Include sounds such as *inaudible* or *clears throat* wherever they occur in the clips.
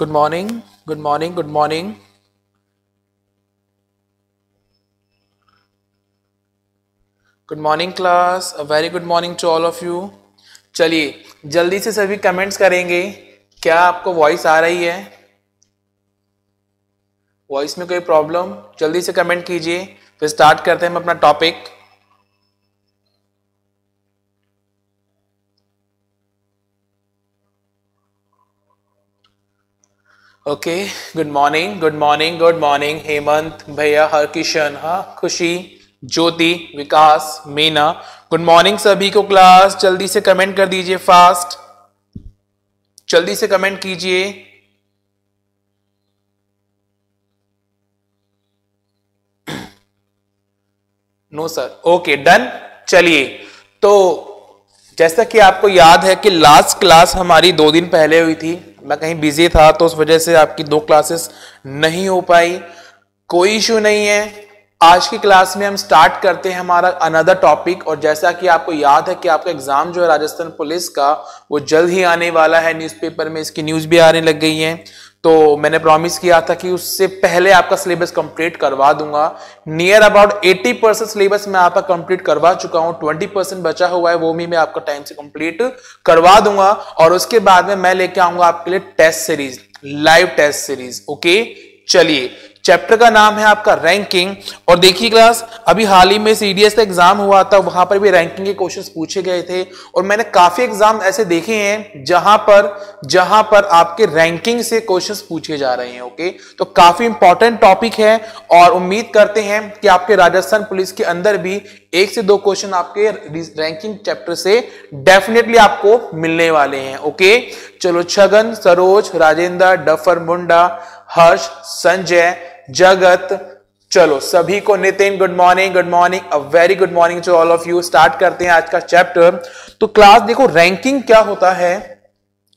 Good morning. Good morning. Good morning. Good morning class a very good morning to all of you चलिए, जल्दी से सभी comments करेंगे। क्या आपको वॉइस आ रही है? वॉइस में कोई प्रॉब्लम जल्दी से कमेंट कीजिए। फिर स्टार्ट करते हैं हम अपना topic okay good morning good morning good morning Hemant भैया हर किशन हाँ खुशी ज्योति विकास मीना गुड मॉर्निंग सभी को क्लास जल्दी से कमेंट कर दीजिए फास्ट जल्दी से कमेंट कीजिए। नो सर ओके डन चलिए। तो जैसा कि आपको याद है कि लास्ट क्लास हमारी दो दिन पहले हुई थी। मैं कहीं बिज़ी था तो उस वजह से आपकी दो क्लासेस नहीं हो पाई। कोई इशू नहीं है। आज की क्लास में हम स्टार्ट करते हैं हमारा अनदर टॉपिक और जैसा कि आपको याद है कि आपका एग्ज़ाम जो है राजस्थान पुलिस का, वो जल्द ही आने वाला है। न्यूज़पेपर में इसकी न्यूज़ भी आने लग गई है। तो मैंने प्रॉमिस किया था कि उससे पहले आपका सिलेबस कंप्लीट करवा दूँगा। नियर अबाउट 80 परसेंट सिलेबस मैं आपका कंप्लीट करवा चुका हूँ। 20 परसेंट बचा हुआ है, वो भी मैं आपका टाइम से कंप्लीट करवा दूँगा। और उसके बाद में मैं लेके आऊँगा आपके लिए test series live test series okay चलिए चैप्टर का नाम है आपका रैंकिंग और देखिए क्लास अभी हाल ही में सीडीएस का एग्ज़ाम हुआ था, वहाँ पर भी रैंकिंग के क्वेश्चंस पूछे गए थे और मैंने काफ़ी एग्ज़ाम ऐसे देखे हैं जहाँ पर जहाँ पर आपके रैंकिंग से क्वेश्चंस पूछे जा रहे हैं ओके तो काफ़ी इंपॉर्टेंट टॉपिक है और उम्मीद करते हैं कि आपके राजस्थान पुलिस के अंदर भी एक से दो क्वेश्चन आपके रैंकिंग चैप्टर से डेफिनेटली आपको मिलने वाले हैं ओके चलो छगन, सरोज, राजेंद्र, डफर, मुंडा, हर्ष, संजय जगत। चलो, सभी को Nitin good morning good morning a very good morning to all of you start करते हैं आज का चैप्टर तो क्लास देखो रैंकिंग क्या होता है?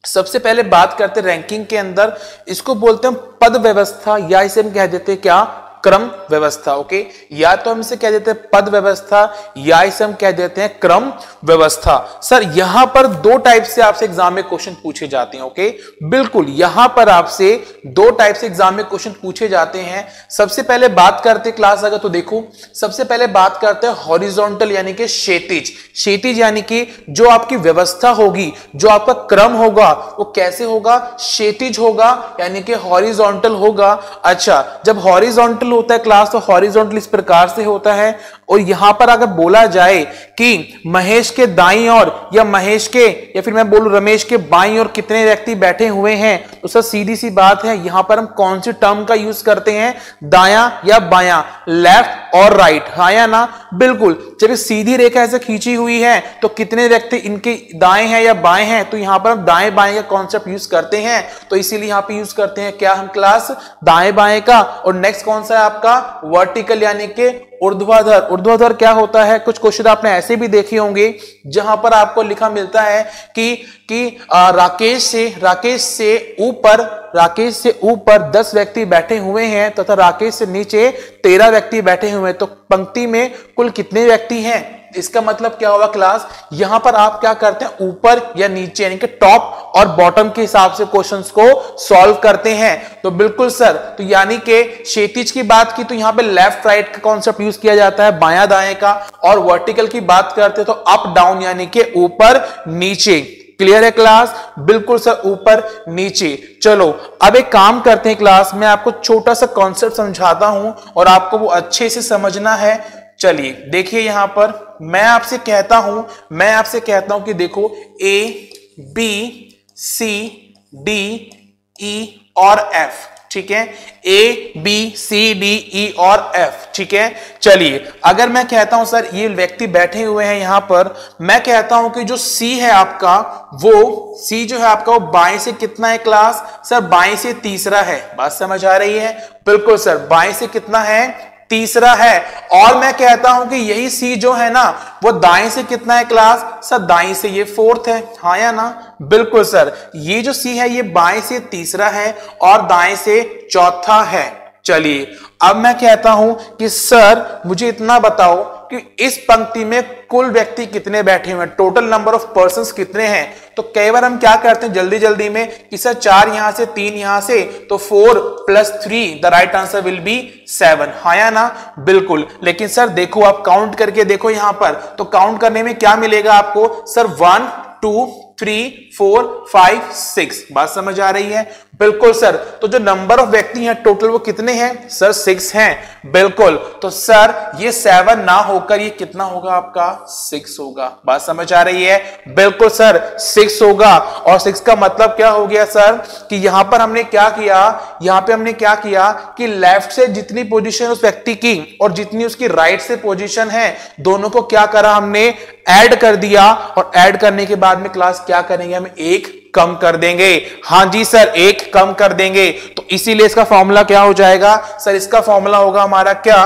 सबसे पहले बात करते रैंकिंग के अंदर। इसको बोलते हैं पद व्यवस्था, या इसे हम कह देते हैं क्या? क्रम व्यवस्था, ओके? या तो हम इसे कह देते हैं पद व्यवस्था, या इसे हम कह देते हैं क्रम व्यवस्था। सर, यहाँ पर दो टाइप से आपसे एग्ज़ाम में क्वेश्चन पूछे जाते हैं, ओके? बिल्कुल, यहाँ पर आपसे दो टाइप से एग्ज़ाम में क्वेश्चन पूछे जाते हैं। सबसे पहले बात करते क्लास अगर तो देखो। सबसे पहले बात करते हैं हॉरिजॉन्टल यानी कि शेतिज शेतिज यानी कि जो आपकी व्यवस्था होगी, जो आपका क्रम होगा, वो कैसे होगा? शेतिज होगा, यानी कि हॉरिजॉन्टल होगा। अच्छा जब हॉरिजॉन्टल होता है क्लास तो हॉरिजॉन्टल इस प्रकार से होता है। और यहाँ पर अगर बोला जाए कि महेश के दाई और या महेश के, या फिर मैं बोलू रमेश के बाई और कितने व्यक्ति बैठे हुए हैं तो सर सीधी सी बात है, यहाँ पर हम कौन सी टर्म का यूज़ करते हैं? दाया या बाया, लेफ़्ट और राइट। हाँ या ना? बिल्कुल। जब सीधी रेखा ऐसे खींची हुई है तो कितने व्यक्ति इनके दाएँ हैं या बाएँ हैं? तो यहाँ पर हम दाएँ बाएँ का कॉन्सेप्ट यूज़ करते हैं। तो इसीलिए यहाँ पे यूज़ करते हैं क्या हम क्लास दाएँ बाएँ का। और नेक्स्ट कौन सा है आपका? वर्टिकल यानी कि ऊर्ध्वाधर। ऊर्ध्वाधर क्या होता है? कुछ क्वेश्चन आपने ऐसे भी देखे होंगे, जहाँ पर आपको लिखा मिलता है कि कि राकेश से राकेश से ऊपर, राकेश से ऊपर दस व्यक्ति बैठे हुए हैं तथा राकेश से नीचे तेरह व्यक्ति बैठे हुए हैं। तो पंक्ति में कुल कितने व्यक्ति हैं? इसका मतलब क्या होगा क्लास यहाँ पर आप क्या करते हैं? ऊपर या नीचे, यानी कि टॉप और बॉटम के हिसाब से क्वेश्चंस को सॉल्व करते हैं। तो बिल्कुल सर तो यानी कि शेतिज की बात की तो यहाँ पे लेफ़्ट राइट का कॉन्सेप्ट यूज़ किया जाता है, बाया दाएँ का। और वर्टिकल की बात करते तो अप डाउन यानी कि ऊपर नीचे। क्लियर है क्लास बिल्कुल सर ऊपर नीचे। चलो, अब एक काम करते हैं क्लास मैं, आपको छोटा सा कॉन्सेप्ट समझाता हूँ और आपको वो अच्छे से समझना है। चलिए, देखिए यहाँ पर, मैं आपसे कहता हूँ, मैं आपसे कहता हूँ कि देखो ए बी सी डी ई और एफ़ ठीक है? ए बी सी डी ई और एफ़ ठीक है? चलिए, अगर मैं कहता हूँ, सर, ये व्यक्ति बैठे हुए हैं यहाँ पर, मैं कहता हूँ कि जो सी है आपका, वो सी जो है आपका, वो बाएँ से कितना है क्लास सर, बाएँ से तीसरा है। बात समझ आ रही है? बिल्कुल, सर, बाएँ से कितना है? तीसरा है। और मैं कहता हूँ कि यही सी जो है ना, वो दाएँ से कितना है क्लास सर, दाएँ से ये फोर्थ है। हाँ या ना? बिल्कुल, सर। ये जो सी है, ये बाएँ से तीसरा है और दाएँ से चौथा है। चलिए, अब मैं कहता हूँ कि, सर, मुझे इतना बताओ कि इस पंक्ति में कुल व्यक्ति कितने बैठे हुए हैं? टोटल नंबर ऑफ़ पर्सन कितने हैं? तो कई बार हम क्या करते हैं? जल्दी जल्दी में कि सर चार यहाँ से, तीन यहाँ से तो four plus three the right answer will be seven हाँ या ना? बिल्कुल। लेकिन सर देखो, आप काउंट करके देखो यहाँ पर। तो काउंट करने में क्या मिलेगा आपको? Sir one two three four five six बात समझ आ रही है? बिल्कुल सर। तो जो नंबर ऑफ़ व्यक्ति हैं टोटल वो कितने हैं? सर सिक्स हैं। बिल्कुल। तो सर ये सेवन ना होकर ये कितना होगा आपका? सिक्स होगा। बात समझ आ रही है? बिल्कुल सर सिक्स होगा। और सिक्स का मतलब क्या हो गया सर कि यहाँ पर हमने क्या किया? यहाँ पे हमने क्या किया? कि लेफ़्ट से जितनी पोजीशन उस व्यक्ति की और जितनी उसकी राइट से पोजीशन है, दोनों को क्या करा हमने? ऐड कर दिया। और ऐड करने के बाद में क्लास क्या करेंगे? हम एक कम कर देंगे। हाँ जी सर, एक कम कर देंगे। तो इसीलिए इसका फॉर्मूला क्या हो जाएगा? सर, इसका फॉर्मूला होगा हमारा क्या?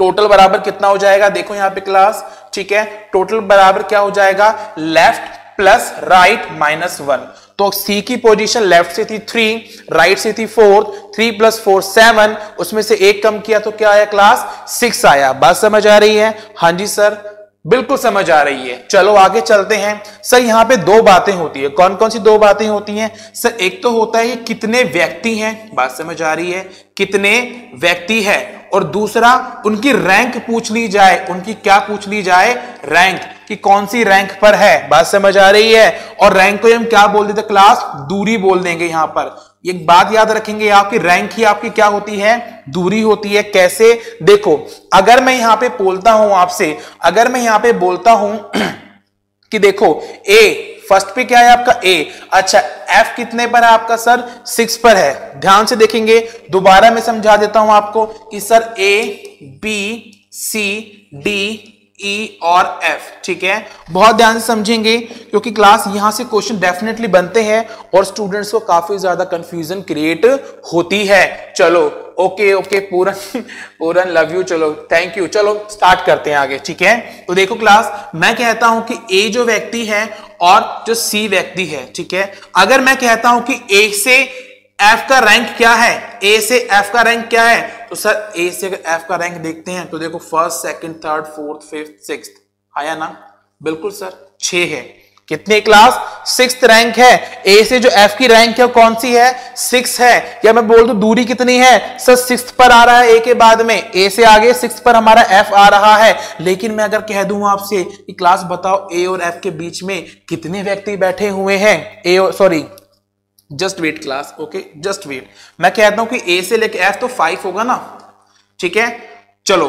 टोटल बराबर कितना हो जाएगा? देखो यहाँ पे क्लास ठीक है? टोटल बराबर क्या हो जाएगा? Left plus right minus one तो सी की पोजीशन लेफ़्ट से थी थ्री राइट से थी four three plus four seven उसमें से एक कम किया तो क्या आया क्लास सिक्स आया। बात समझ आ रही है? हाँ जी सर। बिल्कुल समझ आ रही है। चलो आगे चलते हैं। सर, यहाँ पे दो बातें होती है। कौन कौन सी दो बातें होती हैं? सर, एक तो होता है कितने व्यक्ति हैं, बात समझ आ रही है, कितने व्यक्ति है। और दूसरा, उनकी रैंक पूछ ली जाए, उनकी क्या पूछ ली जाए? रैंक, कि कौन सी रैंक पर है? बात समझ आ रही है। और रैंक को हम क्या बोल देते क्लास दूरी बोल देंगे यहाँ पर। एक बात याद रखेंगे, आपकी रैंक ही आपकी क्या होती है? दूरी होती है। कैसे? देखो, अगर मैं यहाँ पे बोलता हूँ आपसे, अगर मैं यहाँ पे बोलता हूँ कि देखो ए फ़र्स्ट पे क्या है आपका? ए अच्छा एफ़ कितने पर है आपका सर सिक्स पर है। ध्यान से देखेंगे। दोबारा मैं समझा देता हूँ आपको कि sir A B C D E e और एफ़ ठीक है? बहुत ध्यान से समझेंगे, क्योंकि क्लास यहाँ से क्वेश्चन डेफिनेटली बनते हैं और स्टूडेंट्स को काफ़ी ज़्यादा कंफ्यूजन क्रिएट होती है। चलो okay okay Puran *laughs* Puran love you चलो थैंक यू चलो स्टार्ट करते हैं आगे, ठीक है? तो देखो क्लास मैं कहता हूँ कि ए जो व्यक्ति है और जो सी व्यक्ति है, ठीक है? अगर मैं कहता हूँ कि ए से एफ़ का रैंक क्या है? ए से एफ़ का रैंक क्या है? तो सर ए से अगर एफ़ का रैंक देखते हैं तो देखो first second third fourth fifth six आया ना? बिल्कुल सर छ है। कितने क्लास सिक्स रैंक है। ए से जो एफ़ की रैंक है कौन सी है? सिक्स है। या मैं बोल दू, दूरी कितनी है? सर सिक्स पर आ रहा है ए के बाद में। ए से आगे सिक्स पर हमारा एफ़ आ रहा है। लेकिन मैं अगर कह दूँ आपसे क्लास बताओ ए और एफ़ के बीच में कितने व्यक्ति बैठे हुए हैं? ए sorry just wait class okay just wait मैं कहता हूँ कि ए से लेके एफ़ तो फाइव होगा ना? ठीक है? चलो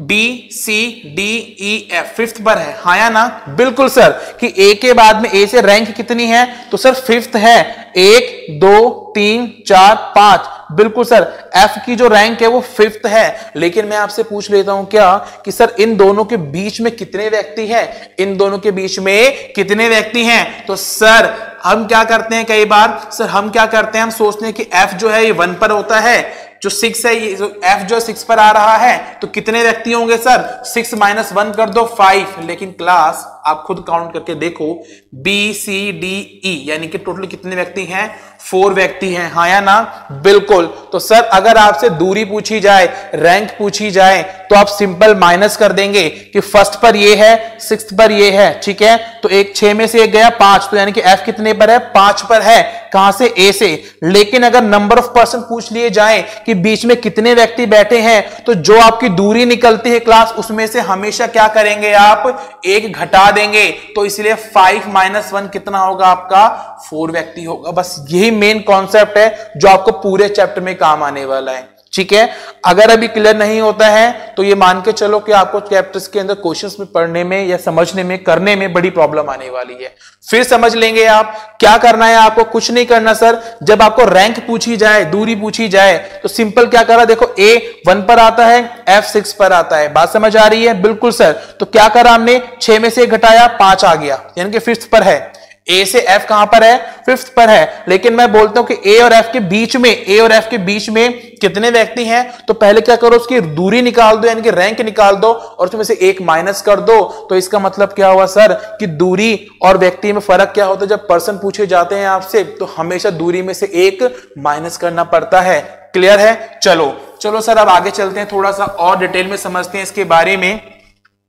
B C D E F fifth पर है। हाँ या ना? बिल्कुल सर कि ए के बाद में ए से रैंक कितनी है? तो सर फिफ्थ है। एक, दो, तीन, चार, पाँच। बिल्कुल सर एफ़ की जो रैंक है वो फिफ्थ है। लेकिन मैं आपसे पूछ लेता हूँ क्या कि सर, इन दोनों के बीच में कितने व्यक्ति हैं? इन दोनों के बीच में कितने व्यक्ति हैं? तो सर, हम क्या करते हैं कई बार? सर, हम क्या करते हैं? हम सोचते हैं कि एफ़ जो है, ये वन पर होता है। जो सिक्स है, ये जो एफ़ जो सिक्स पर आ रहा है। तो कितने व्यक्ति होंगे, सर? सिक्स माइनस वन कर दो फाइव लेकिन क्लास आप खुद काउंट करके देखो बी सी डी ई यानी कि टोटल कितने व्यक्ति हैं? फोर व्यक्ति हैं हाँ या ना? बिल्कुल। तो सर अगर आपसे दूरी पूछी जाए रैंक पूछी जाए तो आप सिंपल माइनस कर देंगे कि फ़र्स्ट पर ये है सिक्स पर ये है, ठीक है? तो एक छह में से एक गया, पाँच। तो यानी कि एफ़ कितने पर है? पाँच पर है। कहाँ से? ए से। लेकिन अगर नंबर ऑफ़ पर्सन पूछ लिए जाए कि बीच में कितने व्यक्ति बैठे हैं तो जो आपकी दूरी निकलती है क्लास उसमें से हमेशा क्या करेंगे आप? एक घटा देंगे। तो इसलिए फाइव माइनस वन कितना होगा आपका? फोर व्यक्ति होगा। बस यही मेन कॉन्सेप्ट है जो आपको पूरे चैप्टर में काम आने वाला है। ठीक है? अगर अभी क्लियर नहीं होता है तो ये मान के चलो कि आपको चैप्टर्स के अंदर क्वेश्चंस में पढ़ने में या समझने में, करने में बड़ी प्रॉब्लम आने वाली है। फिर समझ लेंगे आप, क्या करना है आपको? कुछ नहीं करना सर जब आपको रैंक पूछी जाए, दूरी पूछी जाए तो सिंपल क्या करा? देखो ए वन पर आता है एफ़ सिक्स पर आता है। बात समझ आ रही है? बिल्कुल सर तो क्या करा हमने? छह में से घटाया, पाँच आ गया। यानी कि फिफ्थ पर है। ए से एफ़ कहाँ पर है? फिफ्थ पर है। लेकिन मैं बोलता हूँ कि ए और एफ़ के बीच में ए और एफ़ के बीच में कितने व्यक्ति हैं? तो पहले क्या करो, उसकी दूरी निकाल दो, यानी कि रैंक निकाल दो और उसमें से एक माइनस कर दो। तो इसका मतलब क्या हुआ सर कि दूरी और व्यक्ति में फ़र्क क्या होता है? जब पर्सन पूछे जाते हैं आपसे तो हमेशा दूरी में से एक माइनस करना पड़ता है। क्लियर है? चलो। चलो सर अब आगे चलते हैं। थोड़ा सा और डिटेल में समझते हैं इसके बारे में।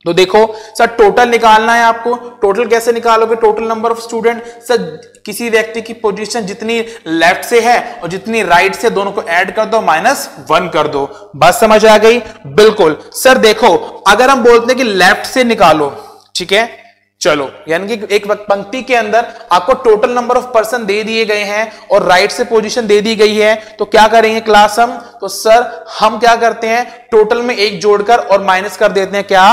तो देखो, सर टोटल निकालना है आपको। टोटल कैसे निकालोगे? Total number of student sir, किसी व्यक्ति की पोजीशन जितनी लेफ़्ट से है और जितनी राइट से दोनों को ऐड कर दो माइनस वन कर दो। बस समझ आ गई? बिल्कुल। सर, देखो, अगर हम बोलते हैं कि लेफ़्ट से निकालो, ठीक है? चलो, यानी कि एक पंक्ति के अंदर आपको टोटल नंबर ऑफ़ पर्सन दे दिए गए हैं और राइट से पोजीशन दे दी गई है। तो क्या करेंगे क्लास हम? तो सर हम क्या करते हैं? टोटल में एक जोड़कर और माइनस कर देते हैं क्या?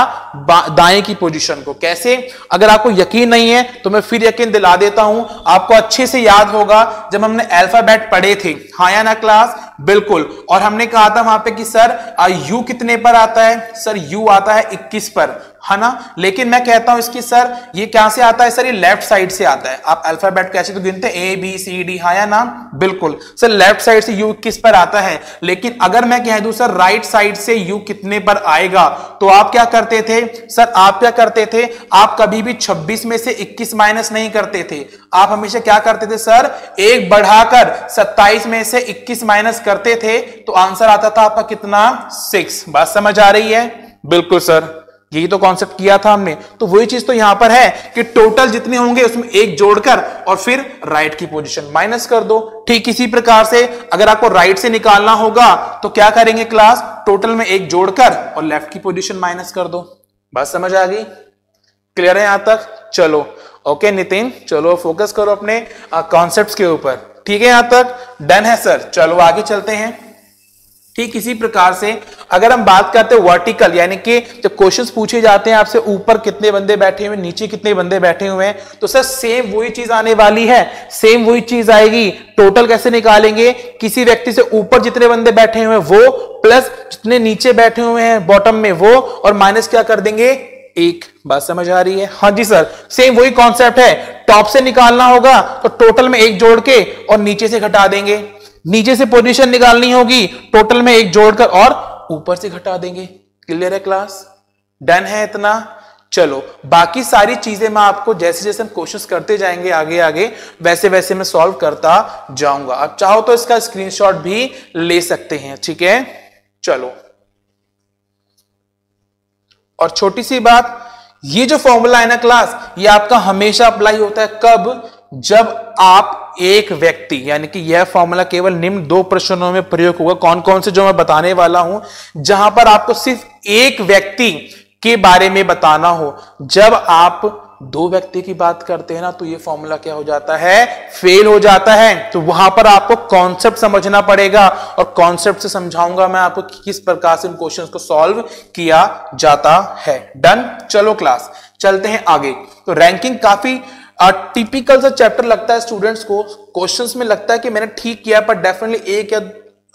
दाएँ की पोजीशन को। कैसे? अगर आपको यकीन नहीं है तो मैं फिर यकीन दिला देता हूँ, आपको अच्छे से याद होगा जब हमने अल्फ़ाबेट पढ़े थे। हाँ या ना क्लास बिल्कुल। और हमने कहा था वहाँ पे कि, सर यू कितने पर आता है? सर यू आता है 21 पर। है ना? लेकिन मैं कहता हूँ इसकी सर, ये क्या से आता है सर? ये लेफ़्ट साइड से आता है। आप अल्फ़ाबेट कैसे तो गिनते ए बी सी डी हाँ या ना? बिल्कुल। सर लेफ़्ट साइड से यू किस पर आता है? लेकिन अगर मैं कह दू, सर राइट साइड से यू कितने पर आएगा? तो आप क्या करते थे? सर, आप क्या करते थे? आप कभी भी 26 में से 21 माइनस नहीं करते थे। आप हमेशा क्या करते थे, सर? एक बढ़ाकर 27 में से 21 माइनस करते थे। तो आंसर आता था आपका कितना? सिक्स बात समझ आ रही है? बिल्कुल, सर। यही तो कॉन्सेप्ट किया था हमने। तो वही चीज़ तो यहाँ पर है कि टोटल जितने होंगे उसमें एक जोड़कर और फिर राइट की पोजीशन माइनस कर दो। ठीक इसी प्रकार से अगर आपको राइट से निकालना होगा तो क्या करेंगे क्लास टोटल में एक जोड़कर और लेफ़्ट की पोजीशन माइनस कर दो। बात समझ आ गई? क्लियर है यहाँ तक? चलो। ओके नितिन, चलो फोकस करो अपने कॉन्सेप्ट के ऊपर। ठीक है यहाँ तक? डन है सर चलो, आगे चलते हैं। ठीक इसी प्रकार से अगर हम बात करते हैं वर्टिकल यानी कि जब क्वेश्चंस पूछे जाते हैं, आपसे ऊपर कितने बंदे बैठे हुए नीचे कितने बंदे बैठे हुए हैं तो सर सेम वही चीज़ आने वाली है सेम वही चीज़ आएगी। टोटल कैसे निकालेंगे? किसी व्यक्ति से ऊपर जितने बंदे बैठे हुए हैं, वो प्लस जितने नीचे बैठे हुए हैं बॉटम में वो, और माइनस क्या कर देंगे? एक। बात समझ आ रही है? हाँ जी सर सेम वही कॉन्सेप्ट है। टॉप से निकालना होगा तो टोटल में एक जोड़ के और नीचे से घटा देंगे। नीचे से पोजीशन निकालनी होगी टोटल में एक जोड़कर और ऊपर से घटा देंगे। क्लियर है क्लास डन है इतना? चलो, बाकी सारी चीज़ें मैं आपको जैसे जैसे हम कोशिश करते जाएँगे आगे आगे, वैसे वैसे मैं सॉल्व करता जाऊँगा। आप चाहो तो इसका स्क्रीनशॉट भी ले सकते हैं, ठीक है? चलो। और छोटी सी बात, ये जो फॉर्मूला है ना क्लास ये आपका हमेशा अप्लाई होता है कब? जब आप एक व्यक्ति, यानी कि यह फॉर्मूला केवल निम्न दो प्रश्नों में प्रयोग होगा। कौन कौन से जो मैं बताने वाला हूँ, जहाँ पर आपको सिर्फ़ एक व्यक्ति के बारे में बताना हो। जब आप दो व्यक्ति की बात करते हैं ना तो ये फॉर्मूला क्या हो जाता है? फेल हो जाता है। तो वहाँ पर आपको कॉन्सेप्ट समझना पड़ेगा। और कॉन्सेप्ट से समझाऊँगा मैं आपको किस प्रकार से क्वेश्चंस को सॉल्व किया जाता है। डन चलो क्लास चलते हैं आगे। तो रैंकिंग काफ़ी टिपिकल सा चैप्टर लगता है स्टूडेंट्स को क्वेश्चंस में लगता है कि मैंने ठीक किया, पर डेफिनेटली एक या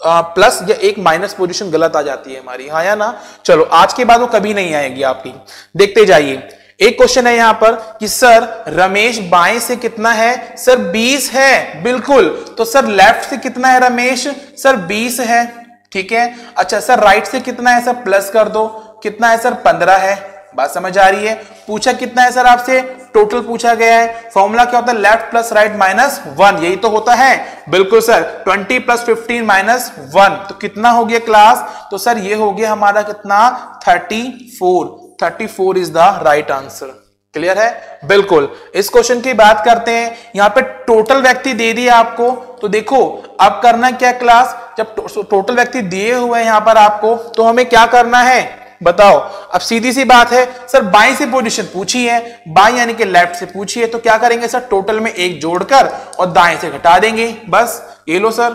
प्लस या एक माइनस पोजीशन गलत आ जाती है हमारी। हाँ या ना? चलो, आज के बाद वो कभी नहीं आएगी आपकी। देखते जाइए। एक क्वेश्चन है यहाँ पर कि, सर, रमेश बाएँ से कितना है? सर 20 है। बिल्कुल। तो सर लेफ़्ट से कितना है रमेश? सर 20 है। ठीक है। अच्छा सर राइट से कितना है? सर प्लस कर दो। कितना है? सर 15 है। बात समझ आ रही है? पूछा कितना है सर आपसे? टोटल पूछा गया है। फॉर्मूला क्या होता है? Left plus right minus one यही तो होता है। बिल्कुल sir. Twenty plus fifteen minus one तो कितना हो गया क्लास तो सर ये हो गया हमारा कितना? Thirty four thirty four is the right answer clear है? बिल्कुल। इस क्वेश्चन की बात करते हैं। यहाँ पे टोटल व्यक्ति दे दिया आपको। तो देखो, अब करना क्या क्लास जब टोटल व्यक्ति दिए हुए हैं यहाँ पर आपको तो हमें क्या करना है? बताओ। अब सीधी सी बात है, सर बाई से पोजीशन पूछी है, बाई यानी कि लेफ़्ट से पूछी है तो क्या करेंगे सर? टोटल में एक जोड़कर और दाएँ से घटा देंगे। बस, ये लो सर।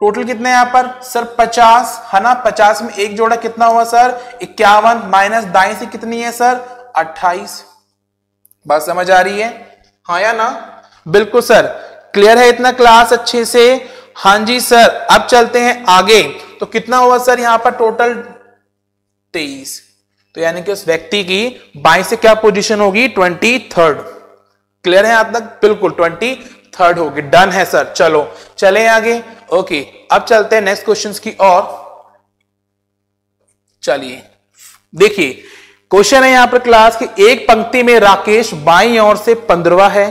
टोटल कितने यहाँ पर? सर 50 है ना? 50 में एक जोड़ा कितना हुआ सर? इक्यावन माइनस दाएँ से कितनी है सर? 28 बात समझ आ रही है? हाँ या ना? बिल्कुल सर। क्लियर है इतना क्लास अच्छे से? हाँ जी सर। अब चलते हैं आगे। तो कितना हुआ सर यहाँ पर टोटल तेईस। तो यानी कि उस व्यक्ति की बाई से क्या पोजीशन होगी? ट्वेंटी थर्ड क्लियर है आप तक? बिल्कुल ट्वेंटी थर्ड होगी। डन है सर चलो, चले आगे। ओके अब चलते हैं नेक्स्ट क्वेश्चंस की और। चलिए, देखिए क्वेश्चन है यहाँ पर क्लास की। एक पंक्ति में राकेश बाई ओर से पंद्रवा है।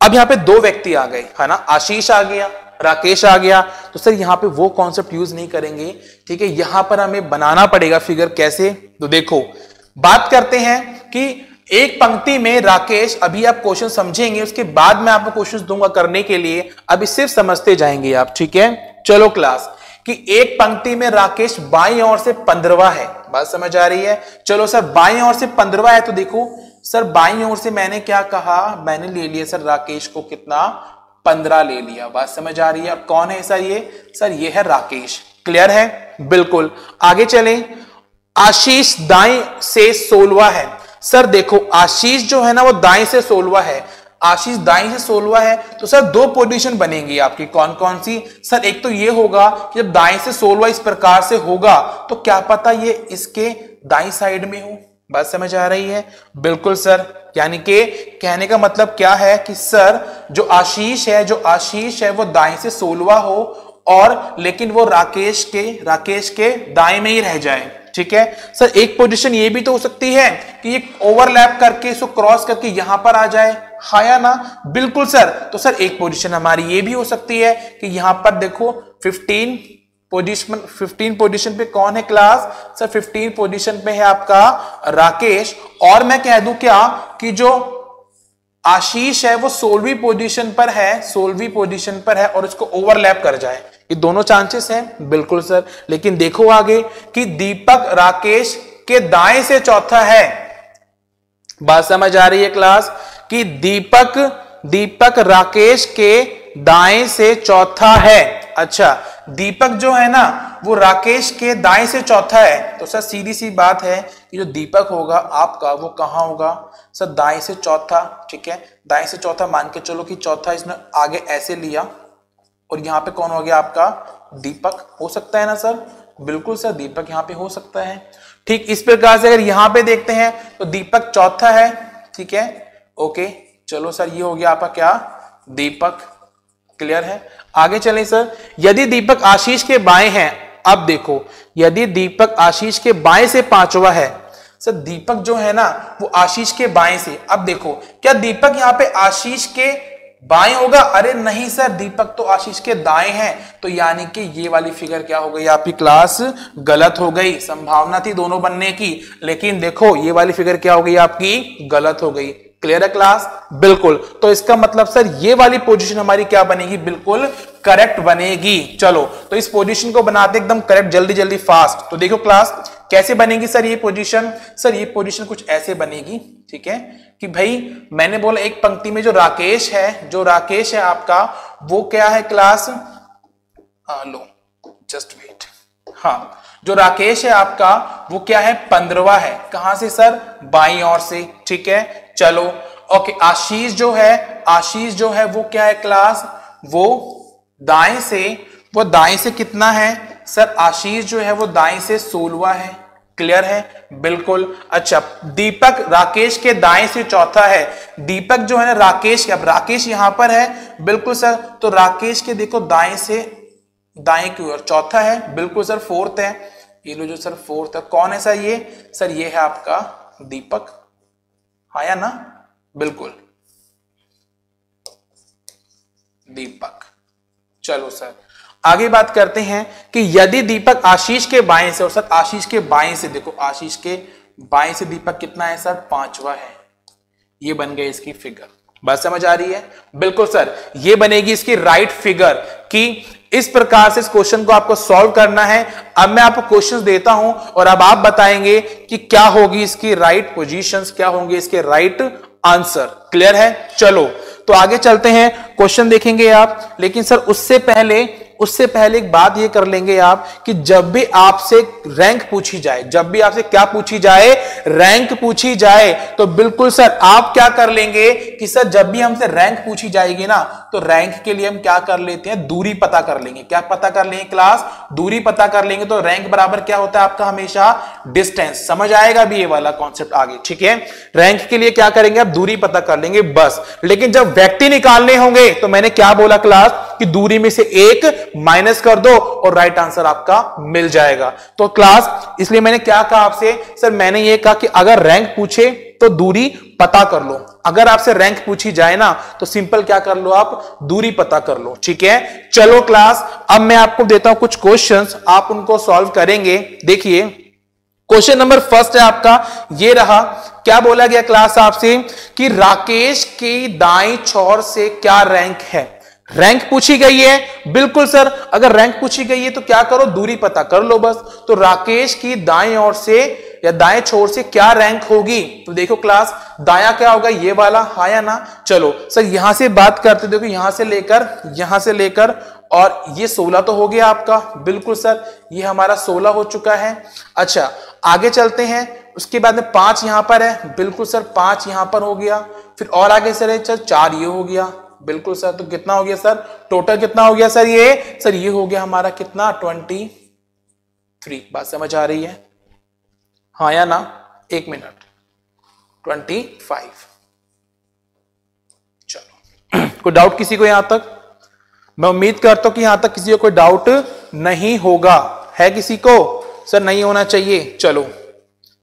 अब यहाँ पे दो व्यक्ति आ गए, है ना? आशीष आ गया। राकेश आ गया। तो सर, यहाँ पे वो कॉन्सेप्ट यूज़ नहीं करेंगे, ठीक है? यहाँ पर हमें बनाना पड़ेगा फिगर कैसे? तो देखो, बात करते हैं कि एक पंक्ति में राकेश, अभी आप क्वेश्चन समझेंगे, उसके बाद मैं आपको क्वेश्चन दूँगा करने के लिए। अभी सिर्फ़ समझते जाएँगे आप, ठीक है? चलो क्लास कि एक पंक्ति में राकेश बाई ओर से पंद्रवा है। बात समझ आ रही है? चलो सर, बाई ओर से पंद्रवा है तो देखो। सर, बाई ओर से मैंने क्या कहा? मैंने ले लिया सर राकेश को कितना? पंद्रह ले लिया। बात समझ आ रही है? कौन है सर ये? सर ये है राकेश। क्लियर है? बिल्कुल। आगे चले। आशीष दाएँ से सोलवा है। सर देखो, आशीष जो है ना, वो दाएँ से सोलवा है। आशीष दाएँ से सोलवा है तो सर दो पोजीशन बनेगी आपकी। कौन कौन सी? सर एक तो ये होगा कि जब दाएँ से सोलवा इस प्रकार से होगा तो क्या पता ये इसके दाई साइड में हो। बात समझ आ रही है? बिल्कुल, सर। यानी कि कहने का मतलब क्या है कि, सर, जो आशीष है, जो आशीष है, वो दाएँ से सोलवा हो और लेकिन वो राकेश के राकेश के दाएँ में ही रह जाए। ठीक है? सर, एक पोजीशन ये भी तो हो सकती है कि ये ओवरलैप करके, इसको क्रॉस करके यहाँ पर आ जाए। हा या ना? बिल्कुल, सर। तो सर, एक पोजीशन हमारी ये भी हो सकती है कि यहाँ पर देखो 15 पोजीशन 15 पोजीशन पे कौन है क्लास सर 15 पोजीशन पे है आपका राकेश। और मैं कह दूँ क्या कि जो आशीष है, वो सोलहवीं पोजीशन पर है, सोलहवीं पोजीशन पर है और इसको ओवरलैप कर जाए। ये दोनों चांसेस हैं, बिल्कुल सर लेकिन देखो आगे कि दीपक राकेश के दाएँ से चौथा है। बात समझ आ रही है क्लास कि दीपक दीपक राकेश के दाएँ से चौथा है। अच्छा दीपक जो है ना, वो राकेश के दाएँ से चौथा है। तो सर, सीधी सी बात है कि जो दीपक होगा, आपका, वो कहाँ होगा? सर, दाएँ से चौथा, ठीक है? दाएँ से चौथा मान के चलो कि चौथा इसने आगे ऐसे लिया। और यहाँ पे कौन हो गया आपका? दीपक। हो सकता है ना, सर? बिल्कुल, सर, दीपक यहाँ पे हो सकता है। ठीक, इस प्रकार से अगर यहाँ पे देखते हैं तो दीपक चौथा है, ठीक है? ओके, चलो, सर, ये हो गया आपका क्या? दीपक। क्लियर है? आगे चलें सर। यदि दीपक आशीष के बाएँ हैं, अब देखो। यदि दीपक आशीष के बाएँ से पांचवा है, सर दीपक जो है ना, वो आशीष के बाएँ से। अब देखो, क्या दीपक यहाँ पे आशीष के बाएँ होगा? अरे नहीं सर, दीपक तो आशीष के दाएँ हैं। तो यानी कि ये वाली फिगर क्या हो गई? आपकी क्लास गलत हो गई। संभावना थी दोनों बनने की, लेकिन देखो, ये वाली फिगर क्या हो गई आपकी? गलत हो गई। क्लियर है क्लास बिल्कुल। तो इसका मतलब सर ये वाली पोजीशन हमारी क्या बनेगी? बिल्कुल करेक्ट बनेगी। चलो तो इस पोजीशन को बनाते एकदम करेक्ट जल्दी जल्दी फास्ट तो देखो क्लास कैसे बनेगी सर ये पोजीशन सर ये पोजीशन कुछ ऐसे बनेगी, ठीक है? कि भाई, मैंने बोला एक पंक्ति में जो राकेश है, जो राकेश है आपका, वो क्या है क्लास लो जस्ट वेट हाँ जो राकेश है आपका, वो क्या है? पंद्रवा है। कहाँ से सर बाई और से, ठीक है? चलो। ओके आशीष जो है, आशीष जो है, वो क्या है क्लास वो दाएँ से, वो दाएँ से कितना है? सर आशीष जो है, वो दाएँ से सोलवा है। क्लियर है? बिल्कुल। अच्छा दीपक, राकेश के दाएँ से चौथा है। दीपक जो है ना, राकेश, अब राकेश यहाँ पर है। बिल्कुल सर तो राकेश के देखो, दाएँ से, दाएँ की ओर चौथा है। बिल्कुल सर फोर्थ है। ये लो जो सर फोर्थ है। कौन है सर ये? सर ये है आपका दीपक। हाँ या ना? बिल्कुल। दीपक। चलो सर। आगे बात करते हैं कि यदि दीपक आशीष के बाएँ से, और सर, आशीष के बाएँ से, देखो, आशीष के बाएँ से दीपक कितना है सर? पांचवा है। ये बन गई इसकी फिगर। बात समझ आ रही है? बिल्कुल सर। ये बनेगी इसकी राइट फिगर कि इस प्रकार से इस क्वेश्चन को आपको सॉल्व करना है। अब मैं आपको क्वेश्चंस देता हूँ और अब आप बताएँगे कि क्या होगी इसकी राइट पोजीशंस क्या होंगे इसके राइट आंसर क्लियर है? चलो तो आगे चलते हैं। क्वेश्चन देखेंगे आप। लेकिन सर उससे पहले उससे पहले एक बात ये कर लेंगे आप कि जब भी आपसे रैंक पूछी जाए, जब भी आपसे क्या पूछी जाए, रैंक पूछी जाए तो बिल्कुल सर आप क्या कर लेंगे कि सर जब भी हमसे रैंक पूछी जाएगी ना तो रैंक के लिए हम क्या कर लेते हैं? दूरी पता कर लेंगे। क्या पता कर लेंगे क्लास? दूरी पता कर लेंगे तो रैंक बराबर क्या होता है आपका हमेशा? डिस्टेंस। समझ आएगा भी ये वाला कॉन्सेप्ट आगे, ठीक है? रैंक के लिए क्या करेंगे आप? दूरी पता कर लेंगे, बस। लेकिन जब व्यक्ति निकालने होंगे तो मैंने क्या बोला क्लास कि दूरी में से एक माइनस कर दो और राइट आंसर आपका मिल जाएगा। तो क्लास इसलिए मैंने क्या कहा आपसे? सर मैंने ये कहा कि अगर रैंक पूछे तो दूरी पता कर लो। अगर आपसे रैंक पूछी जाए ना तो सिंपल क्या कर लो आप? दूरी पता कर लो। ठीक है? चलो क्लास अब मैं आपको देता हूँ कुछ क्वेश्चंस आप उनको सॉल्व करेंगे। देखिए क्वेश्चन नंबर फ़र्स्ट है आपका। ये रहा, क्या बोला गया क्लास आपसे? कि राकेश की दाई छोर से क्या रैंक है? रैंक पूछी गई है। बिल्कुल, सर, अगर रैंक पूछी गई है तो क्या करो? दूरी पता कर लो बस। तो राकेश की दाएँ ओर से या दाएँ छोर से क्या रैंक होगी? तो देखो क्लास, दाया क्या होगा? ये वाला, हा या ना? चलो, सर, यहाँ से बात करते देखो, यहाँ से लेकर, यहाँ से लेकर, और ये 16 तो हो गया आपका। बिल्कुल, सर, ये हमारा 16 हो चुका है। अच्छा आगे चलते हैं। उसके बाद में पाँच यहाँ पर है। बिल्कुल, सर, पाँच यहाँ पर हो गया। फिर और आगे, सर, चल, चार ये हो गया। बिल्कुल सर तो कितना हो गया सर? टोटल कितना हो गया सर ये? सर, ये हो गया हमारा कितना? ट्वेंटी थ्री बात समझ आ रही है? हाँ या ना? एक मिनट। ट्वेंटी फाइव चलो। *clears throat* कोई डाउट किसी को यहाँ तक? मैं उम्मीद करता हूँ कि यहाँ तक किसी को कोई डाउट नहीं होगा। है किसी को? सर, नहीं होना चाहिए। चलो।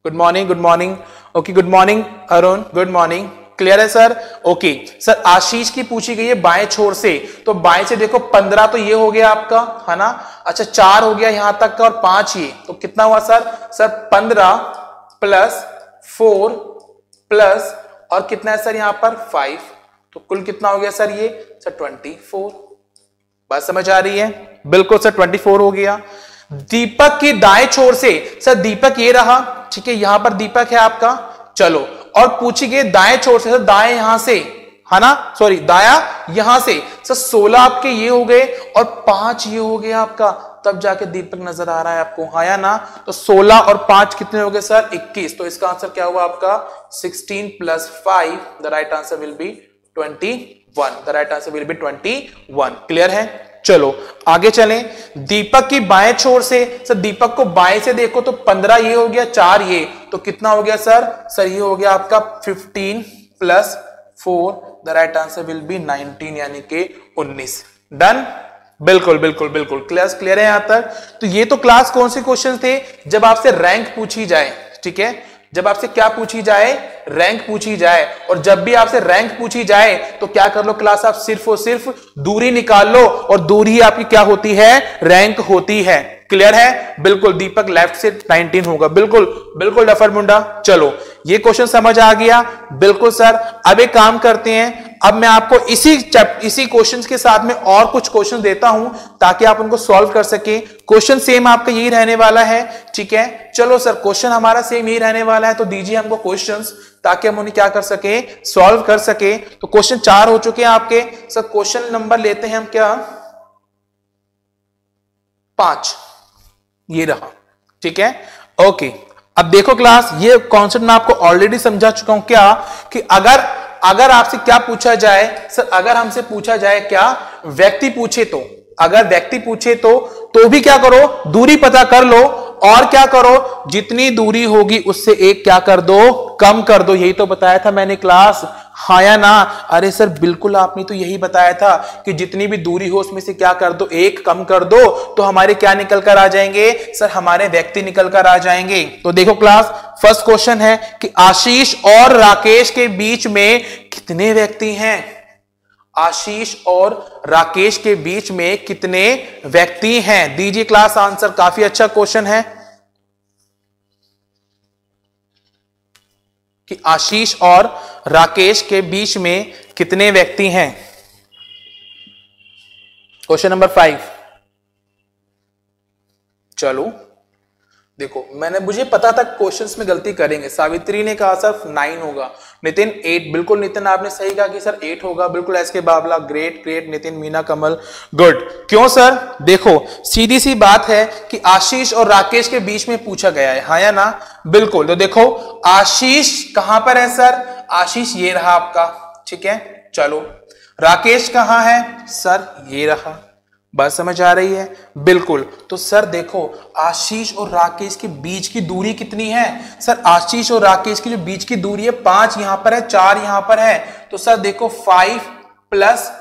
Good morning good morning okay good morning Arun good morning clear है सर ओके सर आशीष की पूछी गई है बाएँ छोर से। तो बाएँ से देखो, पंद्रह तो ये हो गया आपका, है ना? अच्छा चार हो गया यहाँ तक का और पाँच ये। तो कितना हुआ सर सर पंद्रह प्लस फोर प्लस और कितना है सर यहाँ पर? फाइव तो कुल कितना हो गया सर ये? सर ट्वेंटी फोर बात समझ आ रही है? बिल्कुल सर ट्वेंटी फोर हो गया। दीपक की दाएँ छोर से। सर दीपक ये रहा। ठीक है, यहाँ पर दीपक है आपका। चलो और पूछी गई दाएँ छोर से दाएँ यहाँ से, है ना? सॉरी दाया यहाँ से। सर सोलह आपके ये हो गए और पाँच ये हो गया आपका। तब जाके दीपक नज़र आ रहा है आपको हाँ या ना? तो सोलह और पाँच कितने हो गए सर? इक्कीस। तो इसका आंसर क्या हुआ आपका? Sixteen plus five the right answer will be twenty one the right answer will be twenty one clear है? चलो, आगे चलें। दीपक की बाएँ छोर से, सर, दीपक को बाएँ से देखो तो पंद्रह ये हो गया, चार ये। तो कितना हो गया, सर? सर, ये हो गया आपका fifteen plus four the right answer will be nineteen यानी के उन्नीस। डन बिल्कुल बिल्कुल बिल्कुल। क्लास क्लियर है यहाँ तक? तो ये तो क्लास कौन से क्वेश्चन थे? जब आपसे रैंक पूछी जाए, ठीक है? जब आपसे क्या पूछी जाए रैंक पूछी जाए, और जब भी आपसे रैंक पूछी जाए तो क्या कर लो क्लास आप सिर्फ़ और सिर्फ़ दूरी निकाल लो, और दूरी आपकी क्या होती है? रैंक होती है। क्लियर है? बिल्कुल, दीपक लेफ़्ट से 19 होगा। बिल्कुल बिल्कुल डफर मुंडा। चलो, ये क्वेश्चन समझ आ गया। बिल्कुल सर अब एक काम करते हैं। अब मैं आपको इसी इसी क्वेश्चन के साथ में और कुछ क्वेश्चन देता हूँ, ताकि आप उनको सॉल्व कर सके। क्वेश्चन सेम आपका यही रहने वाला है, ठीक है? चलो सर क्वेश्चन हमारा सेम यही रहने वाला है तो दीजिए हमको क्वेश्चन ताकि हम उन्हें क्या कर सके सॉल्व कर सके। तो क्वेश्चन चार हो चुके हैं आपके। सर क्वेश्चन नंबर लेते हैं हम क्या? पाँच। ये रहा, ठीक है? ओके अब देखो क्लास ये कॉन्सेप्ट मैं आपको ऑलरेडी समझा चुका हूँ क्या? कि अगर अगर आपसे क्या पूछा जाए सर अगर हमसे पूछा जाए क्या, व्यक्ति पूछे तो अगर व्यक्ति पूछे तो तो भी क्या करो? दूरी पता कर लो, और क्या करो? जितनी दूरी होगी उससे एक क्या कर दो, कम कर दो, यही तो बताया था मैंने क्लास हाँ या ना? अरे सर, बिल्कुल आपने तो यही बताया था कि जितनी भी दूरी हो उसमें से क्या कर दो, एक कम कर दो तो हमारे क्या निकल कर आ जाएँगे? सर, हमारे व्यक्ति निकल कर आ जाएँगे। तो देखो क्लास, फ़र्स्ट क्वेश्चन है कि आशीष और राकेश के बीच में कितने व्यक्ति हैं? आशीष और राकेश के बीच में कितने व्यक्ति हैं? दीजिए क्लास आंसर, काफ़ी अच्छा क्वेश्चन है। कि आशीष और राकेश के बीच में कितने व्यक्ति हैं? क्वेश्चन नंबर फाइव चलो, देखो, मैंने, मुझे पता था क्वेश्चंस में गलती करेंगे। सावित्री ने कहा, सर नाइन होगा। नितिन एट बिल्कुल, नितिन, आपने सही कहा कि, सर एट होगा। बिल्कुल S K Babla great great Nitin, Meena, Kamal good क्यों, सर? देखो, सीधी सी बात है कि आशीष और राकेश के बीच में पूछा गया है। हाँ या ना? बिल्कुल तो देखो, आशीष कहाँ पर है, सर? आशीष, ये रहा आपका, ठीक है? चलो। राकेश कहाँ है? सर, ये रहा। बात समझ आ रही है? बिल्कुल। तो सर, देखो, आशीष और राकेश के बीच की दूरी कितनी है? सर, आशीष और राकेश की जो बीच की दूरी है, पाँच यहाँ पर है, चार यहाँ पर है। तो सर, देखो फाइव प्लस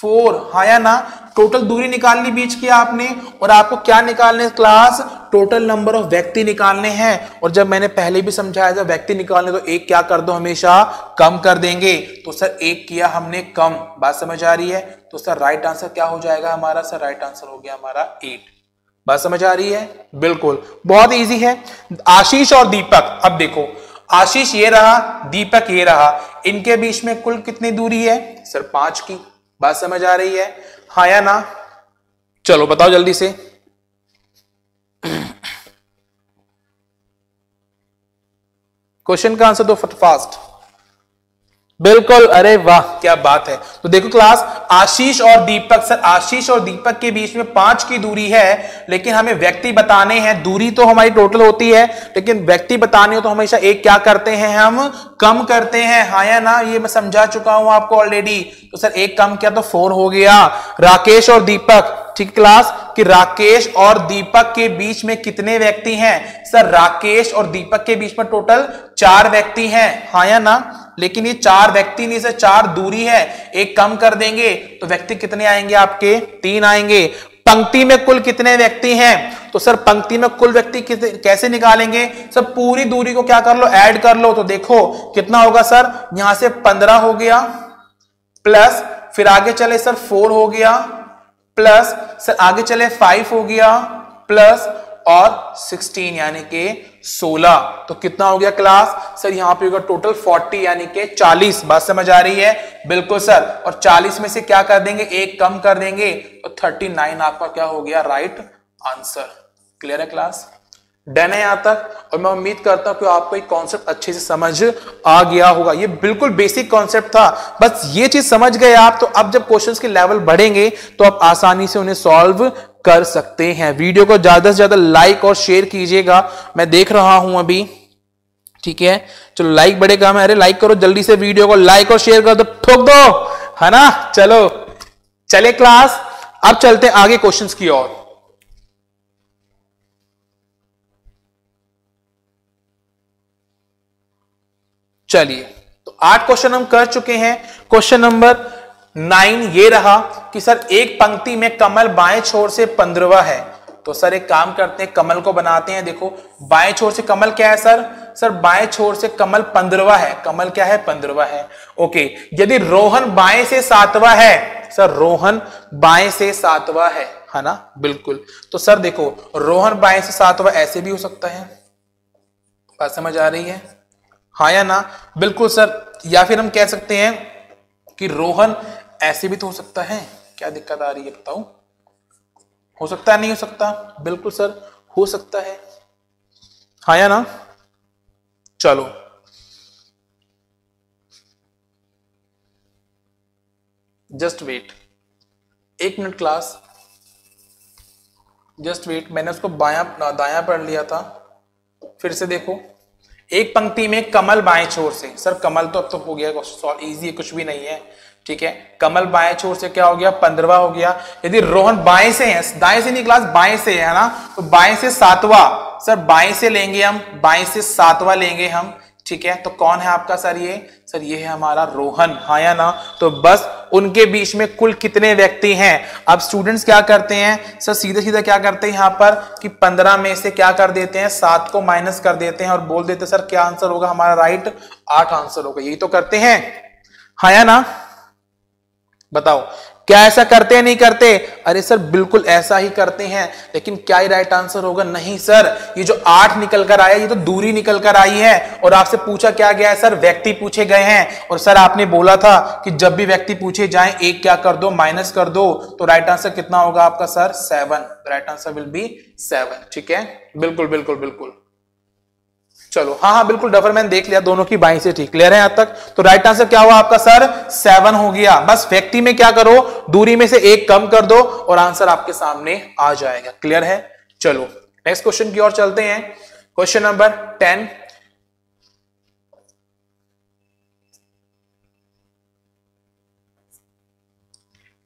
फोर हाँ या ना? टोटल दूरी निकालनी बीच की आपने और आपको क्या निकालने क्लास, टोटल नंबर ऑफ़ व्यक्ति निकालने हैं। और जब मैंने पहले भी समझाया था, व्यक्ति निकालने तो एक क्या कर दो हमेशा? कम कर देंगे। तो सर, एक किया हमने कम। बात समझ आ रही है? तो सर राइट आंसर क्या हो जाएगा हमारा? सर राइट आंसर हो गया हमारा एट बात समझ आ रही है? बिल्कुल। बहुत इजी है। आशीष और दीपक, अब देखो। आशीष ये रहा, दीपक ये रहा। इनके बीच में कुल कितनी दूरी है? सर, पाँच की। बात समझ आ रही है? हा या ना। चलो बताओ जल्दी से। क्वेश्चन का आंसर दो फास्ट बिल्कुल, अरे वाह। क्या बात है। तो देखो क्लास आशीष और दीपक, सर, आशीष और दीपक के बीच में पाँच की दूरी है, लेकिन हमें व्यक्ति बताने हैं। दूरी तो हमारी टोटल होती है, लेकिन व्यक्ति बताने हो तो हमेशा एक क्या करते हैं हम? कम करते हैं। हाँ या ना? ये मैं समझा चुका हूँ आपको ऑलरेडी तो सर, एक कम किया तो फोर हो गया। राकेश और दीपक, ठीक क्लास कि राकेश और दीपक के बीच में कितने व्यक्ति हैं? सर, राकेश और दीपक के बीच में टोटल चार व्यक्ति हैं। हाँ या ना? लेकिन ये चार व्यक्ति नहीं सर चार दूरी है, एक कम कर देंगे तो व्यक्ति कितने आएँगे आपके? तीन आएँगे। पंक्ति में कुल कितने व्यक्ति हैं? तो सर, पंक्ति में कुल व्यक्ति कैसे निकालेंगे? सर, पूरी दूरी को क्या कर लो? ऐड कर लो तो देखो कितना होगा सर? यहाँ से पंद्रह हो गया, प्लस फिर आगे चले सर, फोर हो गया, प्लस सर, आगे चले फाइव हो गया, प्लस और 16 यानी के 16 तो कितना हो गया क्लास सर यहाँ पे होगा टोटल 40 यानी के 40 बात समझ आ रही है? बिल्कुल सर और 40 में से क्या कर देंगे? एक कम कर देंगे। तो 39 आपका क्या हो गया? राइट आंसर क्लियर है क्लास डन है यहाँ तक। और मैं उम्मीद करता हूँ कि आपको एक कॉन्सेप्ट अच्छे से समझ आ गया होगा। ये बिल्कुल बेसिक कॉन्सेप्ट था। बस ये चीज़ समझ गए आप तो अब जब क्वेश्चंस के लेवल बढ़ेंगे तो आप आसानी से उन्हें सॉल्व कर सकते हैं। वीडियो को ज़्यादा से ज़्यादा लाइक और शेयर कीजिएगा। मैं देख रहा हूँ अभी। ठीक है? चलो लाइक बढ़ेगा मैं अरे लाइक करो, जल्दी से वीडियो को लाइक और शेयर कर दो। ठोक दो। है ना? चलो, चले क्लास अब चलते हैं आगे क्वेश्चंस की ओर। चलिए तो आठ क्वेश्चन हम कर चुके हैं। क्वेश्चन नंबर नाइन, ये रहा कि सर, एक पंक्ति में कमल बाएँ छोर से पंद्रवा है। तो सर, एक काम करते हैं, कमल को बनाते हैं। देखो, बाएँ छोर से कमल क्या है सर? सर, बाएँ छोर से कमल पंद्रवा है। कमल क्या है? पंद्रवा है। ओके, यदि रोहन बाएँ से सातवा है, सर, रोहन बाएँ से सातवा है है ना? बिल्कुल। तो सर, देखो, रोहन बाएँ से सातवा ऐसे भी हो सकता है। बात समझ आ रही है? हाँ या ना? बिल्कुल, सर। या फिर हम कह सकते हैं कि रोहन ऐसे भी तो हो सकता है। क्या दिक्कत आ रही है बताओ हो सकता है, नहीं हो सकता? बिल्कुल सर, हो सकता है। हाँ या ना? चलो। Just wait. एक मिनट क्लास। Just wait. मैंने उसको बाया दाया पढ़ लिया था। फिर से देखो। एक पंक्ति में कमल बाएँ छोर से। सर, कमल तो अब तो हो गया। इजी है, कुछ भी नहीं है। ठीक है? कमल बाएँ छोर से क्या हो गया? पंद्रवा हो गया। यदि रोहन बाएँ से है, दाएँ से नहीं, क्लास बाएँ से है ना? तो बाएँ से सातवा। सर, बाएँ से लेंगे हम, बाएँ से सातवा लेंगे हम, ठीक है? तो कौन है आपका सर ये? सर, ये है हमारा रोहन हाँ या ना? तो बस उनके बीच में कुल कितने व्यक्ति हैं? अब स्टूडेंट्स क्या करते हैं? सर सीधे सीधे क्या करते हैं यहाँ पर कि पंद्रह में से क्या कर देते हैं? सात को माइनस कर देते हैं और बोल देते हैं, सर, क्या आंसर होगा? हमारा राइट आठ आंसर होगा। यही तो करते हैं। हाँ या ना? बताओ, क्या ऐसा करते हैं, नहीं करते? अरे सर, बिल्कुल ऐसा ही करते हैं। लेकिन क्या ही राइट आंसर होगा? नहीं सर, ये जो आठ निकल कर आया ये तो दूरी निकल कर आई है। और आपसे पूछा क्या गया है, सर? व्यक्ति पूछे गए हैं। और सर, आपने बोला था कि जब भी व्यक्ति पूछे जाए, एक क्या कर दो माइनस कर दो तो राइट आंसर कितना होगा आपका, sir? Seven right answer will be seven ठीक है? बिल्कुल बिल्कुल बिल्कुल। चलो। हाँ हाँ बिल्कुल डफरमैन देख लिया, दोनों की बाई से ठीक। क्लियर है यहाँ तक? तो राइट आंसर क्या हुआ आपका सर सेवन हो गया। बस व्यक्ति में क्या करो, दूरी में से एक कम कर दो और आंसर आपके सामने आ जाएगा। क्लियर है? चलो नेक्स्ट क्वेश्चन की ओर चलते हैं। क्वेश्चन नंबर टेन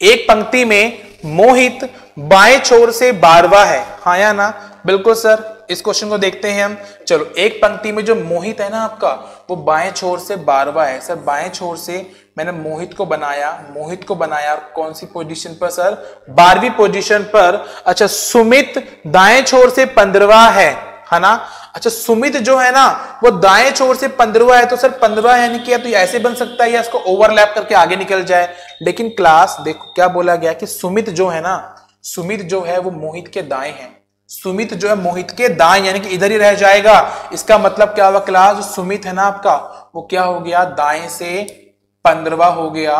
एक पंक्ति में मोहित बाएँ छोर से बारवा है। हाँ या ना? बिल्कुल सर इस क्वेश्चन को देखते हैं हम। चलो, एक पंक्ति में जो मोहित है ना आपका, वो बाएँ छोर से बारवा है। सर, बाएँ छोर से मैंने मोहित को बनाया, मोहित को बनाया। कौन सी पोजीशन पर, सर? बारहवीं पोजीशन पर। अच्छा सुमित दाएँ छोर से पंद्रवा है है ना? अच्छा सुमित जो है ना, वो दाएँ छोर से पंद्रवा है तो सर, पंद्रवा यानी कि तो ऐसे बन सकता है या इसको ओवरलैप करके आगे निकल जाए? लेकिन क्लास देखो, क्या बोला गया कि सुमित जो है ना, सुमित जो है वो मोहित के दाएँ है। सुमित जो है मोहित के दाएँ, यानी कि इधर ही रह जाएगा। इसका मतलब क्या हुआ क्लास? जो सुमित है ना आपका, वो क्या हो गया? दाएँ से पंद्रवा हो गया।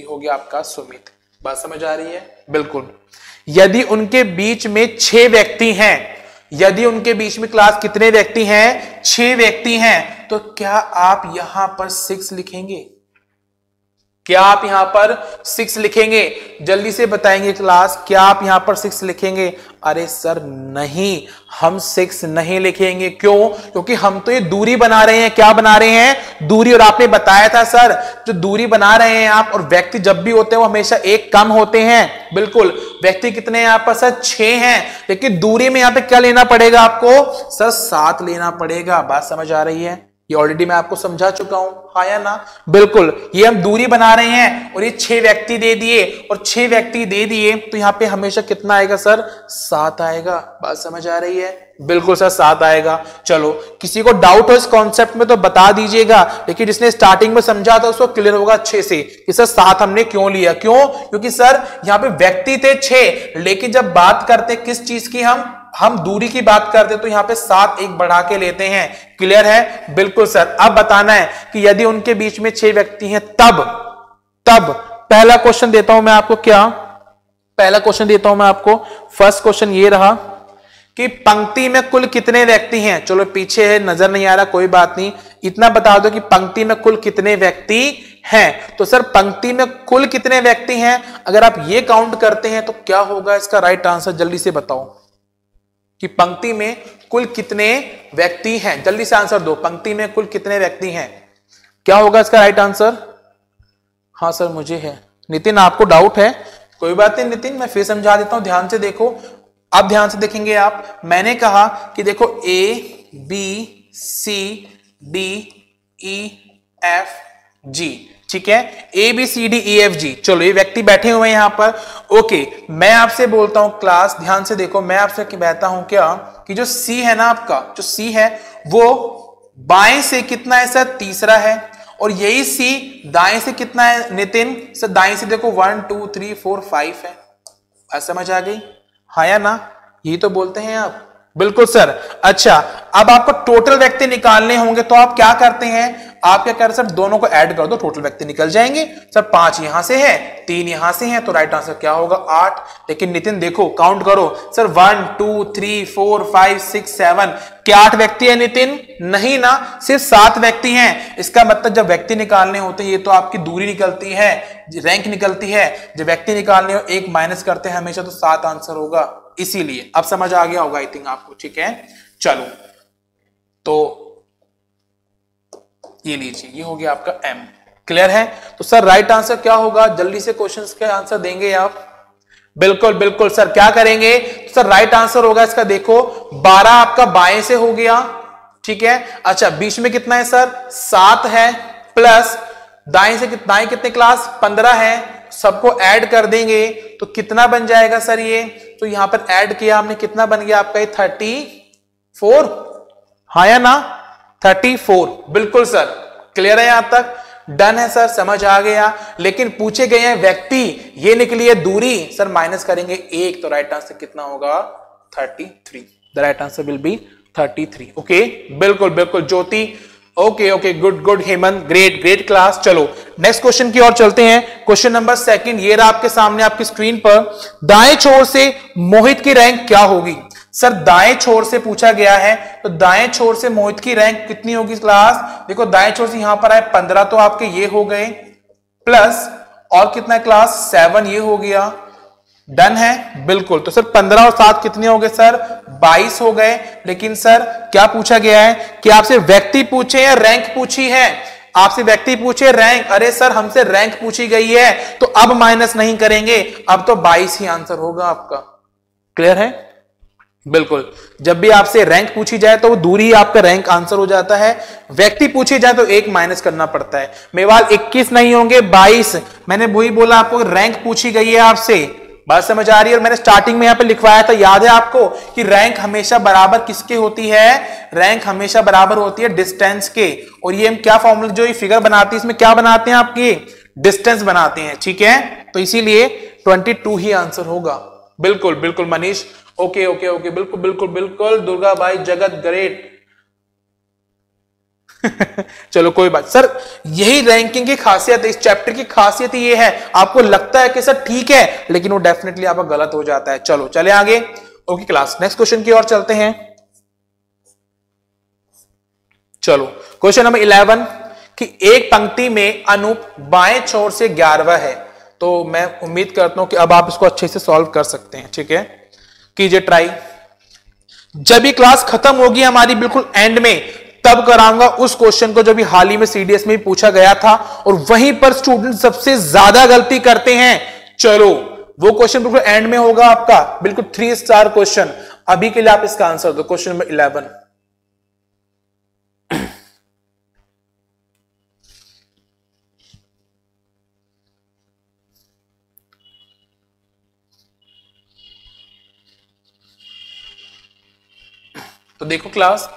ये हो गया आपका सुमित। बात समझ आ रही है? बिल्कुल। यदि उनके बीच में छह व्यक्ति हैं, यदि उनके बीच में क्लास कितने व्यक्ति हैं? छह व्यक्ति हैं। तो क्या आप यहाँ पर सिक्स लिखेंगे? क्या आप यहाँ पर सिक्स लिखेंगे? जल्दी से बताएँगे क्लास क्या आप यहाँ पर सिक्स लिखेंगे? अरे सर नहीं। हम सिक्स नहीं लिखेंगे। क्यों? क्योंकि हम तो ये दूरी बना रहे हैं। क्या बना रहे हैं? दूरी। और आपने बताया था सर जो दूरी बना रहे हैं आप और व्यक्ति जब भी होते हैं, वो हमेशा एक कम होते हैं। बिल्कुल। व्यक्ति कितने हैं यहाँ पर सर छह हैं। लेकिन दूरी में यहाँ पे क्या लेना पड़ेगा आपको? सर सात लेना पड़ेगा। बात समझ आ रही है? ये ऑलरेडी मैं आपको समझा चुका हूँ। हाँ या ना? बिल्कुल। ये हम दूरी बना रहे हैं और ये छह व्यक्ति दे दिए। और छह व्यक्ति दे दिए तो यहाँ पे हमेशा कितना आएगा सर? सात आएगा। बात समझ आ रही है? बिल्कुल सर, सात आएगा। चलो, किसी को डाउट हो इस कॉन्सेप्ट में तो बता दीजिएगा। लेकिन जिसने स्टार्टिंग में समझा था, उसको क्लियर होगा अच्छे से। कि सर, सात हमने क्यों लिया? क्यों? क्योंकि सर, यहाँ पे व्यक्ति थे छह। लेकिन जब बात करते किस चीज़ की हम? हम दूरी की बात करते तो यहाँ पे सात एक बढ़ा के लेते हैं। क्लियर है? बिल्कुल सर अब बताना है कि यदि उनके बीच में छह व्यक्ति हैं, तब तब पहला क्वेश्चन देता हूँ मैं आपको क्या? पहला क्वेश्चन देता हूँ मैं आपको। फ़र्स्ट क्वेश्चन ये रहा कि पंक्ति में कुल कितने व्यक्ति हैं? चलो, पीछे है, नज़र नहीं आ रहा, कोई बात नहीं। इतना बता दो कि पंक्ति में कुल कितने व्यक्ति हैं। तो सर पंक्ति में कुल कितने व्यक्ति हैं? अगर आप ये काउंट करते हैं तो क्या होगा इसका राइट आंसर जल्दी से बताओ। कि पंक्ति में कुल कितने व्यक्ति हैं? जल्दी से आंसर दो। पंक्ति में कुल कितने व्यक्ति हैं? क्या होगा इसका राइट आंसर हाँ सर, मुझे है। नितिन, आपको डाउट है? कोई बात नहीं नितिन, मैं फिर समझा देता हूँ। ध्यान से देखो। अब ध्यान से देखेंगे आप। मैंने कहा कि देखो A B C D E F G ठीक है? A B C D E F G चलो, ये व्यक्ति बैठे हुए हैं यहाँ पर। ओके मैं आपसे बोलता हूँ क्लास ध्यान से देखो, मैं आपसे बहता हूँ क्या कि जो सी है ना आपका, जो सी है, वो बाएँ से कितना है सर? तीसरा है। और यही सी दाएँ से कितना है, नितिन? सर, दाएँ से देखो one two three four five है। समझ आ गई? हाँ या ना? यही तो बोलते हैं आप। बिल्कुल, सर। अच्छा अब आपको टोटल व्यक्ति निकालने होंगे तो आप क्या करते हैं? आप क्या कह कर सर, दोनों को ऐड कर दो टोटल व्यक्ति निकल जाएँगे। सर, पाँच यहाँ से है, तीन यहाँ से है तो राइट आंसर क्या होगा? आठ। लेकिन नितिन, देखो काउंट करो। Sir one two three four five six seven क्या आठ व्यक्ति है, नितिन? नहीं ना, सिर्फ़ सात व्यक्ति हैं। इसका मतलब जब व्यक्ति निकालने होते हैं, ये तो आपकी दूरी निकलती है रैंक निकलती है। जब व्यक्ति निकालने हो, एक माइनस करते हैं हमेशा तो सात आंसर होगा। इसीलिए। अब समझ आ गया होगा आई थिंक आपको, ठीक है? चलो तो ये लीजिए, ये हो गया आपका एम क्लियर है? तो सर राइट आंसर क्या होगा? जल्दी से क्वेश्चंस के आंसर देंगे आप। बिल्कुल बिल्कुल सर क्या करेंगे? तो सर राइट आंसर होगा इसका, देखो 12 आपका बाएँ से हो गया, ठीक है? अच्छा बीच में कितना है सर सात है प्लस दाएँ से दाएँ कितने क्लास पंद्रह है। सबको ऐड कर देंगे तो कितना बन जाएगा सर ये? तो यहाँ पर ऐड किया हमने, कितना बन गया आपका ये? Thirty four? हाँ या ना? Thirty four. बिल्कुल सर, क्लियर है यहाँ तक? डन है सर, समझ आ गया। लेकिन पूछे गए हैं व्यक्ति, ये निकली है दूरी। सर, माइनस करेंगे एक तो राइट आंसर कितना होगा? Thirty three. The right answer will be thirty three. Okay बिल्कुल बिल्कुल। Jyoti okay okay good good Hemant great great class चलो नेक्स्ट क्वेश्चन की ओर चलते हैं. क्वेश्चन नंबर सेकंड ये रहा आपके सामने आपकी स्क्रीन पर. दाएँ छोर से मोहित की रैंक क्या होगी? सर दाएँ छोर से पूछा गया है तो दाएँ छोर से मोहित की रैंक कितनी होगी क्लास देखो, दाएँ छोर से यहाँ पर आए, पंद्रह तो आपके ये हो गए प्लस और कितना क्लास सेवन ये हो गया. डन है? बिल्कुल। तो सर, पंद्रह और सात कितने हो गए, सर? बाईस हो गए। लेकिन, सर, क्या पूछा गया है कि आपसे व्यक्ति पूछे या रैंक पूछी है? आपसे व्यक्ति पूछे, रैंक। अरे, सर, हमसे रैंक पूछी गई है। तो अब माइनस नहीं करेंगे। अब तो 22 ही आंसर होगा आपका। क्लियर है? बिल्कुल। जब भी आपसे रैंक पूछी जाए तो वो दूरी आपका रैंक आंसर हो जाता है। व्यक्ति पूछी जाए तो एक माइनस करना पड़ता है। मेवाल 21 नहीं होंगे 22 मैंने वही बोला आपको, रैंक पूछी गई है आपसे। बात समझ आ रही है? और मैंने स्टार्टिंग में यहाँ पे लिखवाया था, याद है आपको कि रैंक हमेशा बराबर किसके होती है? रैंक हमेशा बराबर होती है डिस्टेंस के। और ये हम क्या फॉर्मूला जो ये फिगर बनाती है, इसमें क्या बनाते हैं आपकी डिस्टेंस बनाते हैं, ठीक है? तो इसीलिए 22 ही आंसर होगा। बिल्कुल बिल्कुल मनीष। ओके ओके ओके बिल्कुल बिल्कुल बिल्कुल। दुर्गा भाई, जगत ग्रेट *laughs* चलो, कोई बात। सर, यही रैंकिंग की खासियत है, इस चैप्टर की खासियत ये है। आपको लगता है कि सर ठीक है, लेकिन वो डेफिनेटली आपका गलत हो जाता है। चलो, चले आगे। ओके क्लास नेक्स्ट क्वेश्चन की ओर चलते हैं। चलो क्वेश्चन नंबर इलेवन कि एक पंक्ति में अनुप बाएँ छोर से ग्यारहवा है। तो मैं उम्मीद करता हूँ कि अब आप इसको अच्छे से सॉल्व कर सकते हैं, ठीक है? कीजिए ट्राई जब भी क्लास खत्म होगी हमारी बिल्कुल एंड में तब कराऊँगा उस क्वेश्चन को जो भी हाल ही में सीडीएस में पूछा गया था और वहीं पर स्टूडेंट सबसे ज़्यादा गलती करते हैं। चलो, वो क्वेश्चन बिल्कुल एंड में होगा आपका। बिल्कुल थ्री स्टार क्वेश्चन अभी के लिए आप इसका आंसर दो। क्वेश्चन नंबर इलेवन तो देखो क्लास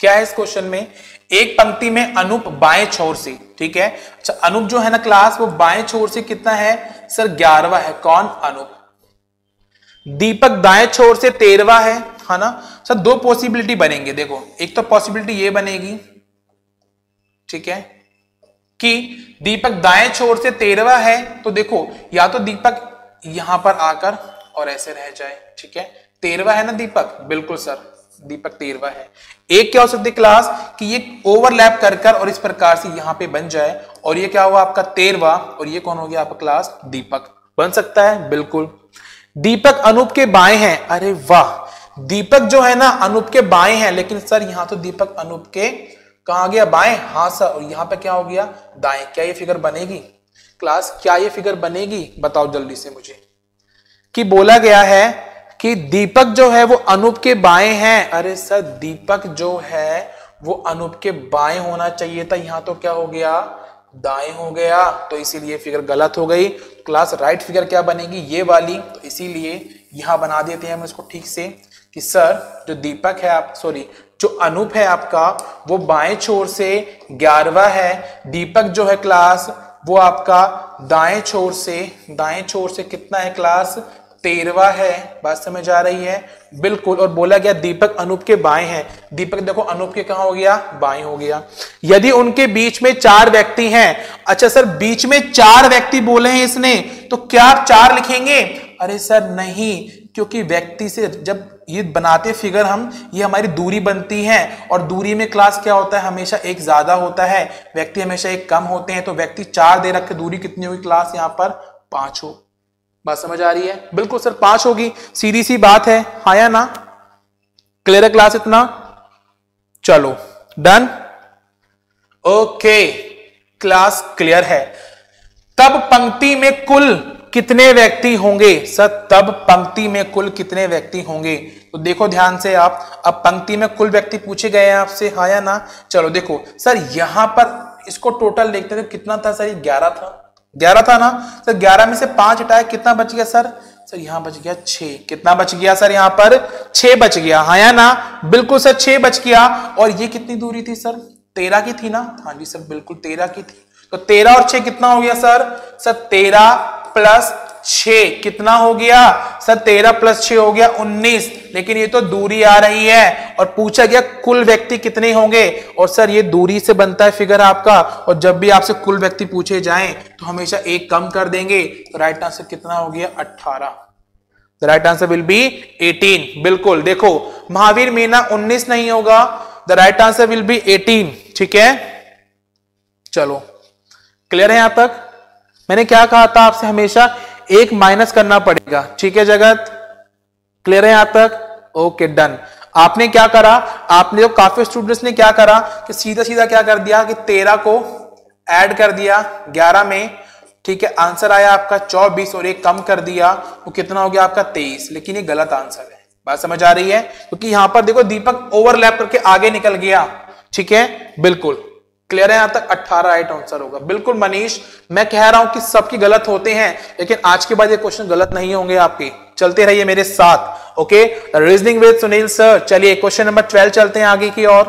क्या है इस क्वेश्चन में? एक पंक्ति में अनुप बाएँ छोर से, ठीक है? अच्छा अनुप जो है ना क्लास वो बाएँ छोर से कितना है? सर, ग्यारहवा है। कौन? अनुप। दीपक दाएँ छोर से तेरहवा है है ना? सर, दो पॉसिबिलिटी बनेंगे, देखो। एक तो पॉसिबिलिटी ये बनेगी, ठीक है? कि दीपक दाएँ छोर से तेरहवा है तो देखो, या तो दीपक यहाँ पर आकर और ऐसे रह जाए, ठीक है? तेरहवा है ना दीपक? बिल्कुल, सर। दीपक तेरवा है। एक क्या हो सकती क्लास कि ये ओवरलैप कर कर और इस प्रकार से यहाँ पे बन जाए और ये क्या हुआ आपका तेरवा और ये कौन हो गया आपका क्लास दीपक। बन सकता है? बिल्कुल। दीपक अनूप के बाएँ हैं। अरे वाह! दीपक जो है ना, अनूप के बाएँ हैं, लेकिन सर यहाँ तो दीपक अनूप के कहा गया? बाएँ? हाँ सर, और यहाँ पे क्या हो गया? दाएँ। क्या ये फिगर बनेगी? क्लास क्या ये फिगर बनेगी? बताओ जल्दी से मुझे। कि बोला गया है कि दीपक जो है वो अनूप के बाएँ हैं। अरे सर, दीपक जो है वो अनूप के बाएँ होना चाहिए था। यहाँ तो क्या हो गया? दाएँ हो गया। तो इसीलिए फिगर गलत हो गई। क्लास राइट फिगर क्या बनेगी? ये वाली। तो इसीलिए यहाँ बना देते हैं हम इसको ठीक से कि सर, जो दीपक है आप सॉरी जो अनूप है आपका, वो बाएँ छोर से ग्यारहवा है। दीपक जो है क्लास, वो आपका दाएँ छोर से, दाएँ छोर से कितना है क्लास? तेरवा है, बात समझ आ रही है? बिल्कुल, और बोला गया दीपक अनूप के बाएँ हैं। दीपक, देखो, अनूप के कहा हो गया? बाएँ हो गया। यदि उनके बीच में चार व्यक्ति हैं अच्छा सर, बीच में चार व्यक्ति बोले हैं इसने तो क्या चार लिखेंगे? अरे सर, नहीं, क्योंकि व्यक्ति से जब ये बनाते फिगर हम, ये हमारी दूरी बनती है, और दूरी में क्लास क्या होता है? हमेशा एक ज़्यादा होता है, व्यक्ति हमेशा एक कम होते हैं तो व्यक्ति चार दे रखे, दूरी कितनी होगी क्लास यहाँ पर पाँच हो। बात समझ आ रही है? बिल्कुल सर पाँच होगी। सीधी सी बात है। हा या ना? क्लियर है क्लास इतना? चलो डन ओके क्लास क्लियर है। तब पंक्ति में कुल कितने व्यक्ति होंगे? सर तब पंक्ति में कुल कितने व्यक्ति होंगे? तो देखो ध्यान से आप। अब पंक्ति में कुल व्यक्ति पूछे गए हैं आपसे। हा या ना? चलो देखो। सर यहाँ पर इसको टोटल देखते थे कितना था सर? ये ग्यारह था। ग्यारह था ना? सर ग्यारह में से पाँच हटाया कितना बच गया सर? सर, यहाँ बच गया छे कितना बच गया सर यहाँ पर? छे बच गया। हाँ या ना? बिल्कुल सर, छह बच गया। और ये कितनी दूरी थी सर? तेरह की थी ना? हाँ जी सर, बिल्कुल तेरह की थी। तो तेरह और छह कितना हो गया सर? सर, तेरह प्लस छ कितना हो गया? सर, तेरह प्लस छ हो गया, उन्नीस। लेकिन ये तो दूरी आ रही है। और पूछा गया, कुल व्यक्ति कितने होंगे? और सर, ये दूरी से बनता है फिगर आपका। और जब भी आपसे कुल व्यक्ति पूछे जाएँ तो हमेशा एक कम कर देंगे। तो राइट आंसर कितना हो गया? अट्ठारह। The right answer will be 18 बिल्कुल, देखो, महावीर मीना 19 नहीं होगा। The right answer will be 18 ठीक है? चलो क्लियर है यहाँ तक? मैंने क्या कहा था आपसे हमेशा? एक माइनस करना पड़ेगा। ठीक है जगत? क्लियर है यहाँ तक? ओके डन आपने क्या करा? आपने जो काफ़ी स्टूडेंट्स ने क्या करा कि सीधा सीधा क्या कर दिया कि तेरह को ऐड कर दिया ग्यारह में। ठीक है आंसर आया आपका चौबीस और एक कम कर दिया। वो कितना हो गया आपका तेईस? लेकिन ये गलत आंसर है। बात समझ आ रही है? क्योंकि तो यहाँ पर देखो दीपक ओवरलैप करके आगे निकल गया। ठीक है? बिल्कुल। क्लियर है? यहाँ तक 18 राइट आंसर होगा। बिल्कुल मनीष, मैं कह रहा हूँ कि सबकी गलत होते हैं, लेकिन आज के बाद ये क्वेश्चन गलत नहीं होंगे आपके। चलते रहिए मेरे साथ okay reasoning with Sunil sir चलिए क्वेश्चन नंबर 12 चलते हैं आगे की और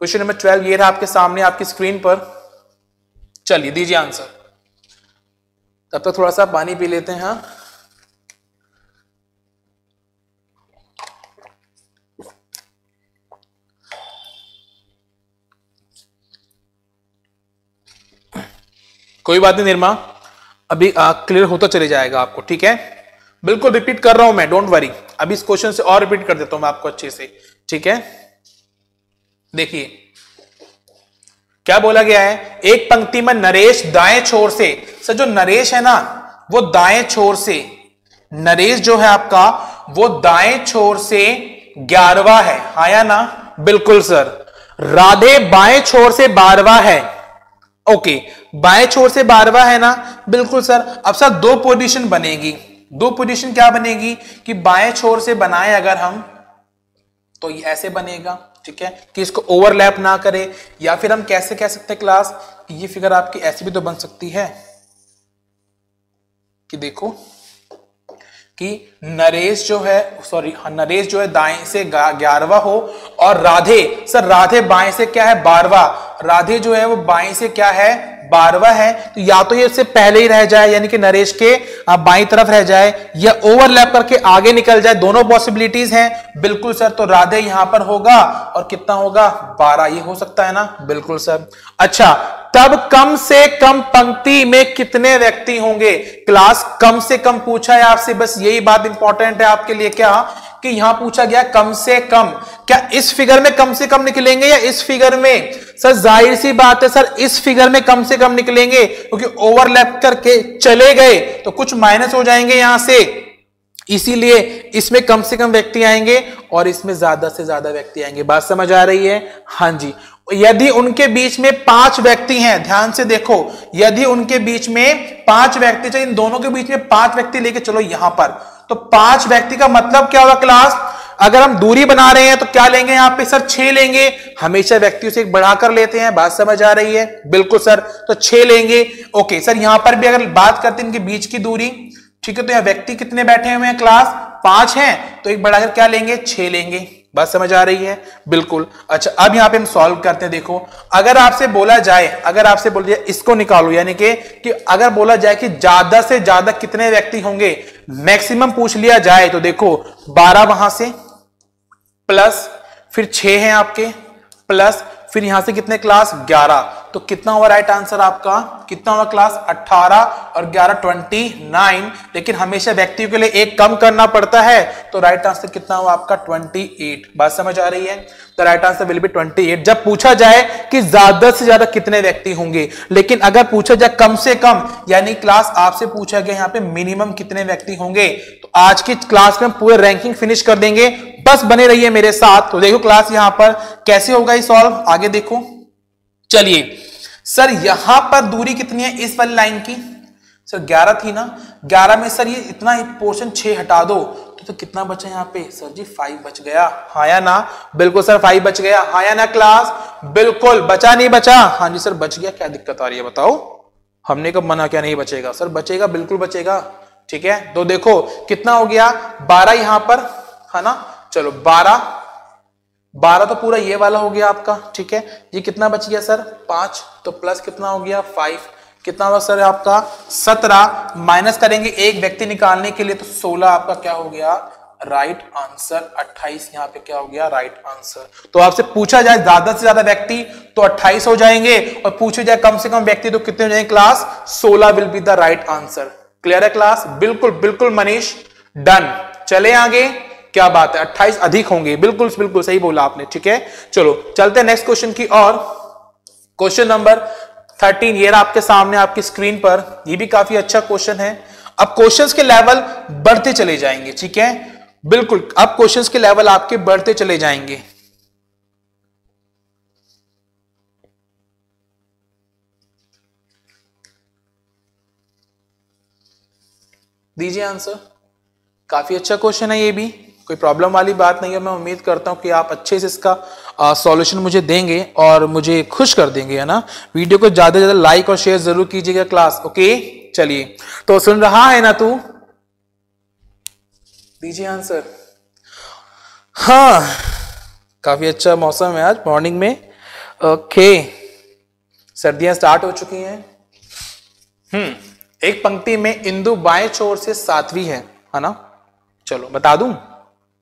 क्वेश्चन नंबर 12 ये रहा आपके सामने, आपकी स्क्रीन पर। चलिए, दीजिए आंसर तब तक तो थोड़ा सा पानी पी लेते हैं हाँ। कोई बात नहीं निर्मा। अभी क्लियर होता चले जाएगा आपको, ठीक है? बिल्कुल रिपीट कर रहा हूँ मैं डोंट वरी अभी इस क्वेश्चन से और रिपीट कर देता हूँ मैं आपको अच्छे से, ठीक है? देखिए, क्या बोला गया है? एक पंक्ति में नरेश दाएँ छोर से, सर जो नरेश है ना, वो दाएँ छोर से, नरेश जो है आपका, वो दाएँ छोर से ग्यारहवा है। आया ना? बिल्कुल, सर। राधे बाएँ छोर से बारवा है। ओके बाएँ छोर से बारवा है ना? बिल्कुल सर। अब सर दो पोजीशन बनेगी। दो पोजीशन क्या बनेगी? कि बाएँ छोर से बनाए अगर हम तो ये ऐसे बनेगा ठीक है? कि इसको ओवरलैप ना करे। या फिर हम कैसे कह सकते हैं क्लास कि ये फिगर आपकी ऐसी भी तो बन सकती है? कि देखो कि नरेश जो है सॉरी हाँ, नरेश जो है दाएँ से ग्यारहवा हो और राधे सर राधे बाएँ से क्या है? बारवा। राधे जो है वो बाएँ से क्या है? बारवा है तो या तो ये उससे पहले ही रह जाए, यानी कि नरेश के बाई तरफ़ रह जाए, या ओवरलैप करके आगे निकल जाए, दोनों पॉसिबिलिटीज हैं। बिल्कुल सर तो राधे यहाँ पर होगा, और कितना होगा? बारह, ये हो सकता है ना? बिल्कुल सर। अच्छा तब कम से कम पंक्ति में कितने व्यक्ति होंगे? क्लास कम से कम पूछा है आपसे, बस यही बात इंपॉर्टेंट है आपके लिए क्या? कि यहाँ पूछा गया कम से कम, क्या इस फिगर में कम से कम निकलेंगे या इस फिगर में? सर, ज़ाहिर सी बात है, सर, इस फिगर में कम से कम निकलेंगे, क्योंकि ओवरलैप करके चले गए तो कुछ माइनस हो जाएँगे यहाँ से। इसीलिए इसमें कम से कम व्यक्ति आएँगे और इसमें ज़्यादा से ज़्यादा व्यक्ति आएँगे। बात समझ आ रही है? हाँ जी। यदि उनके बीच में पाँच व्यक्ति हैं, ध्यान से देखो, यदि उनके बीच में पाँच व्यक्ति चाहिए इन दोनों के बीच में पाँच व्यक्ति लेके चलो यहाँ पर तो पाँच व्यक्ति का मतलब क्या होगा क्लास अगर हम दूरी बना रहे हैं तो क्या लेंगे यहाँ पे? सर, छह लेंगे। हमेशा व्यक्तियों से एक बढ़ाकर लेते हैं। बात समझ आ रही है? बिल्कुल, सर। तो छह लेंगे। ओके सर, यहाँ पर भी अगर बात करते हैं इनके बीच की दूरी, ठीक है? तो यहाँ व्यक्ति कितने बैठे हुए हैं क्लास पाँच हैं। तो एक बढ़ाकर क्या लेंगे? छह लेंगे। बात समझ आ रही है? बिल्कुल। अच्छा अब यहाँ पे हम सॉल्व करते हैं, देखो। अगर आपसे बोला जाए, अगर आपसे बोला जाए इसको निकालो, यानी कि कि अगर बोला जाए कि ज़्यादा से ज़्यादा कितने व्यक्ति होंगे मैक्सिमम पूछ लिया जाए तो देखो 12 वहाँ से प्लस फिर 6 हैं आपके प्लस फिर यहाँ से कितने क्लास? 11 तो कितना हुआ राइट आंसर आपका? कितना हुआ क्लास 18 और 11 29 लेकिन हमेशा व्यक्तियों के लिए एक कम करना पड़ता है। तो राइट आंसर कितना हुआ आपका? 28 बात समझ आ रही है? तो राइट आंसर विल बी 28 जब पूछा जाए कि ज़्यादा से ज़्यादा कितने व्यक्ति होंगे, लेकिन अगर पूछा जाए कम से कम, यानी क्लास आपसे पूछा गया, यहाँ पे मिनिमम कितने व्यक्ति होंगे तो आज की क्लास में पूरे रैंकिंग फिनिश कर देंगे। बस बने रहिए मेरे साथ। तो देखो क्लास यहाँ पर कैसे होगा ये सॉल्व आगे देखो। चलिए। सर यहाँ पर दूरी कितनी है इस वाली लाइन की? सर 11 थी ना? 11 में सर ये इतना पोर्शन 6 हटा दो। तो, तो कितना बचा यहाँ पे? सर जी 5 बच गया। हाँ या ना? बिल्कुल सर 5 बच गया। हाँ या ना क्लास बिल्कुल। बचा नहीं बचा? हाँ जी सर बच गया। क्या दिक्कत आ रही है बताओ? हमने कब मना क्या नहीं बचेगा? सर बचेगा बिल्कुल बचेगा। ठीक है? तो देखो, कितना हो गया? बारह यहाँ पर, है ना? चलो, बारह। बारह तो पूरा ये वाला हो गया आपका, ठीक है? ये कितना बच गया सर? पाँच। तो प्लस कितना हो गया? फाइव कितना होगा सर आपका? सत्रह। माइनस करेंगे एक व्यक्ति निकालने के लिए तो सोलह आपका क्या हो गया? राइट आंसर 28 यहाँ पे क्या हो गया? राइट आंसर तो आपसे पूछा जाए, ज़्यादा से ज़्यादा व्यक्ति तो 28 हो जाएँगे, और पूछे जाए कम से कम व्यक्ति तो कितने हो जाएँगे class 16 will be the right answer clear है क्लास बिल्कुल बिल्कुल मनीष डन चले आगे? क्या बात है? 28 अधिक होंगे। बिल्कुल बिल्कुल सही बोला आपने, ठीक है? चलो, चलते हैं नेक्स्ट क्वेश्चन की और। क्वेश्चन नंबर 13 ये आपके सामने, आपकी स्क्रीन पर। ये भी काफ़ी अच्छा क्वेश्चन है। अब क्वेश्चंस के लेवल बढ़ते चले जाएँगे, ठीक है? बिल्कुल, अब क्वेश्चंस के लेवल आपके बढ़ते चले जाएँगे। दीजिए आंसर काफ़ी अच्छा क्वेश्चन है ये भी। कोई प्रॉब्लम वाली बात नहीं है। मैं उम्मीद करता हूँ कि आप अच्छे से इसका सॉल्यूशन मुझे देंगे और मुझे खुश कर देंगे, है ना? वीडियो को ज़्यादा से ज़्यादा लाइक और शेयर ज़रूर कीजिएगा क्लास ओके चलिए। तो सुन रहा है ना तू? दीजिए आंसर हाँ। काफ़ी अच्छा मौसम है आज मॉर्निंग में। ओके सर्दियाँ स्टार्ट हो चुकी हैं। हम्म। एक पंक्ति में इंदु बाएँ छोर से सातवीं है है ना? चलो, बता दूँ?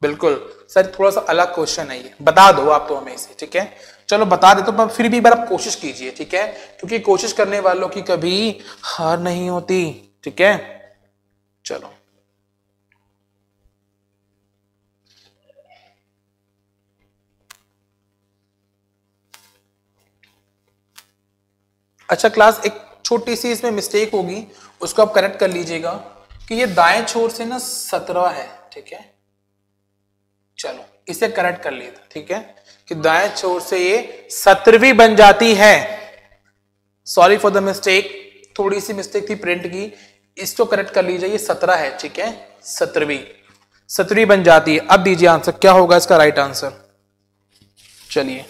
बिल्कुल। सर, थोड़ा सा अलग क्वेश्चन है ये। बता दो आप तो हमें इसे, ठीक है? चलो, बता देता तो फिर भी बार आप कोशिश कीजिए, ठीक है? क्योंकि कोशिश करने वालों की कभी हार नहीं होती, ठीक है? चलो। अच्छा क्लास एक छोटी सी इसमें मिस्टेक होगी। उसको आप करेक्ट कर लीजिएगा कि ये दाएँ छोर से ना सत्रह है, ठीक है? चलो, इसे करेक्ट कर लिया ठीक है? कि दाएँ छोर से ये सत्रहवीं बन जाती है। सॉरी फॉर द मिस्टेक थोड़ी सी मिस्टेक थी प्रिंट की। इसको करेक्ट कर लीजिए, ये सत्रह है, ठीक है? सत्रहवीं। सत्रहवीं बन जाती है। अब दीजिए आंसर क्या होगा इसका राइट आंसर चलिए,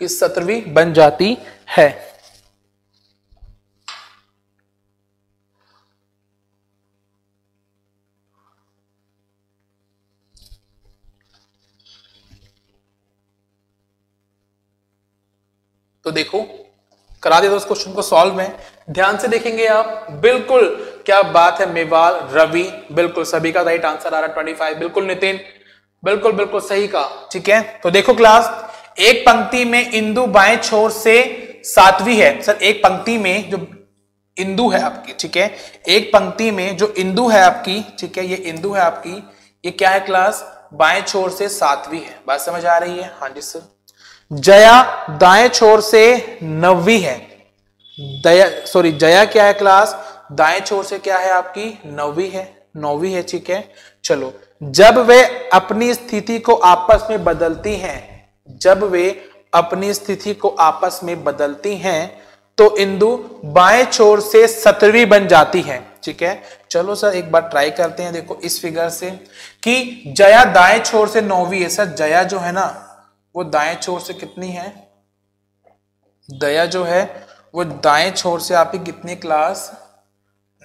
कि सत्रहवीं बन जाती है। तो देखो, करा दिया उस क्वेश्चन को सॉल्व में। ध्यान से देखेंगे आप। बिल्कुल, क्या बात है, मेवाल, रवि, बिल्कुल सभी का राइट आंसर आ रहा है ट्वेंटी फाइव बिल्कुल नितिन, बिल्कुल बिल्कुल सही का ठीक है? तो देखो क्लास एक पंक्ति में इंदु बाएँ छोर से सातवीं है। सर, एक पंक्ति में जो इंदु है आपकी, ठीक है? एक पंक्ति में जो इंदु है आपकी, ठीक है, ये इंदु है आपकी, ये क्या है क्लास बाएँ छोर से सातवीं है। बात समझ आ रही है? हाँ जी सर जया दाएँ छोर से नवी है। दया सॉरी जया क्या है क्लास दाएँ छोर से क्या है आपकी? नवी है। नौवीं है, ठीक है। चलो, जब वे अपनी स्थिति को आपस में बदलती हैं, जब वे अपनी स्थिति को आपस में बदलती हैं तो इंदु बाएँ छोर से सत्रहवीं बन जाती है, ठीक है। चलो सर, एक बार ट्राई करते हैं, देखो इस फिगर से कि जया दाएँ छोर से नौवीं है। सर, जया जो है ना वो दाएँ छोर से कितनी है? दया जो है, वो दाएँ छोर से आपकी कितनी क्लास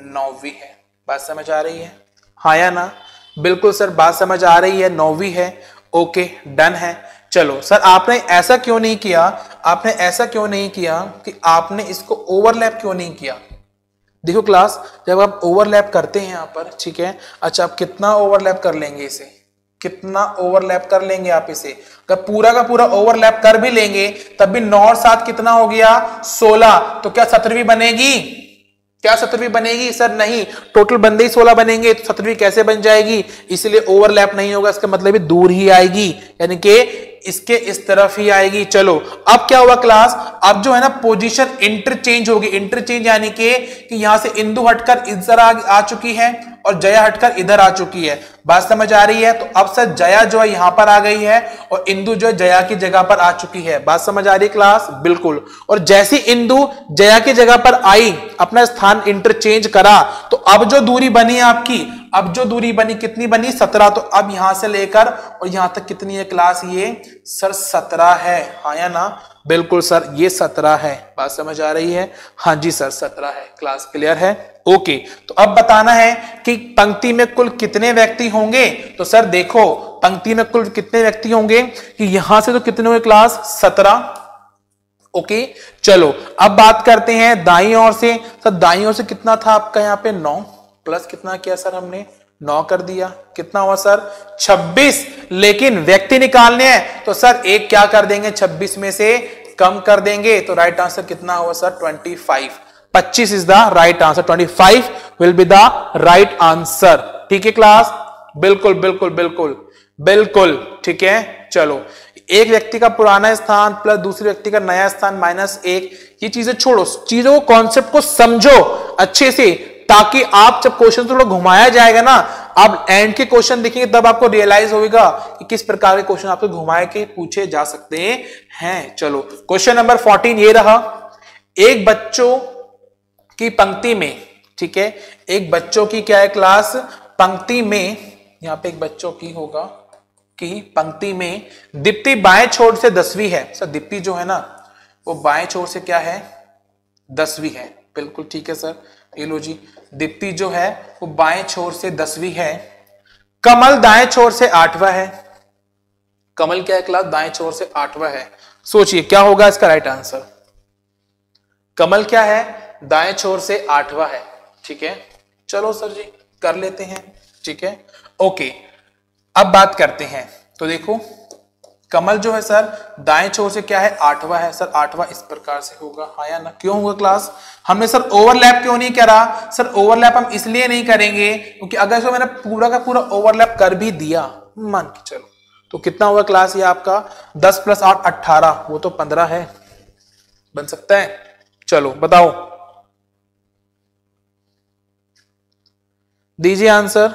नौवीं है। बात समझ आ रही है? हाँ या ना? बिल्कुल सर, बात समझ आ रही है। नौवीं है। ओके, डन है। चलो, सर, आपने ऐसा क्यों नहीं किया? आपने ऐसा क्यों नहीं किया कि आपने इसको ओवरलैप क्यों नहीं किया? देखो क्लास जब आप ओवरलैप करते हैं यहाँ पर, ठीक है? अच्छा आप कितना ओवरलैप कर लेंगे इसे? कितना ओवरलैप कर लेंगे आप इसे। अगर पूरा का पूरा ओवरलैप कर भी लेंगे, तब भी नौ और सात कितना हो गया? सोलह। तो क्या सत्रहवीं बनेगी? क्या सत्रहवीं बनेगी, सर? नहीं। टोटल बंदे ही सोलह बनेंगे तो सत्रहवीं कैसे बन जाएगी? इसलिए ओवरलैप नहीं होगा, इसका मतलब दूर ही आएगी। यानी कि इसके इस तरफ़ ही आएगी। चलो अब क्या हुआ क्लास अब जो है ना पोजीशन इंटरचेंज होगी। इंटरचेंज यानी कि कि यहाँ से इंदु हटकर इधर आ, आ चुकी है और जया हटकर इधर आ चुकी है। बात समझ आ रही है? तो अब सर जया जो है यहाँ पर आ गई है और इंदु जो है जया की जगह पर आ चुकी है। बात समझ आ रही है क्लास बिल्कुल। और जैसी इंदु जया की जगह पर आई अपना स्थान इंटरचेंज करा तो अब जो दूरी बनी आपकी अब जो दूरी बनी, कितनी बनी? सत्रह। तो अब यहाँ से लेकर, और यहाँ तक कितनी है क्लास ये? सर, सत्रह है। हाँ या ना? बिल्कुल सर, ये सत्रह है। बात समझ आ रही है? हाँ जी सर, सत्रह है। क्लास क्लियर है? ओके तो अब बताना है कि पंक्ति में कुल कितने व्यक्ति होंगे? तो सर, देखो, पंक्ति में कुल कितने व्यक्ति होंगे? कि यहाँ से तो कितने हुए क्लास सत्रह। ओके चलो, अब बात करते हैं दाई ओर से। सर, दाई ओर से कितना था आपका यहाँ पे? नौ। प्लस कितना किया सर हमने? नौ कर दिया। कितना हुआ सर? 26 लेकिन व्यक्ति निकालने हैं। तो सर एक क्या कर देंगे? 26 में से कम कर देंगे। तो राइट आंसर कितना हुआ sir? 25 25 is the right answer 25 will be the right answer ठीक है क्लास बिल्कुल बिल्कुल बिल्कुल। बिल्कुल। ठीक है? चलो। एक व्यक्ति का पुराना स्थान प्लस दूसरे व्यक्ति का नया स्थान माइनस एक। ये चीज़ें छोड़ो। चीज़ों को कॉन्सेप्ट को समझो। अच्छे से। ताकि आप जब क्वेश्चन थोड़ा घुमाया जाएगा ना, आप एंड के क्वेश्चन देखेंगे, तब आपको रियलाइज़ होगा कि किस प्रकार के क्वेश्चन आपको घुमाए के पूछे जा सकते हैं। चलो क्वेश्चन नंबर फोर्टीन ये रहा। एक बच्चों की पंक्ति में, ठीक है? एक बच्चों की क्या है क्लास पंक्ति में, यहाँ पे एक बच्चों की होगा कि पंक्ति में, दीप्ति बाएँ छोर से दसवीं है। सर दीप्ति जो है ना, वो बाएँ छोर से क्या है? दसवीं है। बिल्कुल ठीक है, सर। ये लो जी। दीप्ति जो है, वो बाएँ छोर से दसवीं है। कमल दाएँ छोर से आठवां है। कमल क्या है क्लास? दाएँ छोर से आठवां है। सोचिए, क्या होगा इसका राइट आंसर कमल क्या है? दाएँ छोर से आठवां है। ठीक है? चलो सर जी, कर लेते हैं। ठीक है? ओके, अब बात करते हैं। तो देखो कमल जो है सर, दाएँ छोर से क्या है? आठवां है। सर, आठवां इस प्रकार से होगा। हाँ या ना? क्यों होगा क्लास हमने सर ओवरलैप क्यों नहीं करा? सर ओवरलैप हम इसलिए नहीं करेंगे क्योंकि अगर सो मैंने पूरा का पूरा ओवरलैप कर भी दिया, मान के चलो। तो कितना होगा क्लास ये आपका? दस प्लस आठ, अट्ठारह। वो तो पंद्रह है। बन सकता है? चलो, बताओ। दीजिए आंसर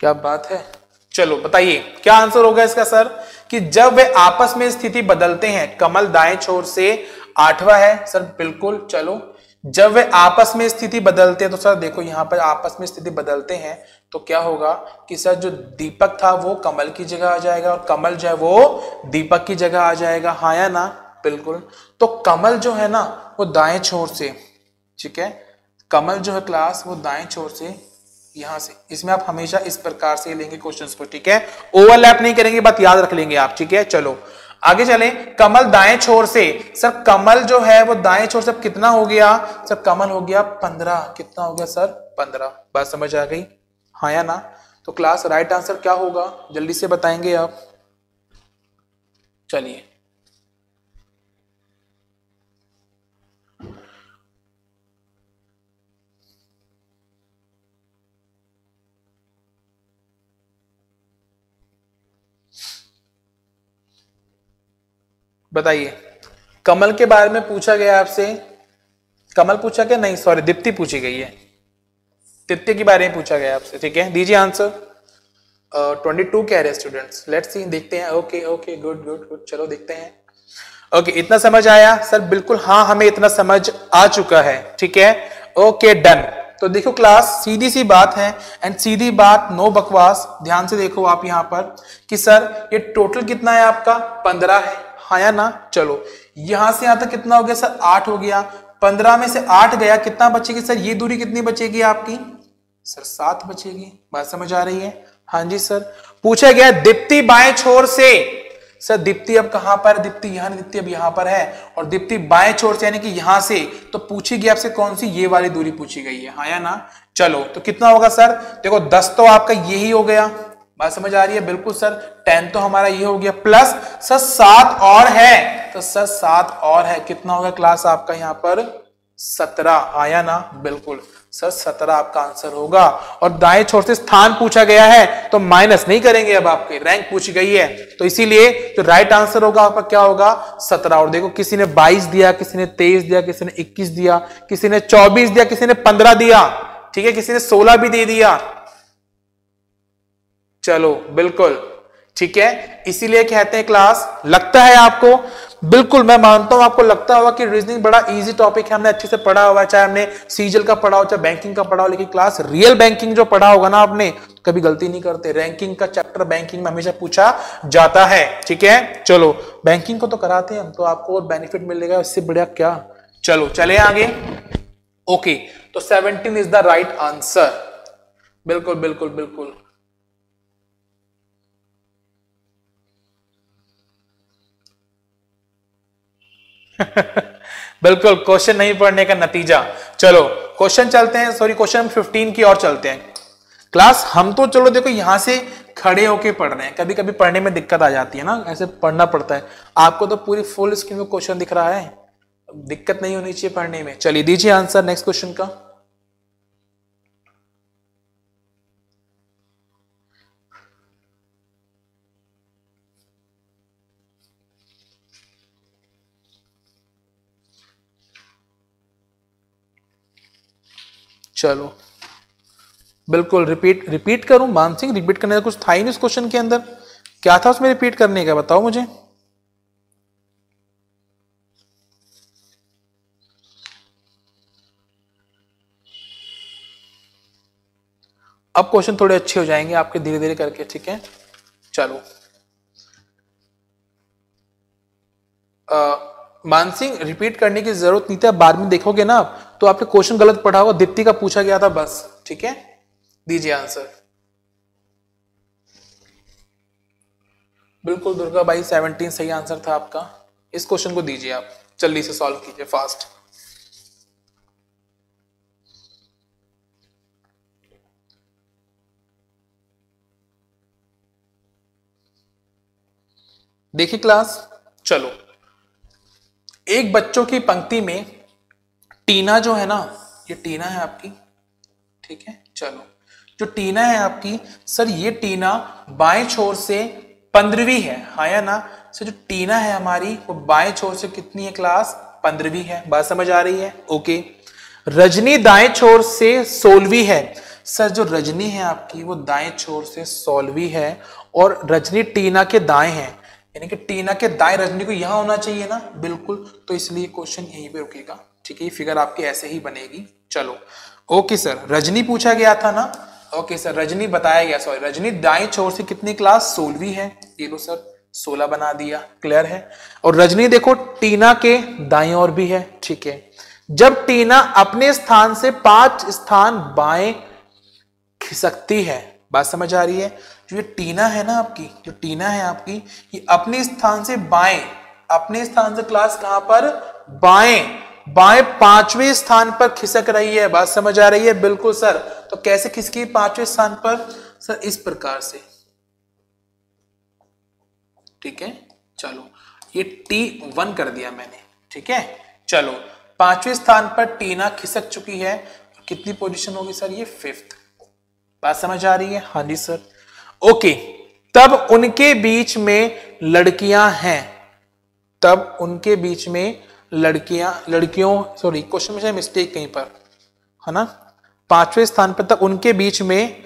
क्या बात है? चलो, बताइए, क्या आंसर होगा इसका सर कि जब वे आपस में स्थिति बदलते हैं, कमल दाएँ छोर से आठवा है सर बिल्कुल, चलो। जब वे आपस में स्थिति बदलते हैं तो सर देखो, यहाँ पर आपस में स्थिति बदलते हैं तो क्या होगा कि सर जो दीपक था, वो कमल की जगह आ जाएगा, और कमल जो है, वो दीपक की जगह आ जाएगा। हाँ या ना? बिल्कुल। तो कमल जो है ना, वो दाएँ छोर से, ठीक है? कमल जो है क्लास वो दाएँ छोर से यहाँ से। इसमें आप हमेशा इस प्रकार से लेंगे क्वेश्चंस को, ठीक है? ओवरलैप नहीं करेंगे बात याद रख लेंगे आप, ठीक है? चलो। आगे चले। कमल दाएँ छोर से। सर, कमल जो है, वो दाएँ छोर से कितना हो गया? सर, कमल हो गया पंद्रह। कितना हो गया, सर? पंद्रह। बात समझ आ गई? हाँ या ना? तो क्लास राइट आंसर क्या होगा? जल्दी से बताएँगे आप। चलिए। बताइए। कमल के बारे में पूछा गया आपसे? कमल पूछा क्या नहीं सॉरी दीप्ति पूछी गई है। दीप्ति के बारे में पूछा गया आपसे, ठीक है? दीजिए आंसर ट्वेंटी टू कह रहे स्टूडेंट्स लेट्स सी देखते हैं। Okay okay good good good चलो, देखते हैं। ओके इतना समझ आया? सर बिल्कुल हाँ हमें इतना समझ आ चुका है, ठीक है? ओके डन तो देखो क्लास सीधी सी बात है एंड सीधी बात नो बकवास। ध्यान से देखो आप यहाँ पर कि सर ये टोटल कितना है आपका? पंद्रह है। हाँ या ना, चलो। यहाँ से यहाँ तक कितना हो गया सर? आठ हो गया। पंद्रह में से आठ गया। कितना बचेगी सर? ये दूरी कितनी बचेगी आपकी? सर, सात बचेगी। बात समझ आ रही है? हाँ जी सर। पूछा गया, दीप्ति बाएँ छोर से। सर, दीप्ति अब कहाँ पर? दीप्ति यहाँ, दीप्ति अब यहाँ पर है। और दीप्ति बाएँ छोर से, यानी कि यहाँ से। तो पूछी गई आपसे कौन सी? ये वाली दूरी पूछी गई है। हाँ या ना? चलो तो कितना होगा सर? देखो, दस तो आपका यही हो गया। बात समझ आ रही है? बिल्कुल सर। टेन तो हमारा ये हो गया प्लस। सर, सात और है। तो सर, सात और है। कितना होगा क्लास आपका यहाँ पर? सत्रह। आया ना? बिल्कुल। सर, सत्रह आपका आंसर होगा। और दाएँ छोर से स्थान पूछा गया है। तो माइनस नहीं करेंगे अब आपके। रैंक पूछी गई है। तो इसीलिए जो राइट आंसर होगा आपका क्या होगा? सत्रह। और देखो, किसी ने बाईस दिया, किसी ने तेईस दिया, किसी ने इक्कीस दिया, किसी ने चौबीस दिया, किसी ने पंद्रह दिया। ठीक है? किसी ने सोलह भी दे दिया। चलो, बिल्कुल। ठीक है? इसीलिए कहते हैं क्लास लगता है आपको? बिल्कुल, मैं मानता हूँ आपको लगता होगा कि रीजनिंग बड़ा इजी टॉपिक है, हमने अच्छे से पढ़ा हुआ है चाहे हमने सीजल का पढ़ा हो, चाहे बैंकिंग का पढ़ा हो, लेकिन क्लास रियल बैंकिंग जो पढ़ा होगा ना आपने, कभी गलती नहीं करते। रैंकिंग का चैप्टर बैंकिंग में हमेशा पूछा जाता है। ठीक है? चलो बैंकिंग को तो कराते हैं हम तो आपको और बेनिफिट मिलेगा, इससे बढ़िया क्या? चलो, चले आगे। ओके तो seventeen is the right answer बिल्कुल बिल्कुल बिल्कुल। *laughs* बिल्कुल क्वेश्चन नहीं पढ़ने का नतीजा। चलो क्वेश्चन चलते हैं सॉरी क्वेश्चन फिफ्टीन की और चलते हैं। क्लास हम तो चलो देखो, यहाँ से खड़े होके पढ़ रहे हैं। कभी कभी पढ़ने में दिक्कत आ जाती है ना, ऐसे पढ़ना पड़ता है। आपको तो पूरी फुल स्क्रीन में क्वेश्चन दिख रहा है। दिक्कत नहीं होनी चाहिए पढ़ने में। चलिए, दीजिए आंसर नेक्स्ट क्वेश्चन का। चलो। बिल्कुल रिपीट रिपीट करूँ? मानसिंह रिपीट करने का कुछ था ही नहीं उस क्वेश्चन के अंदर। क्या था उसमें रिपीट करने का, बताओ मुझे। अब क्वेश्चन थोड़े अच्छे हो जाएँगे आपके धीरे धीरे करके, ठीक है? चलो। मानसिंह रिपीट करने की ज़रूरत नहीं थी बाद में देखोगे ना आप तो आपने क्वेश्चन गलत पढ़ा होगा, दीप्ति का पूछा गया था बस, ठीक है? दीजिए आंसर बिल्कुल दुर्गा भाई सेवनटीन सही आंसर था आपका। इस क्वेश्चन को दीजिए आप, जल्दी से सॉल्व कीजिए फास्ट देखिए क्लास चलो। एक बच्चों की पंक्ति में टीना जो है ना, ये टीना है आपकी, ठीक है, चलो। जो टीना है आपकी, सर ये टीना बाएँ छोर से पंद्रहवीं है हाँ या ना? सर जो टीना है हमारी, वो बाएँ छोर से कितनी है क्लास पंद्रहवीं है। बात समझ आ रही है? ओके रजनी दाएँ छोर से सोलहवीं है। सर जो रजनी है आपकी, वो दाएँ छोर से सोलहवीं है और रजनी टीना के दाएँ है। यानी कि टीना के दाएँ रजनी को यहाँ होना चाहिए ना? बिल्कुल। तो इसलिए क्वेश्चन यहीं पे रुकेगा। ठीक है, ये फिगर आपकी ऐसे ही बनेगी। चलो। ओके सर रजनी पूछा गया था ना? ओके सर रजनी बताया गया सॉरी रजनी, दाएँ छोर से कितनी क्लास सोलहवीं है। ये लो सर सोलह बना दिया। क्लियर है? और रजनी, देखो, टीना के दाएँ और भी है। ठीक है। जब टीना अपने स्थान से पाँच स्थान बाएँ खिसकती है बात समझ आ रही है? जो ये टीना है ना आपकी, जो टीना है आपकी, ये अपने स्थान से बाएँ, अपने स्थान से क्लास कहाँ पर? बाएँ बाएँ पाँचवें स्थान पर खिसक रही है। बात समझ आ रही है? बिल्कुल सर। तो कैसे खिसकी पाँचवें स्थान पर? सर, इस प्रकार से। ठीक है? चलो, ये टी वन कर दिया मैंने। ठीक है? चलो, पाँचवें स्थान पर टीना खिसक चुकी है। कितनी पोजीशन होगी सर? ये फिफ्थ बात समझ आ रही है? हाँ जी, सर। ओके, तब उनके बीच में लड़कियाँ हैं। तब उनके बीच में लड़कियाँ, लड़कियों सॉरी क्वेश्चन में मिस्टेक कहीं पर, है ना? पाँचवें स्थान पर तब उनके बीच में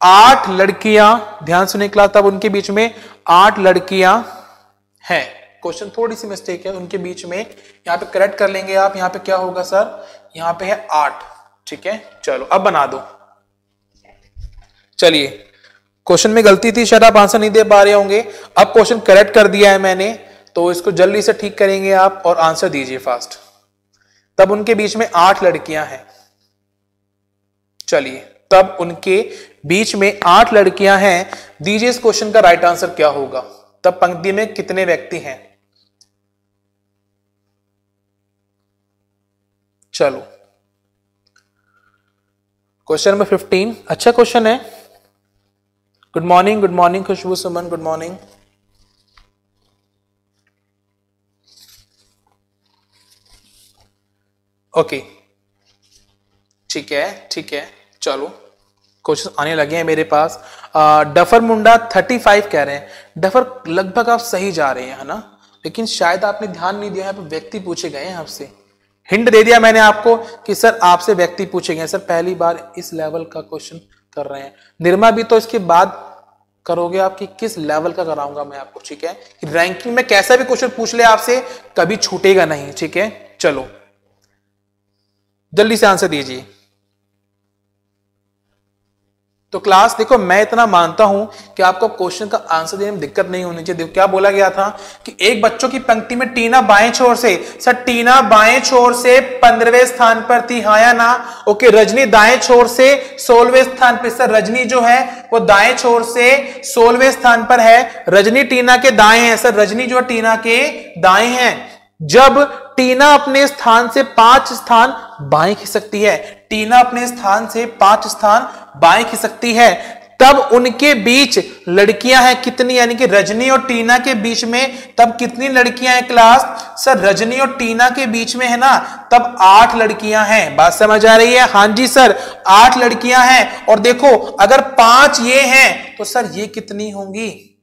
आठ लड़कियाँ, ध्यान सुने क्लास तब उनके बीच में आठ लड़कियाँ हैं। क्वेश्चन थोड़ी सी मिस्टेक है, उनके बीच में, यहाँ पे करेक्ट कर लेंगे आप, यहाँ पे क्या होगा, सर? यहाँ पे है आठ, ठीक है? चलो, अब बना दो। चलिए। क्वेश्चन में गलती थी, शायद आप आंसर नहीं दे पा रहे होंगे। अब क्वेश्चन करेक्ट कर दिया है मैंने तो इसको जल्दी से ठीक करेंगे आप और आंसर दीजिए फास्ट। तब उनके बीच में आठ लड़कियाँ हैं। चलिए, तब उनके बीच में आठ लड़कियाँ हैं। दीजिए इस क्वेश्चन का राइट आंसर क्या होगा। तब पंक्ति में कितने व्यक्ति हैं? चलो। क्वेश्चन नंबर फिफ्टीन अच्छा क्वेश्चन है। Good morning good morning Khushboo Suman good morning okay ठीक है ठीक है चलो। क्वेश्चन आने लगे हैं मेरे पास। आ, डफर मुंडा 35 कह रहे हैं। डफर लगभग आप सही जा रहे हैं है ना? लेकिन शायद आपने ध्यान नहीं दिया है व्यक्ति पूछे गए हैं आपसे। हिंट दे दिया मैंने आपको कि सर आपसे व्यक्ति पूछे गए सर पहली बार इस लेवल का क्वेश्चन कर रहे हैं। निर्मा भी तो इसके बाद करोगे आप कि किस लेवल का कराऊँगा मैं आपको, ठीक है? कि रैंकिंग में कैसा भी क्वेश्चन पूछ ले आपसे, कभी छूटेगा नहीं, ठीक है? चलो। जल्दी से आंसर दीजिए। तो क्लास देखो, मैं इतना मानता हूँ कि आपको क्वेश्चन का आंसर देने में दिक्कत नहीं होनी चाहिए। क्या बोला गया था कि एक बच्चों की पंक्ति में टीना बाएँ छोर से, सर, टीना बाएँ छोर से पंद्रहवें स्थान पर थी हाँ या ना? ओके रजनी दाएँ छोर से सोलहवें स्थान पर, सर, रजनी जो है, वो दाएँ छोर से सोलहवें स्थान पर है। रजनी टीना के दाएँ हैं, सर, रजनी जो है टीना के दाएँ हैं। जब टीना अपने स्थान से पाँच स्थान बाएँ खिसकती है, टीना अपने स्थान से पाँच स्थान बाएँ खिसकती है, तब उनके बीच लड़कियाँ हैं कितनी? यानी कि रजनी और टीना के बीच में तब कितनी लड़कियाँ हैं क्लास सर, रजनी और टीना के बीच में है ना, तब आठ लड़कियाँ हैं। बात समझ आ रही है? हाँ जी सर, आठ लड़कियाँ हैं। और देखो, अगर पाँच ये हैं तो सर ये कितनी होंगी?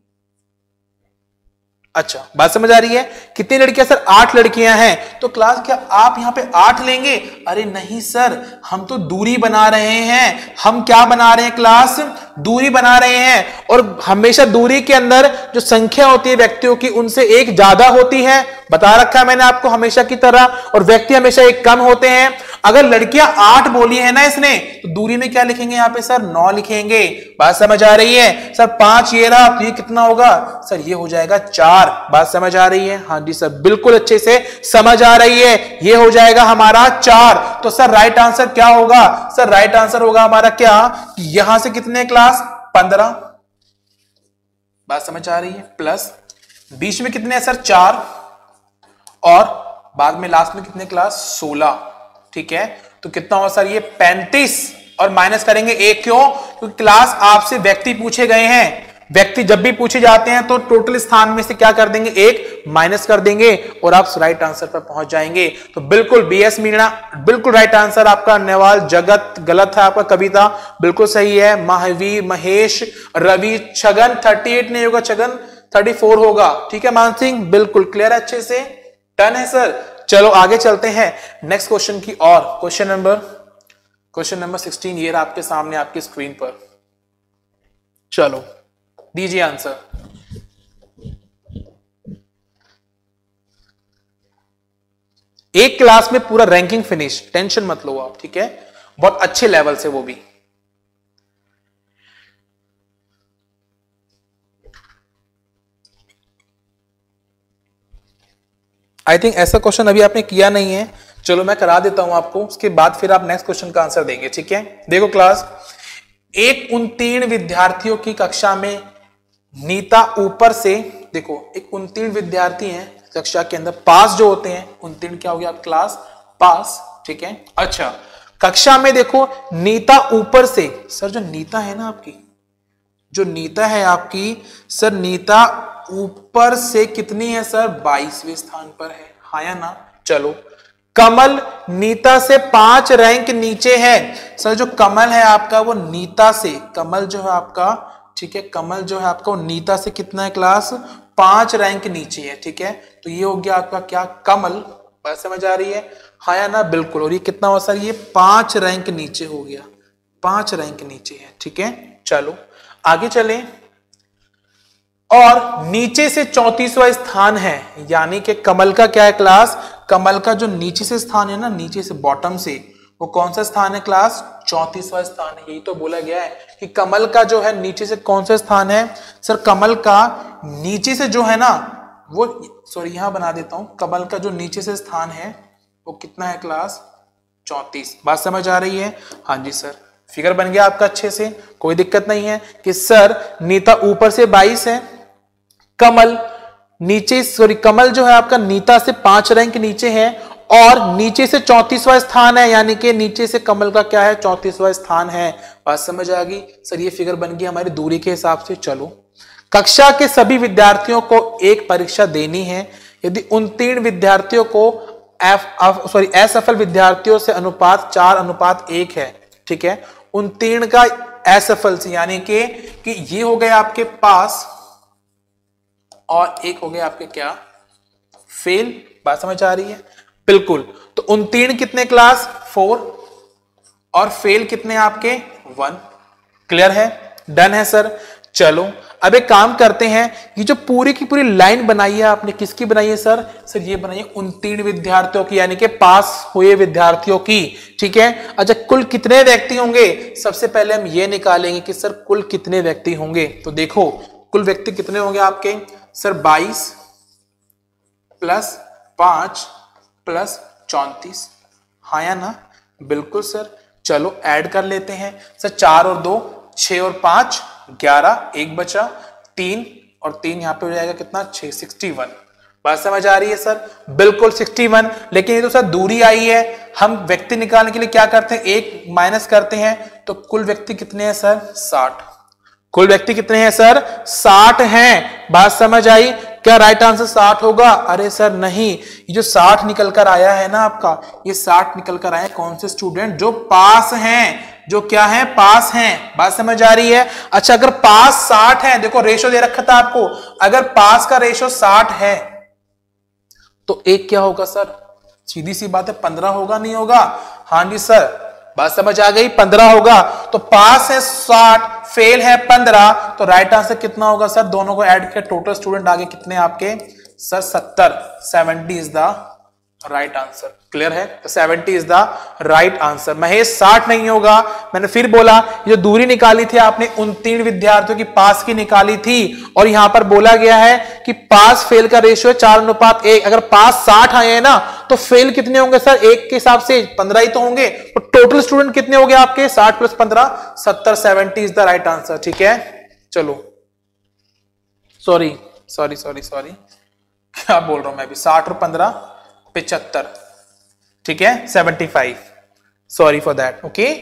अच्छा बात समझ आ रही है? कितनी लड़कियाँ, सर? आठ लड़कियाँ हैं। तो क्लास क्या आप यहाँ पे आठ लेंगे? अरे नहीं, सर, हम तो दूरी बना रहे हैं। हम क्या बना रहे हैं क्लास दूरी बना रहे हैं। और हमेशा दूरी के अंदर जो संख्या होती है व्यक्तियों की, उनसे एक ज़्यादा होती है। बता रखा है मैंने आपको, हमेशा की तरह। और व्यक्ति हमेशा एक कम होते हैं। अगर लड़कियाँ आठ बोली है ना इसने तो दूरी में क्या लिखेंगे यहाँ पे, सर? नौ लिखेंगे। बात समझ आ रही है? सर, पाँच ये रहा तो ये कितना होगा? सर, ये हो जाएगा चार। बात समझ आ रही है? हाँ जी, सर, बिल्कुल अच्छे से समझ आ रही है। ये हो जाएगा हमारा चार। तो सर राइट आंसर क्या होगा? सर राइट आंसर होगा हमारा क्या? यहाँ से कितने क्लास पंद्रह। बात समझ आ रही है? प्लस बीच में कितने सर? चार। और बाद में लास्ट में कितने क्लास सोलह। ठीक है? तो कितना होगा सर ये? पैंतीस। और माइनस करेंगे एक क्यों? क्योंकि क्लास आपसे व्यक्ति पूछे गए हैं। व्यक्ति जब भी पूछे जाते हैं तो टोटल स्थान में से क्या कर देंगे? एक माइनस कर देंगे और आप राइट आंसर पर पहुँच जाएँगे। तो बिल्कुल बी एस मीणा, बिल्कुल राइट आंसर आपका नेवाल, जगत, गलत है आपका कविता, बिल्कुल सही है। महावीर महेश, रवि, छगन थर्टी एट नहीं होगा छगन थर्टी फोर होगा। ठीक है मान सिंह बिल्कुल क्लियर अच्छे से। टन है सर चलो, आगे चलते हैं। नेक्स्ट क्वेश्चन की और। Question number question number sixteen ये आपके सामने, आपकी स्क्रीन पर। चलो, दीजिए आंसर एक क्लास में पूरा रैंकिंग फिनिश टेंशन मत लो आप, ठीक है? बहुत अच्छे लेवल से वो भी। आई थिंक ऐसा क्वेश्चन अभी आपने किया नहीं है। चलो मैं करा देता हूँ आपको, उसके बाद फिर आप नेक्स्ट क्वेश्चन का आंसर देंगे, ठीक है? देखो क्लास एक उत्तीर्ण विद्यार्थियों की कक्षा में नीता ऊपर से, देखो, एक उत्तीर्ण विद्यार्थी हैं कक्षा के अंदर, पास जो होते हैं उत्तीर्ण क्या हो गया क्लास पास, ठीक है? अच्छा कक्षा में देखो, नीता ऊपर से, सर जो नीता है ना आपकी, जो नीता है आपकी, सर नीता ऊपर से कितनी है सर? बाईसवें स्थान पर है। हा या ना? चलो। कमल नीता से पाँच रैंक नीचे है। सर, जो कमल है आपका वो नीता से। कमल जो है आपका, ठीक है, कमल जो है आपका नीता से कितना है क्लास पाँच रैंक नीचे है, ठीक है? तो ये हो गया आपका क्या? कमल। समझ आ रही है? हाँ या ना? बिल्कुल। और ये कितना हुआ सर? ये पाँच रैंक नीचे हो गया। पाँच रैंक नीचे है, ठीक है? चलो। आगे चलें। और नीचे से चौतीसवा स्थान है, यानी कि कमल का क्या है क्लास कमल का जो नीचे से स्थान है ना, नीचे से बॉटम से, वो कौन सा स्थान है क्लास चौतीसवा स्थान है। यही तो बोला गया है कि कमल का जो है नीचे से कौन सा स्थान है? सर, कमल का नीचे से जो है ना, वो सॉरी यहाँ बना देता हूँ। कमल का जो नीचे से स्थान है, वो कितना है क्लास चौतीस। बात समझ आ रही है? हाँ जी, सर। फिगर बन गया आपका अच्छे से। कोई दिक्कत नहीं है कि सर, नीता ऊपर से बाईस है कमल नीचे सॉरी कमल जो है आपका नीता से पाँच रैंक नीचे है और नीचे से चौतीसवा स्थान है यानी कि नीचे से कमल का क्या है? चौतीसवा स्थान है। बात समझ आ गई? सर ये फिगर बन गई हमारी दूरी के हिसाब से। चलो। कक्षा के सभी विद्यार्थियों को एक परीक्षा देनी है। यदि उत्तीर्ण विद्यार्थियों को एफ़ सॉरी असफल विद्यार्थियों से अनुपात चार अनुपात एक है ठीक है? उत्तीर्ण का असफल से यानी कि, कि ये हो गया आपके पास और एक हो गया आपके क्या? फेल बात समझ आ रही है? बिल्कुल। तो उत्तीर्ण कितने क्लास फोर और फेल कितने आपके? वन क्लियर है? डन है सर चलो, अब एक काम करते हैं। ये जो पूरी की पूरी लाइन बनाई है आपने, किसकी बनाई है सर सर ये बनाई है उत्तीर्ण विद्यार्थियों की, यानी कि पास हुए विद्यार्थियों की। ठीक है? अच्छा कुल कितने व्यक्ति होंगे? सबसे पहले हम ये निकालेंगे कि सर कुल कितने व्यक्ति होंगे? तो देखो, कुल व्यक्ति कितने होंगे आपके? सर 22 प्लस पाँच प्लस चौंतीस। हाँ या ना? बिल्कुल सर। चलो ऐड कर लेते हैं। सर चार और दो, छ और पाँच, ग्यारह, एक बचा, तीन और तीन यहाँ पे हो जाएगा कितना? छ, सिक्सटी वन। बात समझ आ रही है सर? बिल्कुल 61 लेकिन ये तो सर दूरी आई है। हम व्यक्ति निकालने के लिए क्या करते हैं? एक माइनस करते हैं। तो कुल व्यक्ति कितने हैं सर? 60 कुल व्यक्ति कितने हैं, सर? साठ हैं। बात समझ आई? क्या राइट आंसर साठ होगा? अरे सर, नहीं। ये जो साठ निकल कर आया है ना आपका, ये साठ निकल कर आया कौन से स्टूडेंट जो पास हैं? जो क्या है? पास हैं। बात समझ आ रही है? अच्छा अगर पास साठ है, देखो रेशो दे रखा था आपको। अगर पास का रेशो साठ है तो एक क्या होगा, सर? सीधी सी बात है, पंद्रह होगा, नहीं होगा? हाँ जी, सर। बात समझ आ गई? पंद्रह होगा। तो पास है साठ फेल है पंद्रह तो राइट आंसर कितना होगा सर? दोनों को ऐड किया टोटल स्टूडेंट आगे कितने आपके? सर, सत्तर seventy is the right answer clear है? तो seventy is the right answer Mahesh, साठ नहीं होगा। मैंने फिर बोला जो दूरी निकाली थी आपने उत्तीर्ण विद्यार्थियों की पास की निकाली थी। और यहाँ पर बोला गया है कि पास फेल का रेशियो चार अनुपात एक। अगर पास साठ आए हैं ना तो फेल कितने होंगे सर? एक के हिसाब से पंद्रह ही तो होंगे। तो टोटल स्टूडेंट कितने हो गए आपके? साठ प्लस पंद्रह, सत्तर seventy is the right answer ठीक है? चलो। सॉरी सॉरी सॉरी सॉरी क्या बोल रहा हूँ मैं अभी? साठ और पंद्रह? पिचहत्तर। ठीक है? Seventy five. Sorry for that okay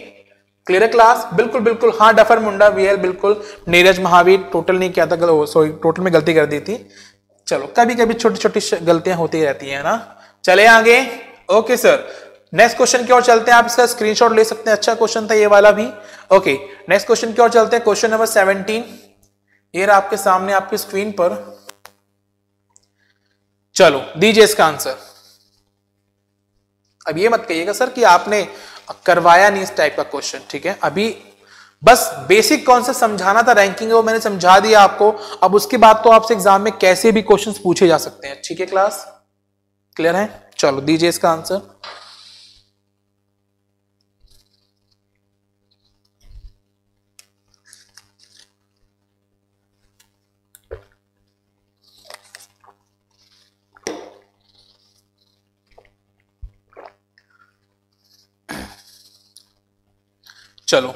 clear class बिल्कुल बिल्कुल। हाँ डफर मुंडा वीएल बिल्कुल। नीरज महावीर टोटल नहीं किया था सॉरी टोटल में गलती कर दी थी। चलो कभी कभी छोटी छोटी गलतियाँ होती रहती है ना? चले आगे। ओके सर नेक्स्ट क्वेश्चन की ओर चलते हैं। आप इसका स्क्रीनशॉट ले सकते हैं। अच्छा क्वेश्चन था ये वाला भी। ओके नेक्स्ट क्वेश्चन की ओर चलते हैं। क्वेश्चन नंबर सेवनटीन ये आपके सामने, आपकी स्क्रीन पर। चलो, दीजिए इसका आंसर अब ये मत कहिएगा, सर, कि आपने करवाया नहीं इस टाइप का क्वेश्चन ठीक है? अभी बस बेसिक कॉन्सेप्ट समझाना था रैंकिंग वो मैंने समझा दिया आपको। अब उसके बाद तो आपसे एग्ज़ाम में कैसे भी क्वेश्चंस पूछे जा सकते हैं। ठीक है क्लास क्लियर है? चलो, दीजिए इसका आंसर चलो।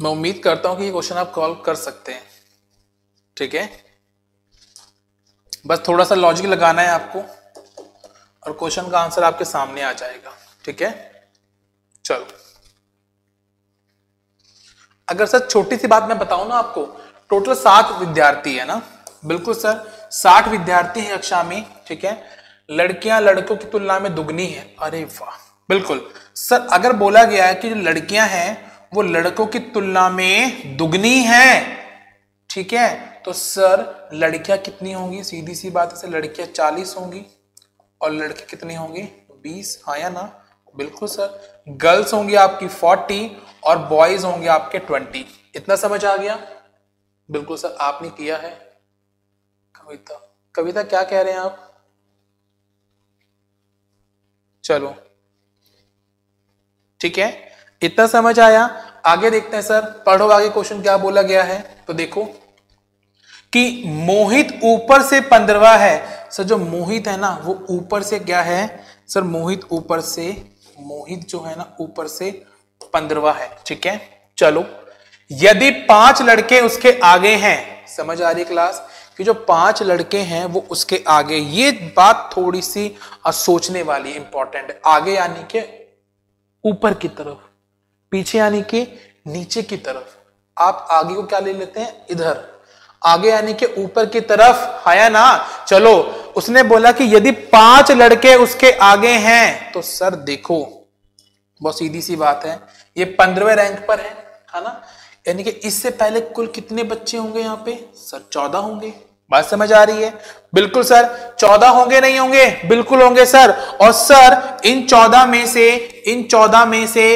मैं उम्मीद करता हूँ कि ये क्वेश्चन आप कॉल कर सकते हैं। ठीक है? बस थोड़ा सा लॉजिक लगाना है आपको, और क्वेश्चन का आंसर आपके सामने आ जाएगा। ठीक है? चलो। अगर सर छोटी सी बात मैं बताऊँ ना आपको टोटल सात विद्यार्थी है ना? बिल्कुल सर साठ विद्यार्थी हैं कक्षा में, ठीक है? लड़कियाँ लड़कों की तुलना में दुगनी है। अरे वाह, बिल्कुल। सर, अगर बोला गया है कि जो लड़कियाँ हैं, वो लड़कों की तुलना में दुगनी है, ठीक है? तो सर, लड़कियाँ कितनी होंगी? सीधी सी बात है, सर, लड़कियाँ चालीस होंगी। और लड़के कितने होंगे? बीस। हाँ या ना? बिल्कुल, सर। गर्ल्स होंगी आपकी फोर्टी और बॉयज़ होंगे आपके ट्वेंटी। इतना समझ आ गया? बिल्कुल, सर, आपने किया है। कविता। कविता क्या कह रहे हैं आप? चलो। ठीक है? इतना समझ आया? आगे देखते हैं सर। पढ़ो आगे क्वेश्चन क्या बोला गया है। तो देखो। कि मोहित ऊपर से पंद्रवा है। सर, जो मोहित है ना, वो ऊपर से क्या है? सर, मोहित ऊपर से, मोहित जो है ना, ऊपर से पंद्रवा है। ठीक है? चलो। यदि पाँच लड़के उसके आगे हैं, समझ आ रही क्लास कि जो पाँच लड़के हैं, वो उसके आगे, ये बात थोड़ी सी सोचने वाली इंपॉर्टेंट आगे यानी के ऊपर की तरफ़, पीछे यानी कि नीचे की तरफ़। आप आगे को क्या ले लेते हैं? इधर। आगे यानी के ऊपर की तरफ़। है ना? चलो, उसने बोला कि यदि पाँच लड़के उसके आगे हैं तो सर देखो, बहुत सीधी सी बात है। ये पंद्रहवें रैंक पर है है ना? यानी कि इससे पहले कुल कितने बच्चे होंगे यहाँ पे? सर चौदह होंगे। बात समझ आ रही है? बिल्कुल, सर। चौदह होंगे, नहीं होंगे? बिल्कुल होंगे, सर। और, सर, इन चौदह में से, इन चौदह में से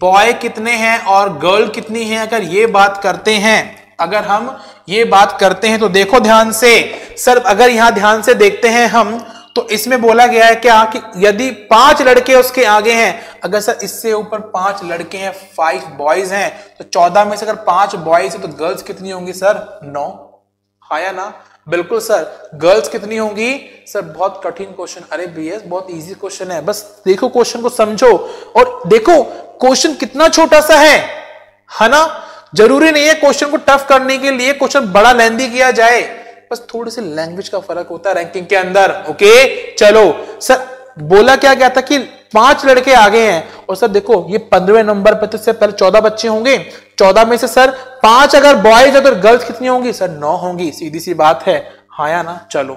बॉय कितने हैं और गर्ल कितनी है? अगर ये बात करते हैं, अगर हम ये बात करते हैं तो देखो ध्यान से। सर, अगर यहाँ ध्यान से देखते हैं हम तो इसमें बोला गया है क्या कि यदि पाँच लड़के उसके आगे हैं, अगर, सर, इससे ऊपर पाँच लड़के हैं फाइव बॉयज़ हैं तो चौदह में से अगर पाँच बॉयज़ है तो गर्ल्स कितनी होंगी, सर? नौ। आया ना। बिल्कुल सर। गर्ल्स कितनी होंगी? सर, बहुत कठिन क्वेश्चन अरे बीएस बहुत इजी क्वेश्चन है। बस देखो क्वेश्चन को समझो और देखो क्वेश्चन कितना छोटा सा है है ना? ज़रूरी नहीं है क्वेश्चन को टफ करने के लिए क्वेश्चन बड़ा लेंदी किया जाए। बस थोड़ी सी लैंग्वेज का फ़र्क होता है रैंकिंग के अंदर ओके चलो, सर, बोला क्या गया था कि पाँच लड़के आगे हैं? और सर, देखो, ये पंद्रहवें नंबर पर तो पहले चौदह बच्चे होंगे। चौदह में से, सर, पाँच अगर बॉयज़ है तो गर्ल्स कितनी होंगी? सर, नौ होंगी। सीधी सी बात है। हाँ या ना? चलो।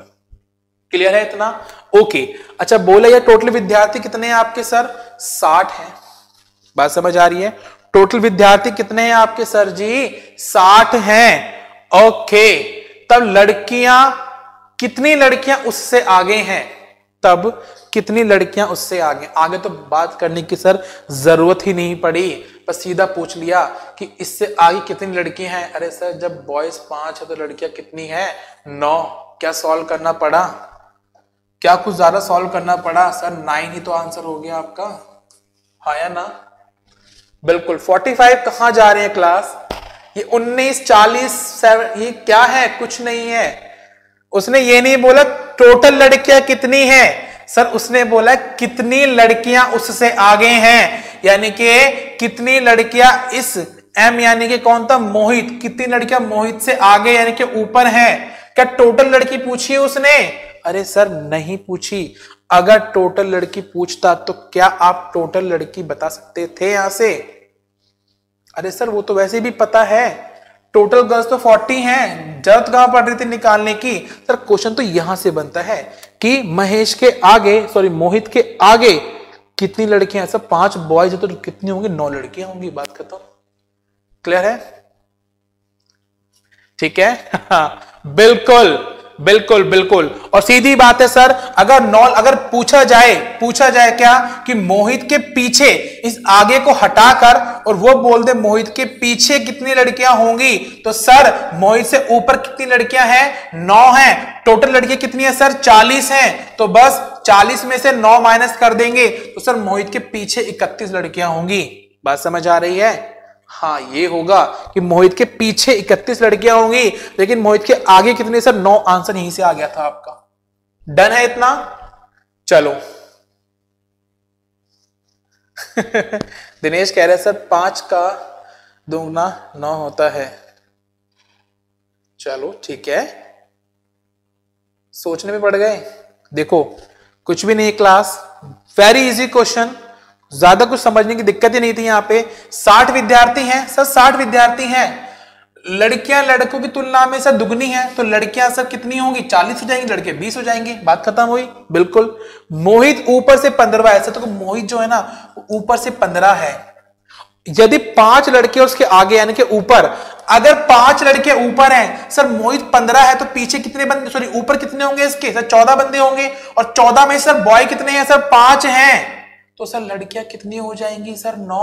क्लियर है इतना? ओके। अच्छा बोले ये टोटल विद्यार्थी कितने हैं आपके, सर? साठ है। बात समझ आ रही है? टोटल विद्यार्थी कितने हैं आपके, सर जी? साठ हैं। ओके। तब लड़कियाँ, कितनी लड़कियाँ उससे आगे हैं? तब कितनी लड़कियाँ उससे आगे? आगे तो बात करने की सर ज़रूरत ही नहीं पड़ी बस सीधा पूछ लिया कि इससे आगे कितनी लड़कियाँ हैं? अरे सर, जब बॉयज़ पाँच है तो लड़कियाँ कितनी है? नौ। क्या सॉल्व करना पड़ा? क्या कुछ ज़्यादा सॉल्व करना पड़ा? सर नाइन ही तो आंसर हो गया आपका। हाँ या ना? बिल्कुल। फोर्टी फाइव कहा जा रहे हैं क्लास ये उन्नीस, चालीस सेवन ये क्या है? कुछ नहीं है। उसने ये नहीं बोला टोटल लड़कियाँ कितनी हैं? सर, उसने बोला, कितनी लड़कियाँ उससे आगे हैं? यानी कि कितनी लड़कियाँ इस एम यानी कि कौन था? मोहित। कितनी लड़कियाँ मोहित से आगे, यानी कि ऊपर हैं? क्या टोटल लड़की पूछी उसने? अरे सर, नहीं पूछी। अगर टोटल लड़की पूछता तो क्या आप टोटल लड़की बता सकते थे यहाँ से? अरे सर, वो तो वैसे भी पता है। टोटल गर्ल्स तो 40 हैं। ज़रूरत कहाँ पड़ रही थी निकालने की? सर क्वेश्चन तो यहाँ से बनता है कि महेश के आगे सॉरी मोहित के आगे कितनी लड़कियाँ सर पाँच बॉयज़ तो कितनी होंगी? नौ लड़कियाँ होंगी, बात कर तो क्लियर है? ठीक है? *laughs* बिल्कुल। बिल्कुल बिल्कुल। और सीधी बात है, सर, अगर नॉल, अगर पूछा जाए पूछा जाए क्या कि मोहित के पीछे इस आगे को हटाकर और वो बोल दे, मोहित के पीछे कितनी लड़कियाँ होंगी? तो सर, मोहित से ऊपर कितनी लड़कियाँ हैं? नौ हैं। टोटल लड़कियाँ कितनी है, सर? चालीस हैं। तो बस, चालीस में से नौ माइनस कर देंगे। तो सर, मोहित के पीछे इकतीस लड़कियाँ होंगी। बात समझ आ रही है? हाँ ये होगा कि मोहित के पीछे इकतीस लड़कियाँ होंगी, लेकिन मोहित के आगे कितने सर नौ आंसर यहीं से आ गया था आपका। डन है इतना? चलो। *laughs* दिनेश कह रहे सर, पाँच का दोगुना नौ होता है। चलो, ठीक है। सोचने में पड़ गए। देखो, कुछ भी नहीं, क्लास। वेरी इजी क्वेश्चन ज़्यादा कुछ समझने की दिक्कत ही नहीं थी यहाँ पे। साठ विद्यार्थी हैं, सर साठ विद्यार्थी हैं। लड़कियाँ लड़कों की तुलना में सर दुगनी है तो लड़कियाँ सर कितनी होंगी? चालीस हो जाएँगी, लड़के बीस हो जाएँगे। बात खत्म हुई। बिल्कुल। मोहित ऊपर से पंद्रह, ऐसा तो मोहित जो है ना, ऊपर से पंद्रह है। यदि पाँच लड़के उसके आगे, यानी कि ऊपर, अगर पाँच लड़के ऊपर हैं, सर मोहित पंद्रह है तो पीछे कितने बंदे सॉरी ऊपर कितने होंगे इसके? सर चौदह बंदे होंगे। और चौदह में सर बॉय कितने हैं? सर पाँच हैं। तो सर लड़कियाँ कितनी हो जाएँगी सर? नौ।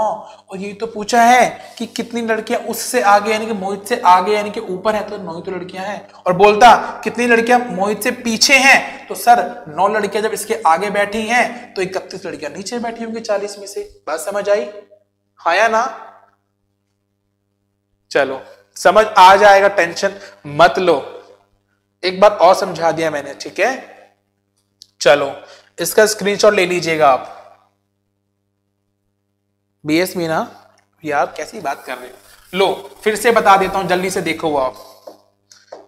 और ये तो पूछा है कि कितनी लड़कियाँ उससे आगे, यानी कि मोहित से आगे, यानी कि ऊपर है तो नौ ही तो लड़कियाँ हैं। और बोलता, कितनी लड़कियाँ मोहित से पीछे हैं? तो सर, नौ लड़कियाँ जब इसके आगे बैठी हैं तो इकतीस लड़कियाँ नीचे बैठी होंगी चालीस में से। बात समझ आई? हाँ या ना? चलो, समझ आ जाएगा, टेंशन मत लो। एक बात और समझा दिया मैंने, ठीक है? चलो, इसका स्क्रीनशॉट ले लीजिएगा आप। बी एस मीना यार कैसी बात कर रहे हो? लो, फिर से बता देता हूँ, जल्दी से देखो आप।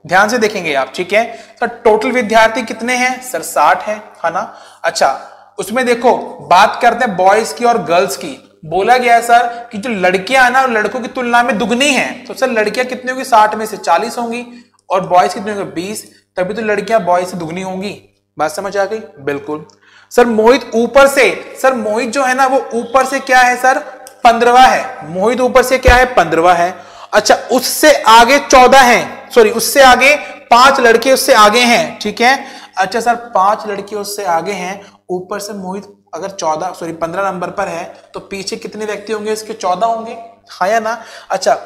ध्यान से देखेंगे आप, ठीक है? सर टोटल विद्यार्थी कितने हैं? सर, साठ है है ना? अच्छा उसमें देखो, बात करते हैं बॉयज़ की और गर्ल्स की। बोला गया है, सर, कि जो लड़कियाँ है ना लड़कों की तुलना में दुगनी है। तो सर, लड़कियाँ कितनी होंगी? साठ में से चालीस होंगी और बॉयज़ कितने होंगे? बीस। तभी तो लड़कियाँ बॉयज़ से दुगनी होंगी। बात समझ आ गई? बिल्कुल। सर, मोहित ऊपर से, सर, मोहित जो है ना, वो ऊपर से क्या है सर? पंद्रवा है। मोहित ऊपर से क्या है? पंद्रवा है। अच्छा उससे आगे चौदह है। सॉरी उससे आगे पाँच लड़के उससे आगे हैं, ठीक है? अच्छा सर, पाँच लड़के उससे आगे हैं। ऊपर से मोहित अगर चौदह सॉरी पंद्रह नंबर पर है तो पीछे कितने व्यक्ति होंगे इसके? चौदह होंगे। हाँ या ना? अच्छा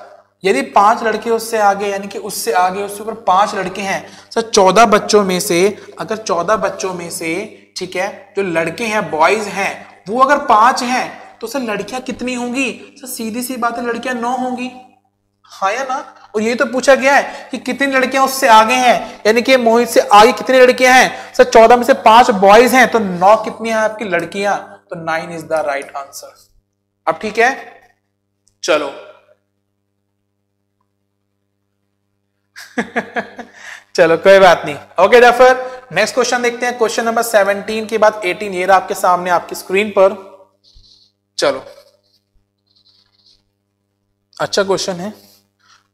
यदि पाँच लड़के उससे आगे, यानी कि उससे आगे उससे ऊपर पाँच लड़के हैं, सर, चौदह बच्चों में से, अगर चौदह बच्चों में से ठीक है? जो लड़के हैं बॉयज़ हैं, वो अगर पाँच हैं तो सर लड़कियाँ कितनी होंगी? सर सीधी सी बात है, लड़कियाँ नौ होंगी। हाँ या ना? और ये तो पूछा गया है कि कितनी लड़कियाँ उससे आगे हैं? यानी कि मोहित से आगे कितनी लड़कियाँ हैं? सर चौदह में से पाँच बॉयज़ हैं तो नौ कितनी है आपकी लड़कियाँ? तो nine is the right answer अब ठीक है? चलो। *laughs* चलो कोई बात नहीं। ओके डफर नेक्स्ट क्वेश्चन देखते हैं। क्वेश्चन नंबर 17 के बाद 18 ये रहा आपके सामने आपकी स्क्रीन पर। चलो। अच्छा क्वेश्चन है।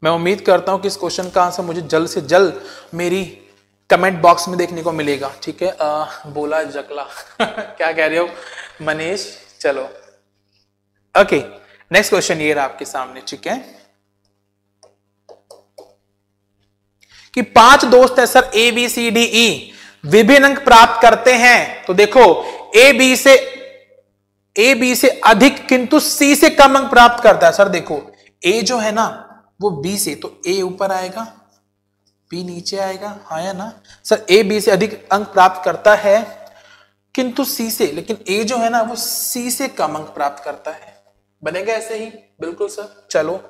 मैं उम्मीद करता हूँ कि इस क्वेश्चन का आंसर मुझे जल्द से जल्द मेरी कमेंट बॉक्स में देखने को मिलेगा। ठीक है? आ, बोला जकला। *laughs* क्या कह रहे हो? मनीष चलो। ओके नेक्स्ट क्वेश्चन ये रहा आपके सामने। ठीक है? कि पाँच दोस्त हैं sir A B C D E विभिन्न अंक प्राप्त करते हैं। तो देखो ए बी से ए बी से अधिक किंतु सी से कम अंक प्राप्त करता है। सर, देखो ए जो है ना, वो बी से तो ए ऊपर आएगा बी नीचे आएगा। हाँ या ना? सर ए बी से अधिक अंक प्राप्त करता है, किंतु सी से, लेकिन ए जो है ना, वो सी से कम अंक प्राप्त करता है। बनेगा ऐसे ही? बिल्कुल, सर। चलो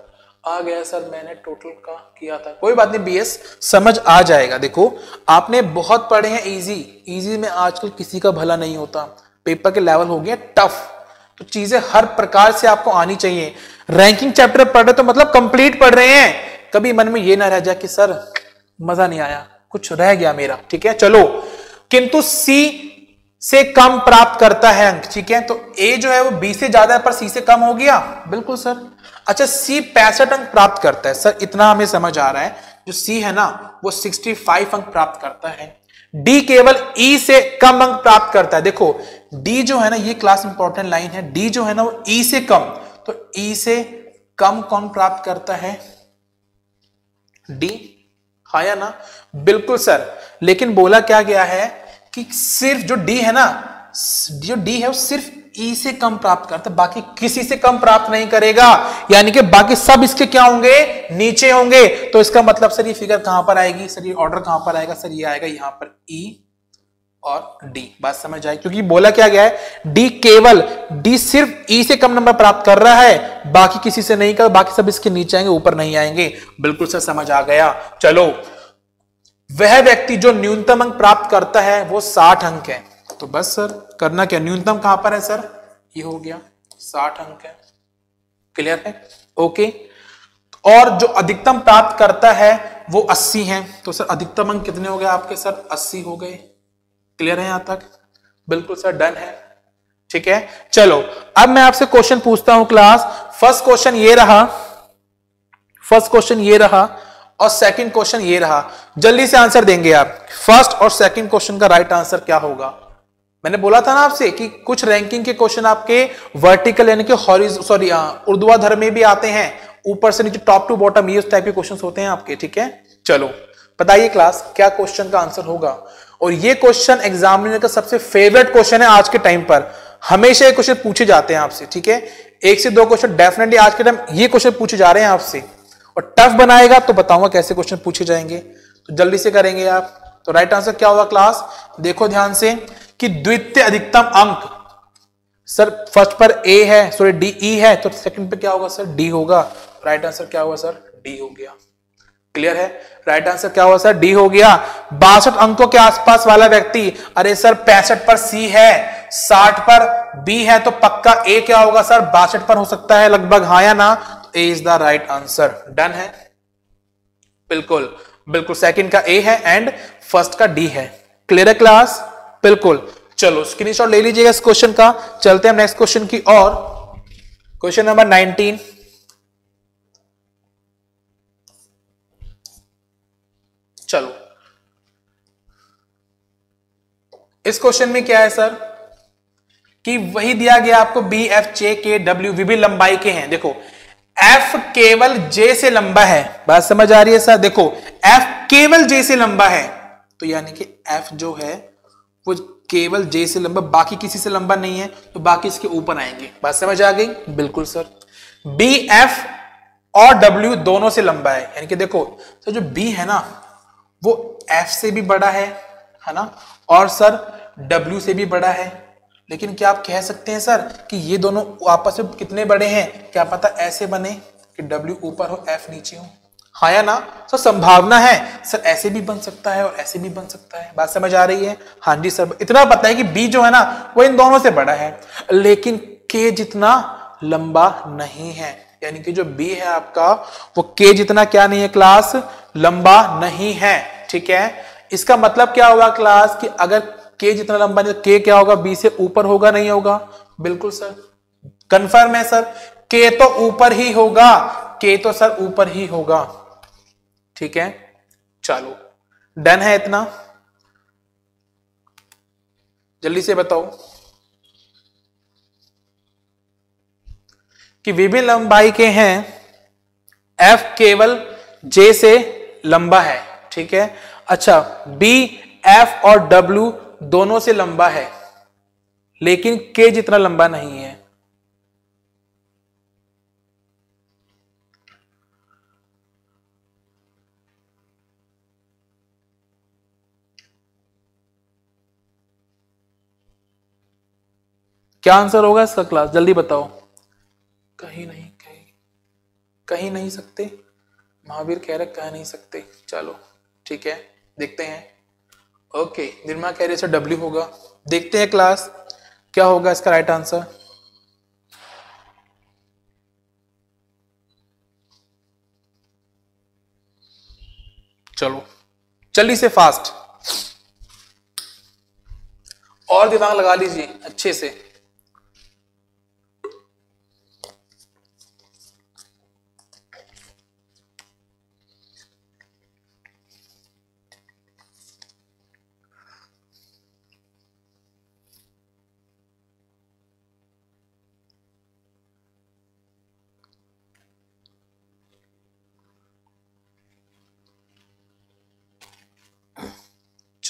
आ गया सर, मैंने टोटल का किया था। कोई बात नहीं बीएस समझ आ जाएगा। देखो, आपने बहुत पढ़े हैं इजी इजी में आजकल किसी का भला नहीं होता। पेपर के लेवल हो गया टफ तो चीज़ें हर प्रकार से आपको आनी चाहिए। रैंकिंग चैप्टर पढ़ रहे तो मतलब कंप्लीट पढ़ रहे हैं। कभी मन में ये ना रह जाए कि, सर, मज़ा नहीं आया। कुछ रह गया मेरा। ठीक है, चलो। किंतु सी से कम प्राप्त करता है अंक, ठीक है? तो ए जो है वो बी से ज़्यादा है, पर सी से कम हो गया। बिल्कुल, सर। अच्छा सी पैंसठ अंक प्राप्त करता है। सर, इतना हमें समझ आ रहा है। जो सी है ना, वो 65 अंक प्राप्त करता है। डी केवल ई e से कम अंक प्राप्त करता है। देखो डी जो है ना, ये क्लास इंपॉर्टेंट लाइन है। डी जो है ना, वो ई e से कम। तो ई e से कम कौन प्राप्त करता है? डी हा या ना? बिल्कुल, सर। लेकिन बोला क्या गया है? कि सिर्फ़ जो डी है ना, जो डी है वो सिर्फ़ ई से कम प्राप्त करता है, बाकी किसी से कम प्राप्त नहीं करेगा। यानी कि बाकी सब इसके क्या होंगे? नीचे होंगे। तो इसका मतलब सर ये फिगर कहाँ पर आएगी? सर ये ऑर्डर कहाँ पर आएगा? सर ये आएगा यहाँ पर ई और डी बात समझ आए क्योंकि बोला क्या गया है? डी केवल डी सिर्फ़ ई से कम नंबर प्राप्त कर रहा है। बाकी किसी से नहीं कर, बाकी सब इसके नीचे आएँगे, ऊपर नहीं आएँगे। बिल्कुल सर समझ आ गया। चलो वह व्यक्ति जो न्यूनतम अंक प्राप्त करता है, वो साठ अंक है। तो बस सर, करना क्या? न्यूनतम कहाँ पर है सर? ये हो गया साठ अंक है। क्लियर है? ओके और जो अधिकतम प्राप्त करता है, वो अस्सी है। तो सर, अधिकतम अंक कितने हो गए आपके सर? अस्सी हो गए। क्लियर है यहाँ तक? बिल्कुल सर डन है। ठीक है? चलो, अब मैं आपसे क्वेश्चन पूछता हूँ क्लास फ़र्स्ट क्वेश्चन ये रहा। फ़र्स्ट क्वेश्चन ये रहा। और सेकंड क्वेश्चन ये रहा, जल्दी से आंसर देंगे आप। फ़र्स्ट और सेकंड क्वेश्चन का राइट आंसर क्या होगा? मैंने बोला था ना आपसे कि कुछ रैंकिंग के क्वेश्चन आपके वर्टिकल यानी कि सॉरी उर्दुआधर में भी आते हैं। ऊपर से नीचे टॉप टू बॉटम ये उस टाइप के क्वेश्चन होते हैं आपके, ठीक है? चलो, बताइए क्लास क्या क्वेश्चन का आंसर होगा? और ये क्वेश्चन एग्जामिनर का सबसे फेवरेट क्वेश्चन है आज के टाइम पर। हमेशा ये क्वेश्चन पूछे जाते हैं आपसे, ठीक है? एक से दो क्वेश्चन डेफिनेटली आज के टाइम ये क्वेश्चन पूछे जा रहे हैं आपसे। और टफ बनाएगा तो बताऊँगा कैसे क्वेश्चन पूछे जाएँगे। तो जल्दी से करेंगे आप। तो राइट आंसर क्या होगा क्लास देखो ध्यान से कि द्वितीय अधिकतम अंक। सर फ़र्स्ट पर ए है सॉरी डी ई है तो सेकंड पे क्या होगा सर डी होगा। राइट आंसर क्या होगा सर डी हो गया। क्लियर है? राइट आंसर क्या हुआ सर डी हो गया। बासठ अंकों के आसपास वाला व्यक्ति, अरे सर पैंसठ पर सी है, साठ पर बी है तो पक्का ए क्या होगा सर बासठ पर हो सकता है लगभग। हाँ या ना? A is the right answer done है? बिल्कुल बिल्कुल। सेकंड का ए है एंड फ़र्स्ट का डी है। क्लियर है क्लास बिल्कुल। चलो स्क्रीनशॉट ले लीजिएगा इस क्वेश्चन का। चलते हैं नेक्स्ट क्वेश्चन की और। क्वेश्चन नंबर 19 चलो। इस क्वेश्चन में क्या है सर कि वही दिया गया आपको बी एफ़ जे के डब्ल्यू विभिन्न लंबाई के हैं। देखो एफ़ केवल जे से लंबा है। बात समझ आ रही है सर? देखो एफ़ केवल जे से लंबा है। तो यानी कि एफ़ जो है वो केवल जे से लंबा बाकी किसी से लंबा नहीं है तो बाकी इसके ऊपर आएँगे। बात समझ आ गई? बिल्कुल सर। बी एफ़ और डब्ल्यू दोनों से लंबा है। यानी कि देखो सर जो बी है ना वो एफ़ से भी बड़ा है है ना? और सर डब्ल्यू से भी बड़ा है। लेकिन क्या आप कह सकते हैं, सर, कि ये दोनों आपस में कितने बड़े हैं? क्या पता ऐसे बने कि डब्ल्यू ऊपर हो एफ़ नीचे हो? हाँ या ना? सर, संभावना है। सर, ऐसे भी बन सकता है और ऐसे भी बन सकता है। बात समझ आ रही है? हाँ जी, सर, इतना पता है कि बी जो है ना, वो इन दोनों से बड़ा है। लेकिन के जितना लंबा नहीं है, यानी कि जो बी है आपका, वो के जितना क्या नहीं है क्लास लंबा नहीं है, ठीक है? इसका मतलब क्या होगा क्लास कि अगर के जितना लंबा नहीं तो के क्या होगा? बी से ऊपर होगा, नहीं होगा? बिल्कुल सर। कंफर्म है सर। के तो ऊपर ही होगा। के तो सर ऊपर ही होगा। ठीक है? चलो। डन है इतना। जल्दी से बताओ कि विभिन्न लंबाई के हैं। एफ़ केवल जे से लंबा है। ठीक है? अच्छा बी एफ़ और डब्ल्यू दोनों से लंबा है, लेकिन के जितना लंबा नहीं है। क्या आंसर होगा इसका क्लास जल्दी बताओ। कहीं नहीं, कहीं कहीं नहीं सकते। महावीर कह रहे कह नहीं सकते। चलो, ठीक है, देखते हैं। ओके निर्मा कह रही है डब्ल्यू होगा। देखते हैं क्लास क्या होगा इसका राइट आंसर चलो जल्दी से फास्ट और दिमाग लगा लीजिए, अच्छे से।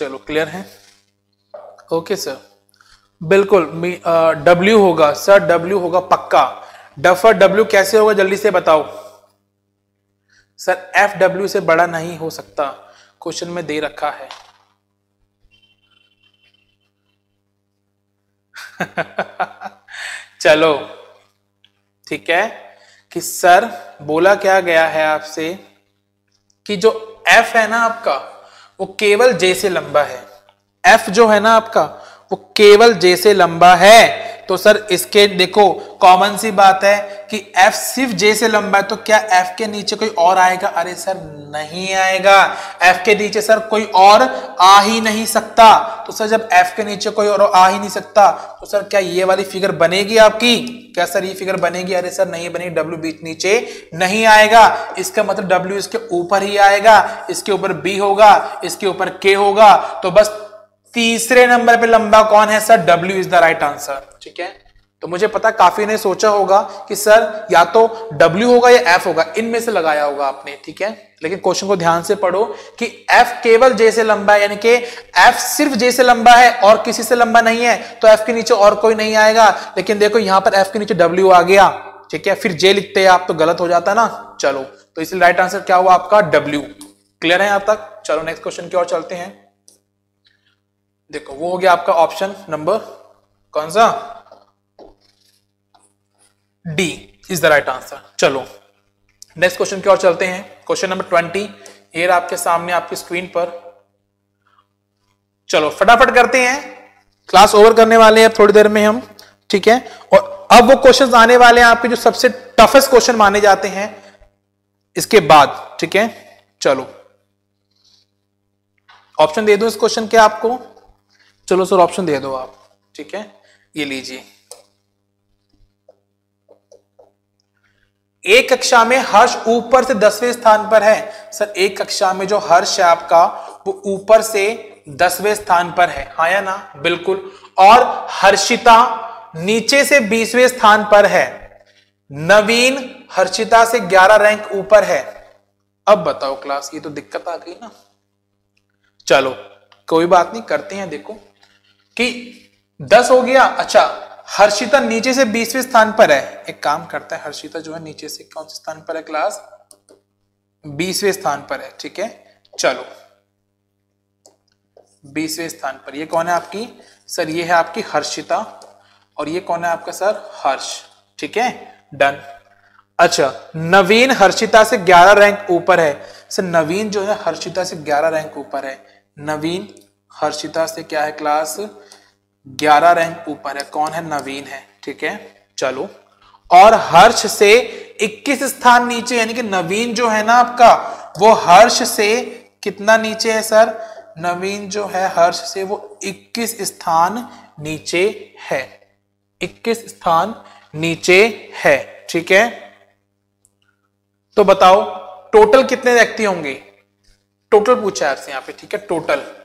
चलो क्लियर है? ओके सर बिल्कुल डब्ल्यू होगा सर डब्ल्यू होगा पक्का। डफर डब्ल्यू कैसे होगा, जल्दी से बताओ। सर एफ़ डब्ल्यू से बड़ा नहीं हो सकता। क्वेश्चन में दे रखा है। *laughs* चलो, ठीक है? कि सर बोला क्या गया है आपसे? कि जो एफ़ है ना आपका वो केवल जे से लंबा है। एफ़ जो है ना आपका, वो केवल जे से लंबा है। तो सर, इसके देखो कॉमन सी बात है कि एफ़ सिर्फ़ जे से लंबा है तो क्या एफ़ के नीचे कोई और आएगा? अरे सर, नहीं आएगा। एफ़ के नीचे सर, कोई और आ ही नहीं सकता। तो सर, जब एफ़ के नीचे कोई और आ ही नहीं सकता तो सर, क्या ये वाली फिगर बनेगी आपकी? क्या सर, ये फिगर बनेगी? अरे सर, नहीं बनेगी डब्ल्यू बीच नीचे नहीं आएगा। इसका मतलब डब्ल्यू इसके ऊपर ही आएगा, इसके ऊपर बी होगा, इसके ऊपर के होगा। तो बस तीसरे नंबर पे लंबा कौन है, sir? W is the right answer ठीक है? तो मुझे पता काफ़ी ने सोचा होगा कि, सर, या तो W होगा या F होगा। इनमें से लगाया होगा आपने, ठीक है? लेकिन क्वेश्चन को ध्यान से पढ़ो कि F केवल J से लंबा है, यानी कि F सिर्फ़ J से लंबा है और किसी से लंबा नहीं है तो F के नीचे और कोई नहीं आएगा। लेकिन देखो, यहाँ पर F के नीचे W आ गया, ठीक है? फिर J लिखते हैं आप तो गलत हो जाता ना? चलो तो इसलिए राइट आंसर क्या हुआ आपका? डब्ल्यू क्लियर है आप तक? चलो नेक्स्ट क्वेश्चन की ओर चलते हैं। देखो, वो हो गया आपका ऑप्शन नंबर कौन सा? D is the right answer चलो नेक्स्ट क्वेश्चन की ओर चलते हैं। क्वेश्चन नंबर ट्वेंटी एयर आपके सामने आपकी स्क्रीन पर। चलो, फटाफट करते हैं। क्लास ओवर करने वाले हैं थोड़ी देर में हम, ठीक है? और अब वो क्वेश्चन आने वाले हैं आपके जो सबसे टफेस्ट क्वेश्चन माने जाते हैं। इसके बाद, ठीक है? चलो ऑप्शन दे दो इस क्वेश्चन के आपको। चलो सर ऑप्शन दे दो आप। ठीक है? ये लीजिए। एक कक्षा में हर्ष ऊपर से दसवें स्थान पर है। सर, एक कक्षा में जो हर्ष है आपका, वो ऊपर से दसवें स्थान पर है। हाँ या ना? बिल्कुल। और हर्षिता नीचे से बीसवें स्थान पर है। नवीन हर्षिता से ग्यारह रैंक ऊपर है। अब बताओ क्लास, ये तो दिक्कत आ गई ना। चलो, कोई बात नहीं, करते हैं, देखो। कि दस हो गया अच्छा हर्षिता नीचे से बीसवें स्थान पर है। एक काम करता है, हर्षिता जो है नीचे से कौन से स्थान पर है क्लास बीसवें स्थान पर है, ठीक है? चलो। बीसवें स्थान पर। ये कौन है आपकी? सर, ये है आपकी हर्षिता और ये कौन है आपका सर? हर्ष, ठीक है? डन अच्छा नवीन हर्षिता से 11 रैंक ऊपर है। सर, नवीन जो है हर्षिता से 11 रैंक ऊपर है। नवीन हर्षिता से क्या है क्लास? 11 रैंक ऊपर है। कौन है? नवीन है। ठीक है, चलो। और हर्ष से 21 स्थान नीचे, यानी कि नवीन जो है ना आपका, वो हर्ष से कितना नीचे है सर? नवीन जो है हर्ष से वो 21 स्थान नीचे है। 21 स्थान नीचे है। ठीक है? तो बताओ, टोटल कितने व्यक्ति होंगे? टोटल पूछा है आपसे यहाँ पे। ठीक है, total.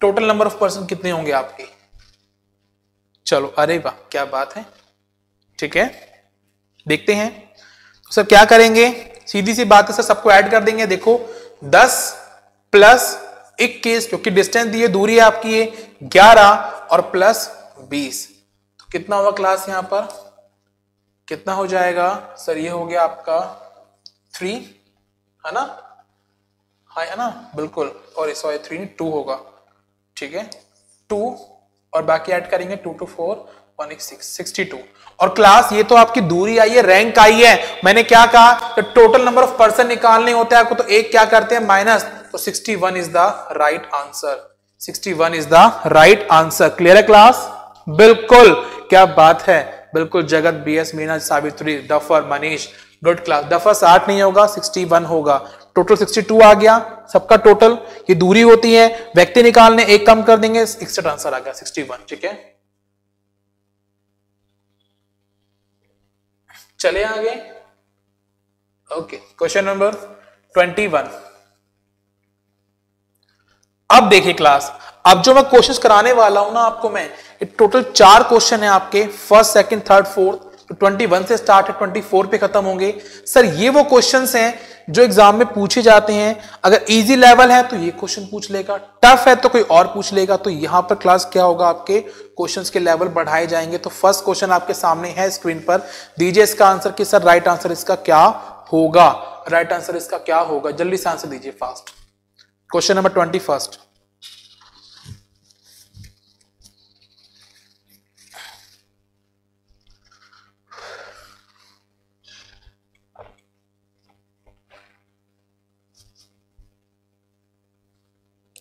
Total number of person कितने होंगे आपके? चलो, अरे वाह, क्या बात है। ठीक है? देखते हैं। तो सर, क्या करेंगे? सीधी सी बात है, सर, सबको ऐड कर देंगे। देखो 10 प्लस इक्कीस क्योंकि डिस्टेंस दी है दूरी है आपकी ये 11 और प्लस 20 तो कितना होगा क्लास यहाँ पर? कितना हो जाएगा? सर, ये हो गया आपका थ्री है ना? हाँ है ना? बिल्कुल। और सॉरी थ्री टू होगा। ठीक है? टू, और बाकी ऐड करेंगे two two four, one six, sixty two. और क्लास, ये तो आपकी दूरी आई है, रैंक आई है। मैंने क्या कहा? तो टोटल नंबर ऑफ़ पर्सन निकालने होते हैं आपको तो एक क्या करते हैं? माइनस तो 61 is the right answer 61 is the right answer clear है क्लास? बिल्कुल। क्या बात है? बिल्कुल, जगत बी एस मीना सावित्री डफर मनीष। Good class. डफर साठ नहीं होगा 61 होगा। टोटल 62 आ गया, सबका टोटल, ये दूरी होती है, व्यक्ति निकालने एक कम कर देंगे एक्सेट आंसर आ गया 61 ठीक है? चले आगे। ओके, क्वेश्चन नंबर 21 अब देखिए क्लास, अब जो मैं कोशिश कराने वाला हूँ ना आपको मैं टोटल चार क्वेश्चन है आपके, फ़र्स्ट, सेकंड, थर्ड, फोर्थ तो 21 से स्टार्ट है 24 पे खत्म होंगे। सर, ये वो क्वेश्चंस हैं जो एग्ज़ाम में पूछे जाते हैं, अगर इजी लेवल है तो ये क्वेश्चन पूछ लेगा। टफ है तो कोई और पूछ लेगा। तो यहाँ पर क्लास क्या होगा आपके? क्वेश्चंस के लेवल बढ़ाए जाएँगे। तो फ़र्स्ट क्वेश्चन आपके सामने है स्क्रीन पर। दीजिए इसका आंसर कि सर राइट आंसर इसका क्या होगा? राइट आंसर इसका क्या होगा? जल्दी से आंसर दीजिए fast question number twenty first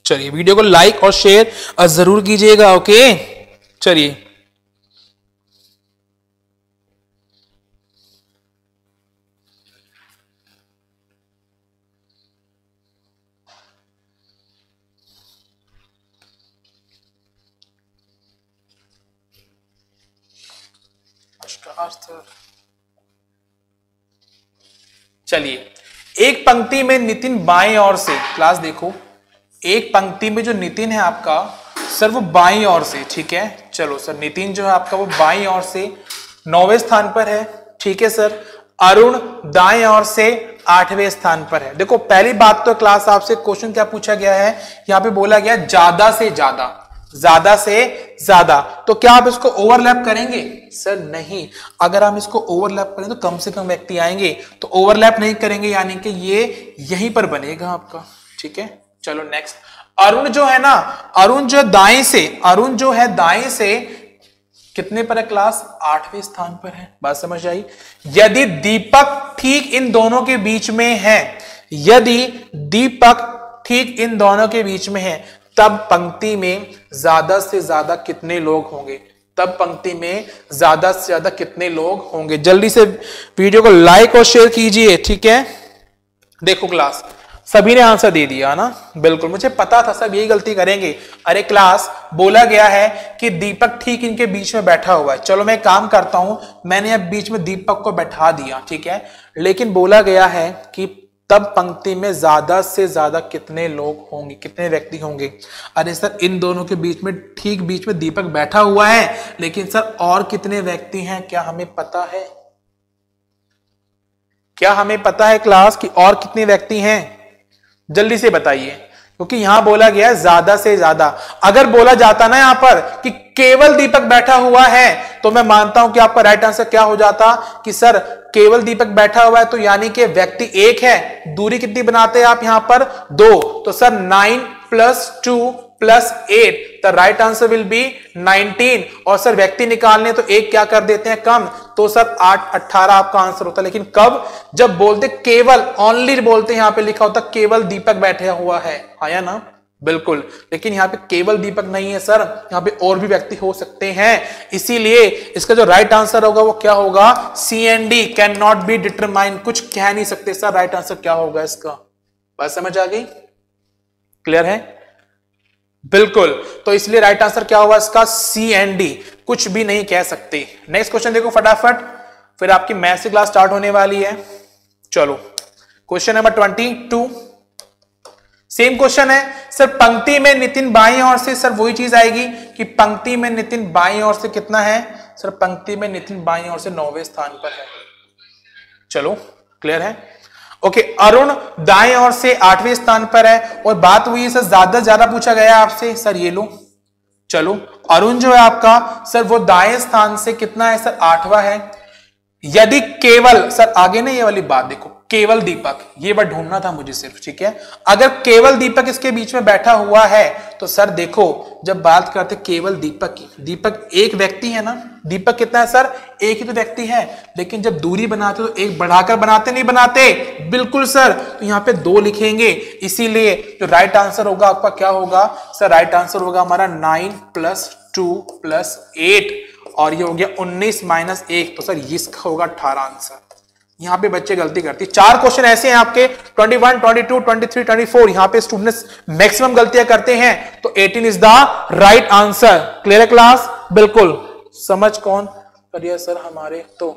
चलिए वीडियो को लाइक और शेयर ज़रूर कीजिएगा ओके? चलिए। चलिए। एक पंक्ति में नितिन बाएँ ओर से क्लास देखो। एक पंक्ति में जो नितिन है आपका, सर वो बाई ओर से, ठीक है? चलो, सर, नितिन जो है आपका वो बाई ओर से, नौवे स्थान पर है, ठीक है, सर? अरुण दाएँ ओर से आठवें स्थान पर है। देखो, पहली बात तो क्लास आपसे क्वेश्चन क्या पूछा गया है? यहाँ पे बोला गया, ज़्यादा से ज़्यादा ज़्यादा से ज़्यादा। तो क्या आप इसको ओवरलैप करेंगे? सर, नहीं। अगर हम इसको ओवरलैप करें तो कम से कम व्यक्ति आएँगे। तो ओवरलैप नहीं करेंगे, यानी कि ये यहीं पर बनेगा आपका, ठीक है? चलो नेक्स्ट अरुण जो है ना, अरुण जो दाएँ से, अरुण जो है दाएँ से, कितने पर है क्लास आठवें स्थान पर है। बात समझ आई? यदि दीपक ठीक इन दोनों के बीच में है, यदि दीपक ठीक इन दोनों के बीच में है, तब पंक्ति में ज़्यादा से ज़्यादा कितने लोग होंगे? तब पंक्ति में ज़्यादा से ज़्यादा कितने लोग होंगे? जल्दी से वीडियो को लाइक और शेयर कीजिए, ठीक है? देखो क्लास सभी ने आंसर दे दिया ना? बिल्कुल। मुझे पता था, सब यही गलती करेंगे। अरे, क्लास, बोला गया है कि दीपक ठीक इनके बीच में बैठा हुआ है। चलो, मैं काम करता हूँ, मैंने अब बीच में दीपक को बैठा दिया, ठीक है? लेकिन बोला गया है कि तब पंक्ति में ज़्यादा से ज़्यादा कितने लोग होंगे, कितने व्यक्ति होंगे? अरे, सर, इन दोनों के बीच में, ठीक बीच में दीपक बैठा हुआ है, लेकिन सर, और कितने व्यक्ति हैं, क्या हमें पता है? क्या हमें पता है क्लास कि और कितने व्यक्ति हैं? जल्दी से बताइए, क्योंकि यहाँ बोला गया है ज़्यादा से ज़्यादा। अगर बोला जाता ना यहाँ पर कि केवल दीपक बैठा हुआ है तो मैं मानता हूँ कि आपका राइट आंसर क्या हो जाता कि सर, केवल दीपक बैठा हुआ है तो यानी कि व्यक्ति एक है, दूरी कितनी बनाते हैं आप यहाँ पर? दो। तो sir nine plus two plus eight the right answer will be nineteen और सर, व्यक्ति निकालने तो एक क्या कर देते हैं? कम। तो सर, आठ, अट्ठारह आपका आंसर होता है। लेकिन कब? जब बोलते केवल ओनली बोलते यहाँ पे लिखा होता, केवल दीपक बैठे हुआ है। आया ना? बिल्कुल। लेकिन यहाँ पे केवल दीपक नहीं है, सर। यहाँ पे और भी व्यक्ति हो सकते हैं। इसीलिए इसका जो राइट आंसर होगा, वो क्या होगा? C N D can not be determine कुछ कह नहीं सकते, सर। राइट आंसर क्या होगा इसका? बात समझ आ गई? क्लियर है? बिल्कुल। तो इसलिए राइट आंसर क्या होगा इसका? सी एंड डी कुछ भी नहीं कह सकते। नेक्स्ट क्वेश्चन देखो फटाफट। फिर आपकी मैथ क्लास स्टार्ट होने वाली है। चलो। Question number twenty two same question है। सर पंक्ति में नितिन बाई और से सर वही चीज़ आएगी कि पंक्ति में नितिन बाई और से कितना है? सर पंक्ति में नितिन बाई और से नौवे स्थान पर है। चलो। क्लियर है? ओके अरुण दाएँ और से आठवें स्थान पर है और बात हुई है, सर, ज़्यादा ज़्यादा पूछा गया आपसे। सर, ये लो। चलो, अरुण जो है आपका, सर, वो दाएँ स्थान से कितना है, सर, आठवां है। यदि केवल, सर, आगे नहीं ये वाली बात, देखो। केवल दीपक। ये बात ढूंढना था मुझे सिर्फ़, ठीक है? अगर केवल दीपक इसके बीच में बैठा हुआ है तो सर देखो, जब बात करते केवल दीपक की, दीपक एक व्यक्ति है ना? दीपक कितना है सर? एक ही तो व्यक्ति है। लेकिन जब दूरी बनाते तो एक बढ़ाकर बनाते, नहीं बनाते? बिल्कुल सर। तो यहाँ पे दो लिखेंगे, इसीलिए जो राइट आंसर होगा, आपका क्या होगा? सर राइट आंसर होगा हमारा nine plus two plus eight और ये हो गया उन्नीस माइनस एक। तो सर इसका होगा अठारह आंसर यहाँ पे बच्चे गलती करते हैं। चार क्वेश्चन ऐसे हैं आपके 21, 22, 23, 24 यहाँ पे स्टूडेंट्स मैक्सिमम गलतियाँ करते हैं। तो 18 is the right answer clear class बिल्कुल। समझ कौन? करिए सर हमारे। तो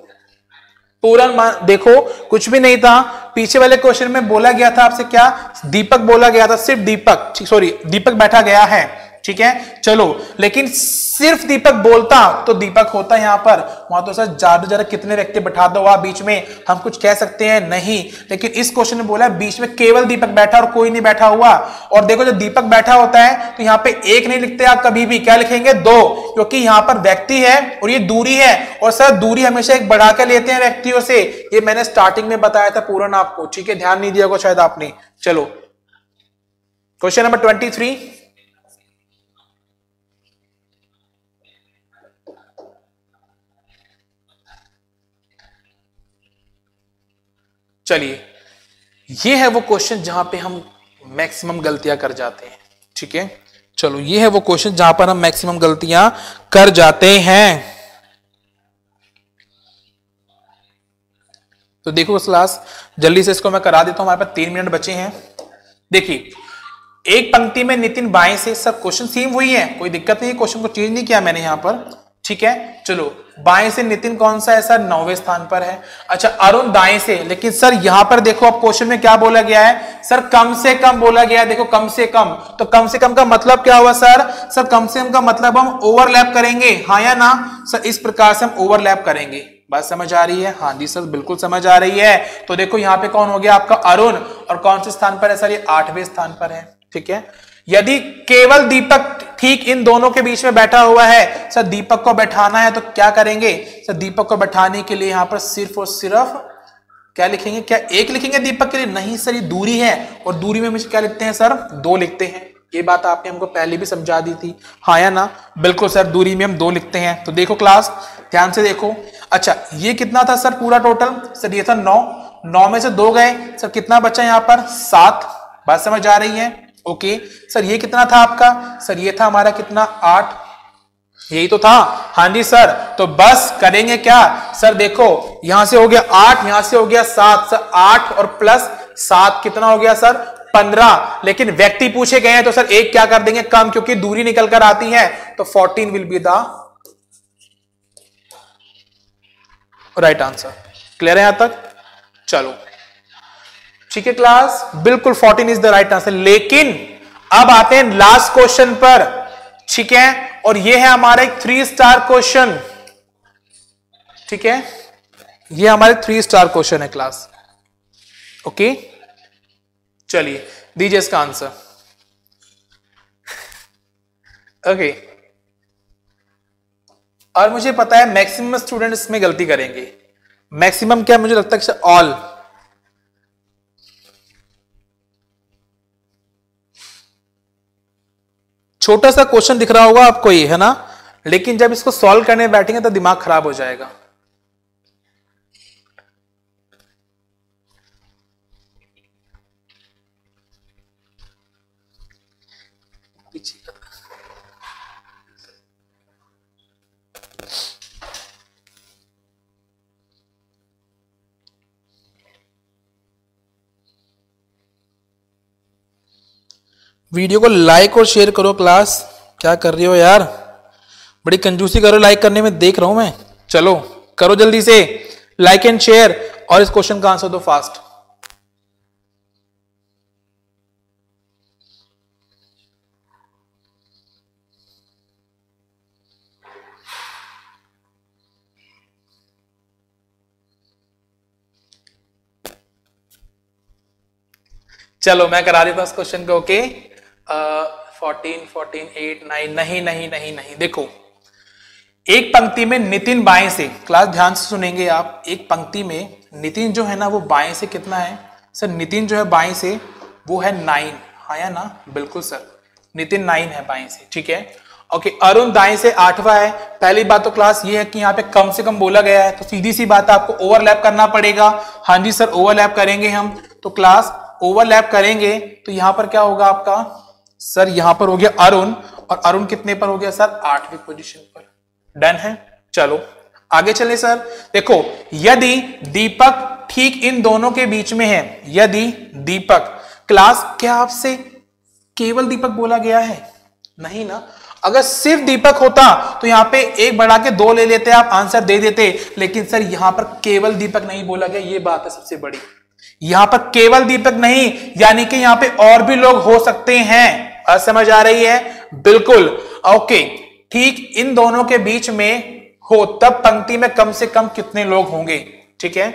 पूरा देखो कुछ भी नहीं था। पीछे वाले क्वेश्चन में बोला गया था आपसे क्या? दीपक बोला गया था सिर्फ़ दीपक। सॉरी दीपक बैठा गया है। ठीक है? चलो, लेकिन सिर्फ़ दीपक बोलता तो दीपक होता यहाँ पर। वहाँ तो सर ज़्यादा ज़्यादा कितने व्यक्ति बैठा दो आप बीच में। हम कुछ कह सकते हैं? नहीं। लेकिन इस क्वेश्चन में बोला बीच में केवल दीपक बैठा और कोई नहीं बैठा हुआ। और देखो, जब दीपक बैठा होता है तो यहाँ पे एक नहीं लिखते आप कभी भी। क्या लिखेंगे? दो। क्योंकि यहाँ पर व्यक्ति है और ये दूरी है। और सर, दूरी हमेशा एक बढ़ा के लेते हैं व्यक्तियों से। ये मैंने स्टार्टिंग में बताया था पूर्ण आपको। ठीक है? ध्यान नहीं दिया को शायद आपने। चलो। क्वेश्चन नंबर ट्वेंटी थ्री चलिए। ये है वो क्वेश्चन जहाँ पे हम मैक्सिमम गलतियाँ कर जाते हैं, ठीक है? चलो, ये है वो क्वेश्चन जहाँ पर हम मैक्सिमम गलतियाँ कर जाते हैं। तो देखो क्लास जल्दी से इसको मैं करा देता हूँ, हमारे पास तीन मिनट बचे हैं। देखिए, एक पंक्ति में नितिन बाएँ से सब क्वेश्चन सेम वही है, कोई दिक्कत नहीं क्वेश्चन को चेंज नहीं किया मैंने यहाँ पर। ठीक है? चलो, बाएँ से नितिन कौन सा है सर नौवे स्थान पर है? अच्छा अरुण दाएँ से, लेकिन सर यहाँ पर देखो अब क्वेश्चन में क्या बोला गया है? सर, कम से कम बोला गया है, देखो कम से कम। तो कम से कम का मतलब क्या हुआ सर? सर, कम से कम का मतलब हम ओवरलैप करेंगे। हाँ या ना? सर, इस प्रकार से हम ओवरलैप करेंगे। बात समझ आ रही है? हाँ जी सर, बिल्कुल समझ आ रही है। तो देखो यहाँ पे कौन हो गया आपका अरुण? और कौन से स्थान पर है सर? ये आठवें स्थान पर है। ठीक है? यदि केवल दीपक ठीक इन दोनों के बीच में बैठा हुआ है, सर दीपक को बैठाना है तो क्या करेंगे? सर दीपक को बैठाने के लिए यहाँ पर सिर्फ़ और सिर्फ़ क्या लिखेंगे? क्या एक लिखेंगे दीपक के लिए? नहीं सर, ये दूरी है। और दूरी में क्या लिखते हैं सर? दो लिखते हैं। ये बात आपने हमको पहले भी समझा दी थी। हाँ या ना? बिल्कुल सर, दूरी में हम दो लिखते हैं। तो देखो क्लास ध्यान से देखो। अच्छा ये कितना था सर पूरा टोटल सर ये था नौ। नौ में से दो गए। सर कितना बचा यहाँ पर? सात। बात समझ आ रही है? ओके। सर, ये कितना था आपका? सर, ये था हमारा कितना? आठ। यही तो था। हाँ जी, सर तो बस करेंगे क्या? सर, देखो, यहाँ से हो गया आठ, यहाँ से हो गया सात। सर, आठ और प्लस सात कितना हो गया, सर? पंद्रह। लेकिन व्यक्ति पूछे गए हैं तो सर, एक क्या कर देंगे? कम, क्योंकि दूरी निकल कर आती है। तो fourteen will be the right answer clear है यहाँ तक? चलो। ठीक है क्लास बिल्कुल 14 इज़ द राइट आंसर लेकिन, अब आते हैं लास्ट क्वेश्चन पर। ठीक है? और ये है हमारा एक थ्री स्टार क्वेश्चन ठीक है? ये हमारे थ्री स्टार क्वेश्चन है क्लास ओके चलिए, दीजिए इसका आंसर ओके और मुझे पता है मैक्सिमम स्टूडेंट इसमें गलती करेंगे। मैक्सिमम क्या मुझे लगता है ऑल छोटा सा क्वेश्चन दिख रहा होगा आपको ये, है ना? लेकिन जब इसको सॉल्व करने बैठेंगे तो दिमाग खराब हो जाएगा। वीडियो को लाइक और शेयर करो क्लास। क्या कर रही हो यार? बड़ी कंजूसी करो लाइक करने में देख रहा हूँ मैं। चलो, करो जल्दी से। लाइक एंड शेयर और इस क्वेश्चन का आंसर दो फास्ट चलो, मैं करा देता हूँ इस क्वेश्चन को okay fourteen fourteen eight nine नहीं नहीं नहीं नहीं। देखो, एक पंक्ति में नितिन बाएँ से, क्लास ध्यान से सुनेंगे आप, एक पंक्ति में नितिन जो है ना, वो बाएँ से कितना है? सर, नितिन जो है बाएँ से, वो है नाइन हाँ या ना? बिल्कुल, सर। नितिन नाइन है बाएँ से, ठीक है? ओके, अरुण दाएँ से आठवां है। पहली बात तो क्लास ये है कि यहाँ पे कम से कम बोला गया है तो सीधी सी बात आपको ओवरलैप करना पड़ेगा। हाँ जी, सर ओवरलैप करेंगे हम। तो क्लास ओवरलैप करेंगे तो यहाँ पर क्या होगा आपका? सर, यहाँ पर हो गया अरुण। और अरुण कितने पर हो गया सर? आठवीं पोजीशन पर। डन है? चलो। आगे चले सर। देखो, यदि दीपक ठीक इन दोनों के बीच में है, यदि दीपक, क्लास क्या आपसे केवल दीपक बोला गया है? नहीं ना। अगर सिर्फ़ दीपक होता तो यहाँ पे एक बढ़ा के दो ले लेते, आप आंसर दे देते। लेकिन सर, यहाँ पर केवल दीपक नहीं बोला गया, ये बात है सबसे बड़ी। यहाँ पर केवल दीपक नहीं, यानी कि यहाँ पे और भी लोग हो सकते हैं। समझ आ रही है? बिल्कुल। ओके, ठीक इन दोनों के बीच में हो, तब पंक्ति में कम से कम कितने लोग होंगे? ठीक है?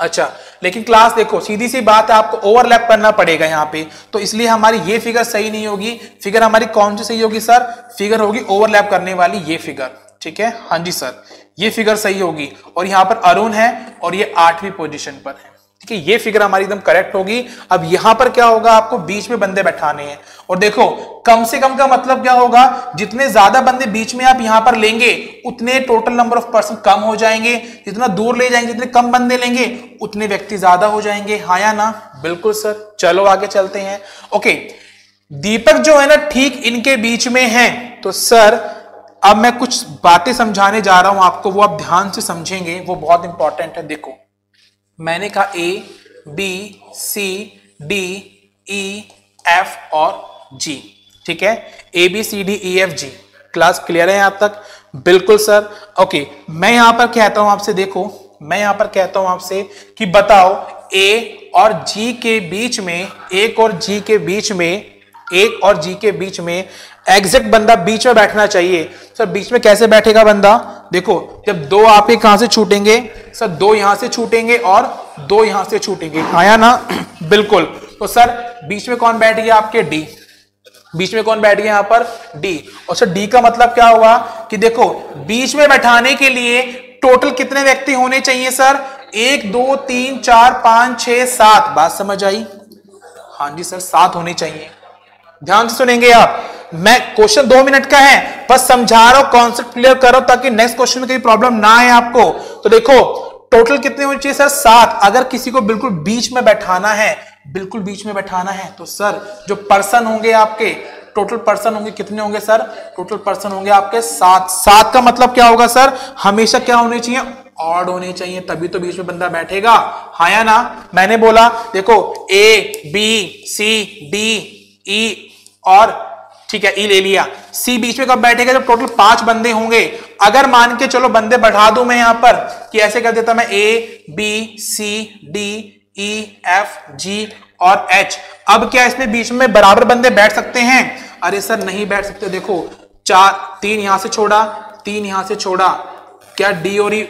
अच्छा लेकिन क्लास देखो, सीधी सी बात है, आपको ओवरलैप करना पड़ेगा यहाँ पे। तो इसलिए हमारी ये फिगर सही नहीं होगी। फिगर हमारी कौन सी सही होगी सर फिगर होगी ओवरलैप करने वाली ये फिगर ठीक है? हाँ जी सर ये फिगर सही होगी। और यहाँ पर अरुण है, और ये आठवीं पोजीशन पर है। ठीक है, ये फिगर हमारी एकदम करेक्ट होगी। अब यहाँ पर क्या होगा, आपको बीच में बंदे बैठाने हैं। और देखो, कम से कम का मतलब क्या होगा, जितने ज़्यादा बंदे बीच में आप यहाँ पर लेंगे, उतने टोटल नंबर ऑफ़ पर्सन कम हो जाएँगे। जितना दूर ले जाएँगे, जितने कम बंदे लेंगे, उतने व्यक्ति ज़्यादा हो जाएँगे। हाँ या ना? बिल्कुल सर। चलो आगे चलते हैं। ओके दीपक जो है ना, ठीक इनके बीच में है। तो सर, अब मैं कुछ बातें समझाने जा रहा हूँ आपको, वो आप ध्यान से समझेंगे, वो बहुत इंपॉर्टेंट है। देखो मैंने कहा A B C D E F और जी ठीक है? A B C D E F G class clear है यहाँ तक? बिल्कुल सर ओके मैं यहाँ पर कहता हूँ आपसे, देखो, मैं यहाँ पर कहता हूँ आपसे कि बताओ ए और जी के बीच में एक और जी के बीच में एक और जी के बीच में एग्जैक्ट बंदा बीच में बैठना चाहिए। सर, बीच में कैसे बैठेगा बंदा? देखो, जब दो आपके कहाँ से छूटेंगे? सर, दो यहाँ से छूटेंगे और दो यहाँ से छूटेंगे। आया ना? *clears throat* बिल्कुल। तो सर, बीच में कौन बैठ गया आपके? डी। बीच में कौन बैठ गया यहाँ पर? डी। और सर, डी का मतलब क्या हुआ? कि देखो, बीच में बैठाने के लिए टोटल कितने व्यक्ति होने चाहिए, सर? एक, दो, तीन, चार, पाँच, छह, सात। बात समझ आई? हाँ जी, सर, सात होने चाहिए। ध्यान से सुनेंगे आप। मैं क्वेश्चन दो मिनट का है, बस समझा रहा हूँ कॉन्सेप्ट क्लियर करो ताकि नेक्स्ट क्वेश्चन में कोई प्रॉब्लम ना आए आपको। तो देखो टोटल कितने होने चाहिए सर सात। अगर किसी को बिल्कुल बीच में बैठाना है, बिल्कुल बीच में बैठाना है तो सर जो पर्सन होंगे आपके टोटल पर्सन होंगे कितने होंगे सर टोटल पर्सन होंगे आपके सात। सात का मतलब क्या होगा सर हमेशा क्या होने चाहिए? ऑड होने चाहिए, तभी तो बीच में बंदा बैठेगा। हाँ या ना? मैंने बोला, देखो ए बी सी डी ई और, ठीक है, ई ले लिया। सी बीच में कब बैठेगा? जब टोटल पाँच बंदे होंगे। अगर मान के चलो बंदे बढ़ा दू मैं यहाँ पर, कि ऐसे कर देता मैं A B C D E F G और एच अब क्या इसमें बीच में बराबर बंदे बैठ सकते हैं? अरे सर, नहीं बैठ सकते। देखो, चार, तीन यहाँ से छोड़ा, तीन यहाँ से छोड़ा। क्या डी और ई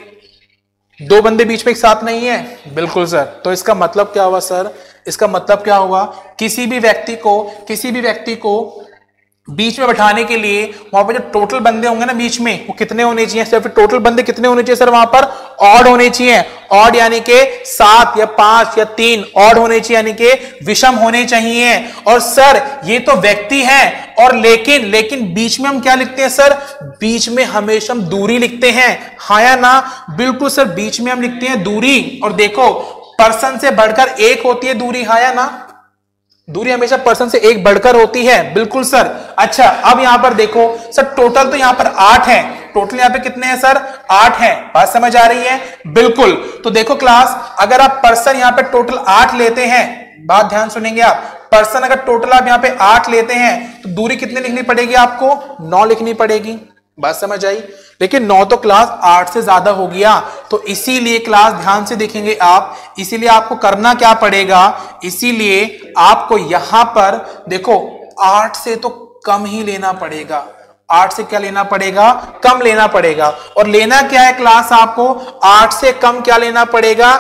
दो बंदे बीच में एक साथ नहीं है? बिल्कुल, सर। तो इसका मतलब क्या हुआ, सर? इसका मतलब क्या हुआ किसी भी व्यक्ति को, किसी भी व्यक्ति को बीच में बैठाने के लिए वहाँ पर जो टोटल बंदे होंगे ना बीच में, वो कितने होने चाहिए? सिर्फ़ टोटल बंदे कितने होने चाहिए सर वहाँ पर? ऑड होने चाहिए। ऑड यानी के सात या पाँच या तीन। ऑड होने चाहिए यानी के विषम होने चाहिए। और सर, ये तो व्यक्ति है। और लेकिन लेकिन बीच में हम क्या लिखते हैं सर? बीच में हमेशा हम दूरी लिखते हैं। हाँ या ना? बिल्कुल सर, बीच में हम लिखते हैं दूरी। और देखो पर्सन से बढ़कर एक होती है दूरी हाँ या ना? दूरी हमेशा पर्सन से एक बढ़कर होती है। बिल्कुल, सर। अच्छा अब यहाँ पर देखो, सर टोटल तो यहाँ पर आठ है। टोटल यहाँ पे कितने हैं, सर? आठ है। बात समझ आ रही है? बिल्कुल। तो देखो क्लास अगर आप पर्सन यहाँ पे टोटल आठ लेते हैं, बात ध्यान सुनेंगे आप पर्सन अगर टोटल आप यहाँ पे आठ लेते हैं तो दूरी कितनी लिखनी पड़ेगी आपको? नौ लिखनी पड़ेगी। बात समझ आई? लेकिन नौ तो क्लास आठ से ज़्यादा हो गया तो इसीलिए क्लास ध्यान से देखेंगे आप, इसीलिए आपको करना क्या पड़ेगा? इसीलिए आपको यहाँ पर देखो, आठ से तो कम ही लेना पड़ेगा। आठ से क्या लेना पड़ेगा? कम लेना पड़ेगा। और लेना क्या है क्लास आपको? आठ से कम क्या लेना पड़ेगा?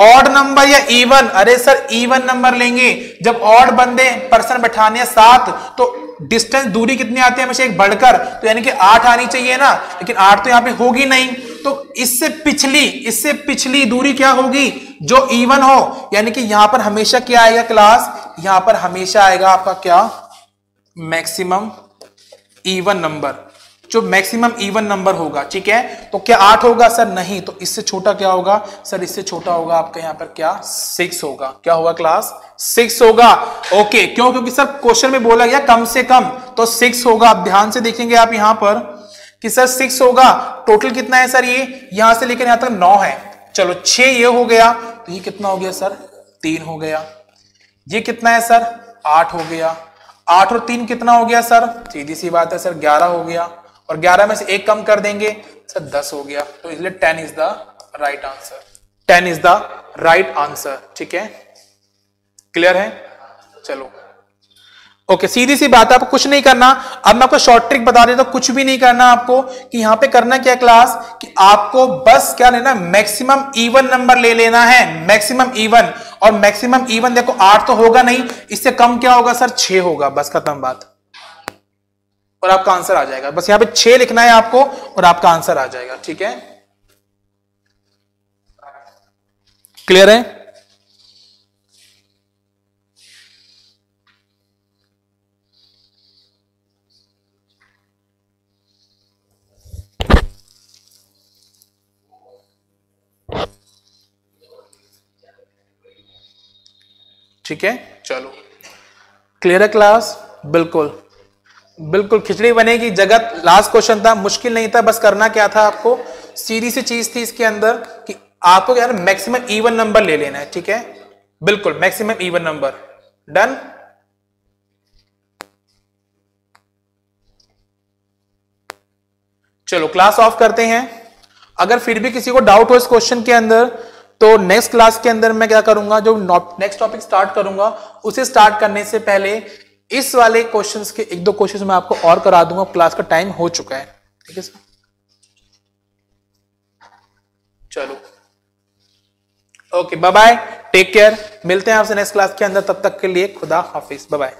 ऑड नंबर या इवन अरे सर इवन नंबर लेंगे। जब ऑड बंदे पर्सन बैठाने सात तो डिस्टेंस दूरी कितनी आती है हमेशा एक बढ़कर तो यानी कि आठ आनी चाहिए ना, लेकिन आठ तो यहाँ पे होगी नहीं। तो इससे पिछली इससे पिछली दूरी क्या होगी? जो इवन हो, यानी कि यहाँ पर हमेशा क्या आएगा क्लास यहाँ पर हमेशा आएगा आपका क्या? मैक्सिमम इवन नंबर जो मैक्सिमम इवन नंबर होगा, ठीक है? तो क्या आठ होगा सर? नहीं तो इससे छोटा क्या होगा? सर, इससे छोटा होगा आपका यहाँ पर क्या? सिक्स होगा। क्या होगा क्लास सिक्स होगा। ओके क्यों? क्योंकि सर क्वेश्चन में बोला गया कम से कम तो सिक्स होगा। आप ध्यान से देखेंगे आप यहाँ पर कि सर सिक्स होगा। टोटल कितना है सर ये? यहाँ से लेकर यहाँ तक नौ है। चलो छ ये हो गया। तो ये कितना हो गया सर? तीन हो गया। ये कितना है सर? आठ हो गया। आठ और तीन कितना हो गया सर? सीधी सी बात है सर, ग्यारह हो गया। और ग्यारह में से एक कम कर देंगे सर दस हो गया। तो इसलिए ten is the right answer ten is the right answer ठीक है? क्लियर है? चलो। ओके सीधी सी बात है, आपको कुछ नहीं करना। अब मैं आपको शॉर्ट ट्रिक बता देता हूँ, कुछ भी नहीं करना आपको कि यहाँ पे करना क्या क्लास कि आपको बस क्या लेना मैक्सिमम इवन नंबर ले लेना है मैक्सिमम इवन और मैक्सिमम इवन देखो, आठ तो होगा नहीं, इससे कम क्या होगा सर छह होगा, बस खत्म बात। और आपका आंसर आ जाएगा। बस यहाँ पे छह लिखना है आपको और आपका आंसर आ जाएगा, ठीक है? क्लियर है? ठीक है? चलो। क्लियर है क्लास बिल्कुल। बिल्कुल, खिचड़ी बनेगी। जगत लास्ट क्वेश्चन था, मुश्किल नहीं था, बस करना क्या था आपको? सीधी सी चीज़ थी इसके अंदर कि आपको क्या मैक्सिमम इवन नंबर ले लेना है, ठीक है? बिल्कुल मैक्सिमम इवन नंबर डन चलो क्लास ऑफ़ करते हैं। अगर फिर भी किसी को डाउट हो इस क्वेश्चन के अंदर तो नेक्स्ट क्लास के अंदर मैं क्या करूँगा, जो नेक्स्ट टॉपिक स्टार्ट करूँगा, उसे स्टार्ट करने से पहले इस वाले क्वेश्चंस के, एक दो क्वेश्चंस मैं आपको और करा दूँगा क्लास का टाइम हो चुका है। ठीक है सर चलो। Okay bye bye take care मिलते हैं आपसे नेक्स्ट क्लास के अंदर, तब तक के लिए खुदा हाफिज। Bye bye